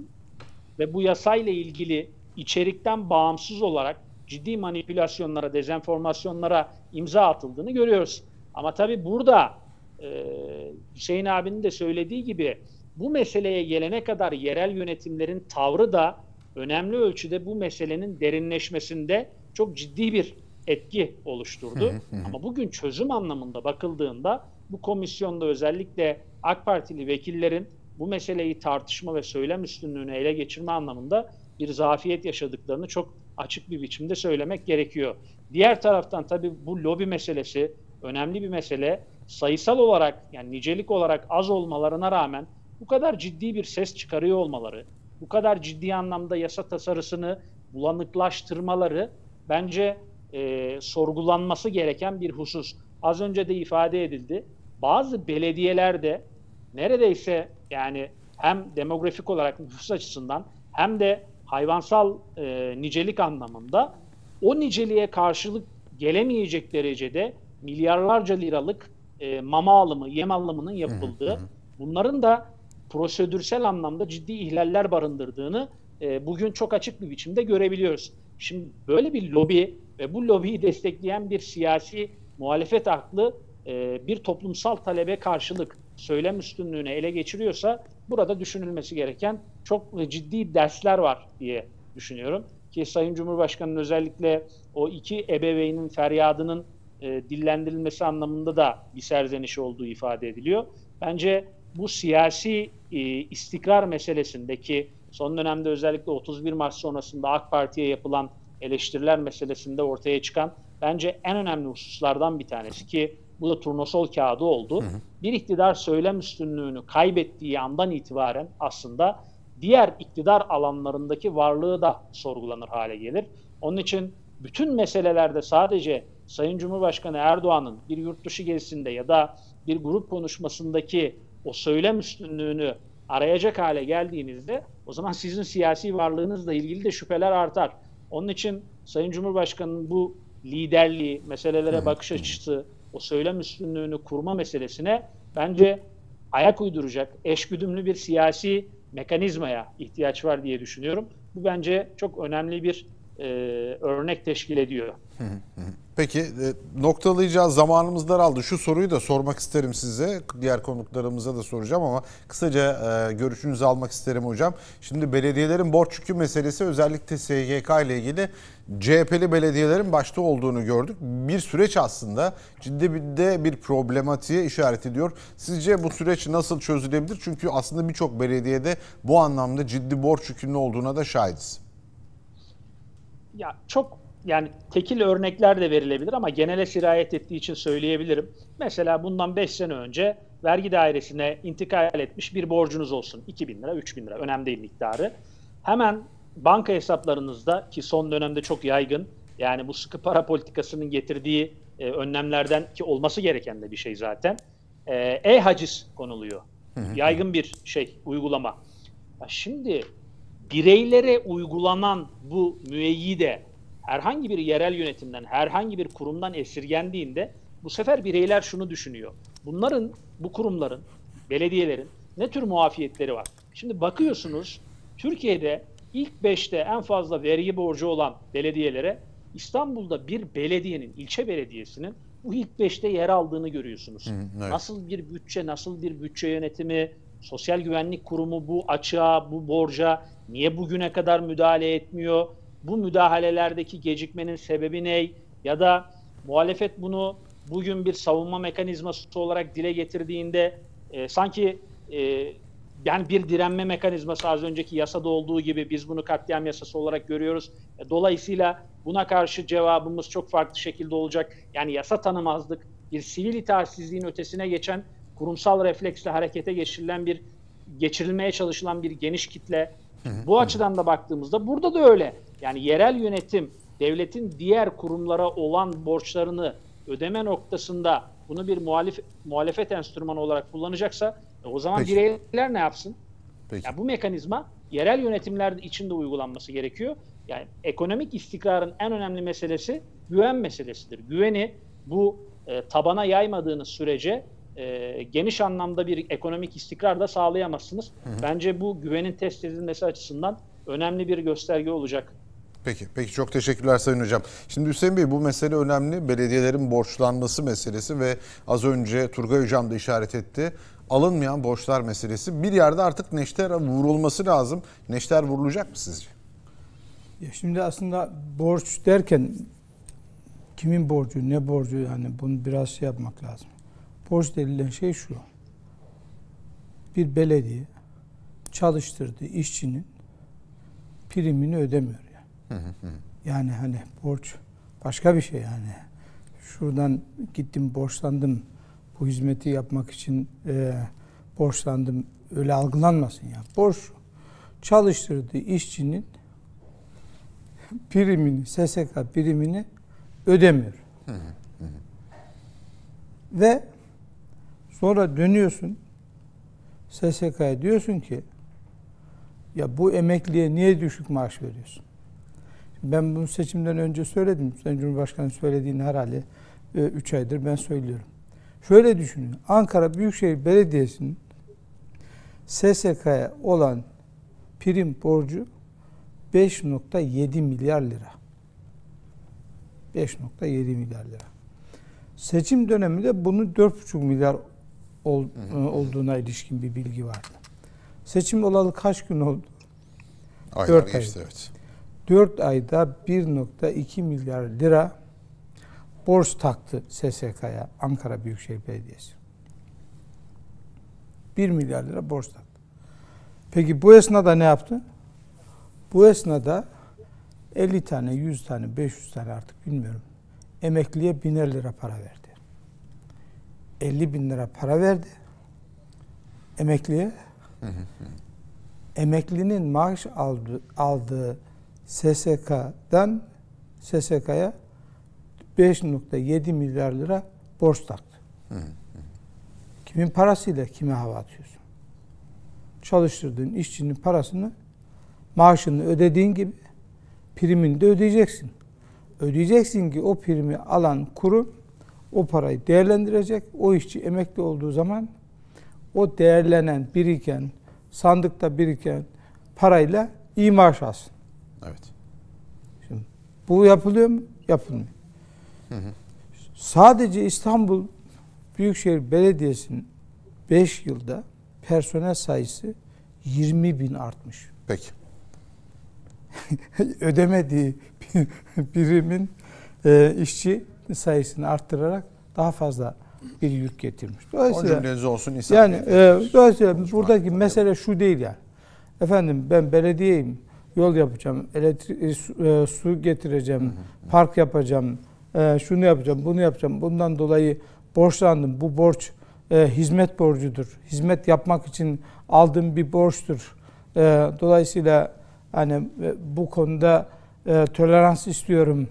ve bu yasayla ilgili içerikten bağımsız olarak ciddi manipülasyonlara, dezenformasyonlara imza atıldığını görüyoruz. Ama tabii burada e, Hüseyin abinin de söylediği gibi bu meseleye gelene kadar yerel yönetimlerin tavrı da önemli ölçüde bu meselenin derinleşmesinde çok ciddi bir etki oluşturdu. Ama bugün çözüm anlamında bakıldığında bu komisyonda özellikle AK Partili vekillerin bu meseleyi tartışma ve söylem üstünlüğünü ele geçirme anlamında bir zafiyet yaşadıklarını çok açık bir biçimde söylemek gerekiyor. Diğer taraftan tabii bu lobi meselesi önemli bir mesele. Sayısal olarak yani nicelik olarak az olmalarına rağmen bu kadar ciddi bir ses çıkarıyor olmaları, bu kadar ciddi anlamda yasa tasarısını bulanıklaştırmaları bence e, sorgulanması gereken bir husus. Az önce de ifade edildi. Bazı belediyelerde neredeyse yani hem demografik olarak nüfus açısından hem de hayvansal e, nicelik anlamında o niceliğe karşılık gelemeyecek derecede milyarlarca liralık e, mama alımı, yem alımının yapıldığı, bunların da prosedürsel anlamda ciddi ihlaller barındırdığını e, bugün çok açık bir biçimde görebiliyoruz. Şimdi böyle bir lobi ve bu lobiyi destekleyen bir siyasi muhalefet aklı e, bir toplumsal talebe karşılık söylem üstünlüğünü ele geçiriyorsa burada düşünülmesi gereken çok ciddi dersler var diye düşünüyorum. Ki Sayın Cumhurbaşkanı'nın özellikle o iki ebeveynin feryadının e, dillendirilmesi anlamında da bir serzenişi olduğu ifade ediliyor. Bence bu siyasi e, istikrar meselesindeki son dönemde özellikle 31 Mart sonrasında AK Parti'ye yapılan eleştiriler meselesinde ortaya çıkan bence en önemli hususlardan bir tanesi ki bu da turnusol kağıdı oldu. Hı hı. Bir iktidar söylem üstünlüğünü kaybettiği andan itibaren aslında diğer iktidar alanlarındaki varlığı da sorgulanır hale gelir. Onun için bütün meselelerde sadece Sayın Cumhurbaşkanı Erdoğan'ın bir yurt dışı gezisinde ya da bir grup konuşmasındaki o söylem üstünlüğünü arayacak hale geldiğinizde o zaman sizin siyasi varlığınızla ilgili de şüpheler artar. Onun için Sayın Cumhurbaşkanı'nın bu liderliği, meselelere bakış açısı, o söylem üstünlüğünü kurma meselesine bence ayak uyduracak, eşgüdümlü bir siyasi mekanizmaya ihtiyaç var diye düşünüyorum. Bu bence çok önemli bir e, örnek teşkil ediyor. Peki e, noktalayacağız zamanımız daraldı. Şu soruyu da sormak isterim size. Diğer konuklarımıza da soracağım ama kısaca e, görüşünüzü almak isterim hocam. Şimdi belediyelerin borç yükü meselesi özellikle SGK ile ilgili CHP'li belediyelerin başta olduğunu gördük. Bir süreç aslında ciddi bir de bir problematiğe işaret ediyor. Sizce bu süreç nasıl çözülebilir? Çünkü aslında birçok belediyede bu anlamda ciddi borç yükünün olduğuna da şahidiz. Ya çok yani tekil örnekler de verilebilir ama genele sirayet ettiği için söyleyebilirim. Mesela bundan 5 sene önce vergi dairesine intikal etmiş bir borcunuz olsun. 2 bin lira, 3 bin lira önemli değil miktarı. Hemen banka hesaplarınızda ki son dönemde çok yaygın yani bu sıkı para politikasının getirdiği e, önlemlerden ki olması gereken de bir şey zaten. E, e-haciz konuluyor. Yaygın bir şey, uygulama. Ya şimdi bireylere uygulanan bu müeyyide herhangi bir yerel yönetimden, herhangi bir kurumdan esirgendiğinde bu sefer bireyler şunu düşünüyor. Bunların, bu kurumların, belediyelerin ne tür muafiyetleri var? Şimdi bakıyorsunuz Türkiye'de ilk 5'te en fazla vergi borcu olan belediyelere İstanbul'da bir belediyenin, ilçe belediyesinin bu ilk 5'te yer aldığını görüyorsunuz. Hı, evet. Nasıl bir bütçe, nasıl bir bütçe yönetimi, Sosyal Güvenlik Kurumu bu açığa, bu borca niye bugüne kadar müdahale etmiyor? Bu müdahalelerdeki gecikmenin sebebi ne? Ya da muhalefet bunu bugün bir savunma mekanizması olarak dile getirdiğinde e, sanki e, yani bir direnme mekanizması az önceki yasada olduğu gibi biz bunu katliam yasası olarak görüyoruz. E, dolayısıyla buna karşı cevabımız çok farklı şekilde olacak. Yani yasa tanımazlık, bir sivil itaatsizliğin ötesine geçen kurumsal refleksle harekete geçirilen bir geçirilmeye çalışılan bir geniş kitle. Bu açıdan da baktığımızda burada da öyle. Yani yerel yönetim devletin diğer kurumlara olan borçlarını ödeme noktasında bunu bir muhalif, muhalefet enstrümanı olarak kullanacaksa e o zaman Peki. bireyler ne yapsın? Peki. Yani bu mekanizma yerel yönetimler içinde uygulanması gerekiyor. Yani ekonomik istikrarın en önemli meselesi güven meselesidir. Güveni bu e, tabana yaymadığınız sürece e, geniş anlamda bir ekonomik istikrar da sağlayamazsınız. Bence bu güvenin test edilmesi açısından önemli bir gösterge olacak. Peki, peki çok teşekkürler Sayın Hocam. Şimdi Hüseyin Bey bu mesele önemli. Belediyelerin borçlanması meselesi ve az önce Turgay Hocam da işaret etti. Alınmayan borçlar meselesi. Bir yerde artık neşter vurulması lazım. Neşter vurulacak mı sizce? Ya şimdi aslında borç derken kimin borcu, ne borcu yani bunu biraz şey yapmak lazım. Borç denilen şey şu. Bir belediye çalıştırdığı işçinin primini ödemiyor yani. Hani borç başka bir şey yani. Şuradan gittim borçlandım bu hizmeti yapmak için e, borçlandım öyle algılanmasın ya. Borç. Çalıştırdığı işçinin primini, SSK primini ödemiyor. Ve sonra dönüyorsun SSK'ya diyorsun ki ya bu emekliye niye düşük maaş veriyorsun? Ben bunu seçimden önce söyledim. Sayın Cumhurbaşkanı söylediğini herhalde 3 aydır ben söylüyorum. Şöyle düşünün. Ankara Büyükşehir Belediyesi'nin SSK'ya olan prim borcu 5.7 milyar lira. 5.7 milyar lira. Seçim döneminde bunun 4.5 milyar ol, olduğuna ilişkin bir bilgi vardı. Seçim olalı kaç gün oldu? Aylar Dört geçti ay. evet. 4 ayda 1.2 milyar lira borç taktı SSK'ya Ankara Büyükşehir Belediyesi. 1 milyar lira borç taktı. Peki bu esnada ne yaptı? Bu esnada 50 tane, 100 tane, 500 tane artık bilmiyorum. Emekliye biner lira para verdi. 50 bin lira para verdi. Emekliye. Emeklinin maaş aldı, aldığı SSK'dan SSK'ya 5.7 milyar lira borç taktı. Kimin parasıyla kime hava atıyorsun? Çalıştırdığın işçinin parasını maaşını ödediğin gibi primini de ödeyeceksin. Ödeyeceksin ki o primi alan kurum o parayı değerlendirecek. O işçi emekli olduğu zaman o değerlenen, biriken, sandıkta biriken parayla iyi maaş alsın. Evet. Şimdi bu yapılıyor mu? Yapılmıyor. Sadece İstanbul Büyükşehir Belediyesi'nin 5 yılda personel sayısı 20 bin artmış. Peki. Ödemediği birimin e, işçi sayısını arttırarak daha fazla bir yük getirmiş. Dolayısıyla olsun İhsan yani e, dolayısıyla buradaki mesele şu değil yani. Efendim ben belediyeyim, yol yapacağım, elektrik, e, su, e, su getireceğim, park yapacağım, e, şunu yapacağım, bunu yapacağım. Bundan dolayı borçlandım. Bu borç hizmet borcudur. Hizmet yapmak için aldığım bir borçtur. Dolayısıyla hani bu konuda tolerans istiyorum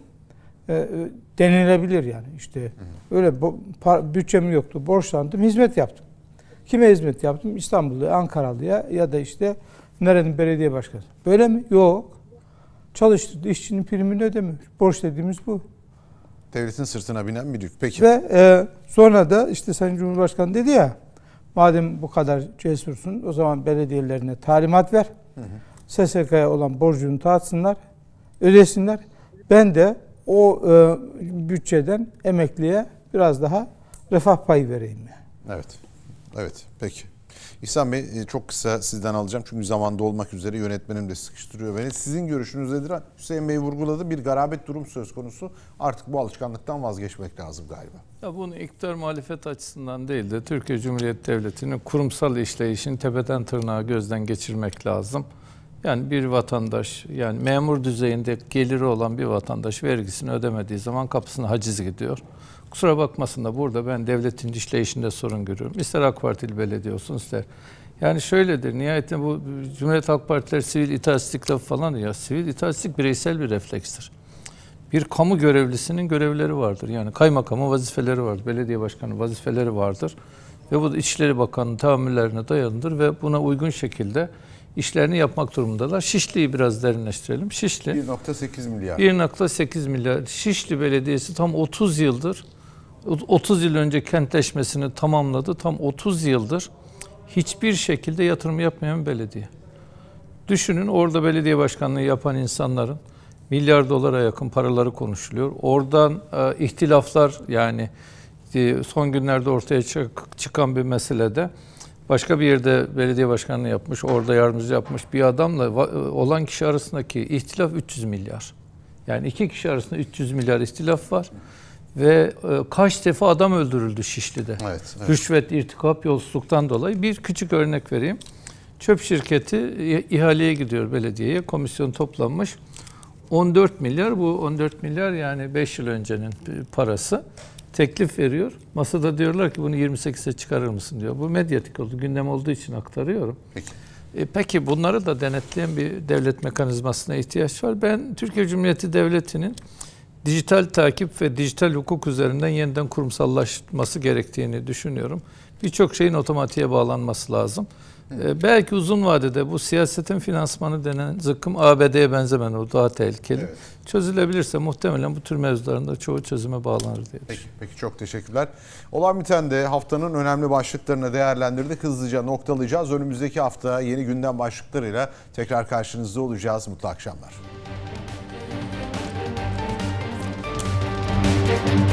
denilebilir yani işte öyle bo- par- bütçem yoktu borçlandım hizmet yaptım. Kime hizmet yaptım? İstanbul'da, Ankaralı'ya ya da işte nerenin belediye başkanı. Böyle mi? Yok. Çalıştırdı, işçinin primini ödemiyor. Borç dediğimiz bu. Devletin sırtına binen bir yük. Peki. Ve e, sonra da işte Sayın Cumhurbaşkanı dedi ya, madem bu kadar cesursun o zaman belediyelerine talimat ver. SSK'ya olan borcunu dağıtsınlar, ödesinler. Ben de o e, bütçeden emekliye biraz daha refah payı vereyim. Yani. Evet. Evet. Peki. İhsan Bey e, çok kısa sizden alacağım çünkü zamanda olmak üzere yönetmenim de sıkıştırıyor beni. Sizin görüşünüz nedir? Hüseyin Bey vurguladı bir garabet durum söz konusu. Artık bu alışkanlıktan vazgeçmek lazım galiba. Ya bunu iktidar muhalefet açısından değil de Türkiye Cumhuriyeti Devleti'nin kurumsal işleyişini tepeden tırnağa gözden geçirmek lazım. Yani bir vatandaş yani memur düzeyinde geliri olan bir vatandaş vergisini ödemediği zaman kapısına haciz gidiyor. Kusura bakmasın da burada ben devletin işleyişinde sorun görüyorum. İster AK Partili belediye olsun ister. Yani şöyledir nihayetinde bu Cumhuriyet Halk Partileri sivil itaatsizlik lafı falan ya sivil itaatsizlik bireysel bir reflekstir. Bir kamu görevlisinin görevleri vardır. Yani kaymakamın vazifeleri vardır, belediye başkanı vazifeleri vardır. ve bu da İçişleri Bakanı'nın tahammüllerine dayanıdır ve buna uygun şekilde işlerini yapmak durumundalar. Şişli'yi biraz derinleştirelim. Şişli 1.8 milyar. 1.8 milyar. Şişli Belediyesi tam 30 yıldır 30 yıl önce kentleşmesini tamamladı. Tam 30 yıldır hiçbir şekilde yatırım yapmayan belediye. Düşünün orada belediye başkanlığı yapan insanların milyar dolara yakın paraları konuşuluyor. Oradan e, ihtilaflar yani e, son günlerde ortaya çık- çıkan bir meselede başka bir yerde belediye başkanlığı yapmış, orada yardımcı yapmış bir adamla e, olan kişi arasındaki ihtilaf 300 milyar. Yani iki kişi arasında 300 milyar ihtilaf var ve e, kaç defa adam öldürüldü Şişli'de. Evet, evet. Rüşvet, irtikap, yolsuzluktan dolayı bir küçük örnek vereyim. Çöp şirketi ihaleye gidiyor belediyeye. Komisyon toplanmış. 14 milyar bu 14 milyar yani 5 yıl öncenin parası. Teklif veriyor. Masada diyorlar ki bunu 28'e çıkarır mısın diyor. Bu medyatik oldu. Gündem olduğu için aktarıyorum. Peki. E, peki bunları da denetleyen bir devlet mekanizmasına ihtiyaç var. Ben Türkiye Cumhuriyeti Devleti'nin dijital takip ve dijital hukuk üzerinden yeniden kurumsallaşması gerektiğini düşünüyorum. Birçok şeyin otomatiğe bağlanması lazım. E, belki uzun vadede bu siyasetin finansmanı denen zıkkım ABD'ye benzemen o daha tehlikeli. Evet. Çözülebilirse muhtemelen bu tür mevzuların da çoğu çözüme bağlanır diye Peki, peki çok teşekkürler. Olan biten de haftanın önemli başlıklarını değerlendirdik. Hızlıca noktalayacağız. Önümüzdeki hafta yeni gündem başlıklarıyla tekrar karşınızda olacağız. Mutlu akşamlar. Thank you.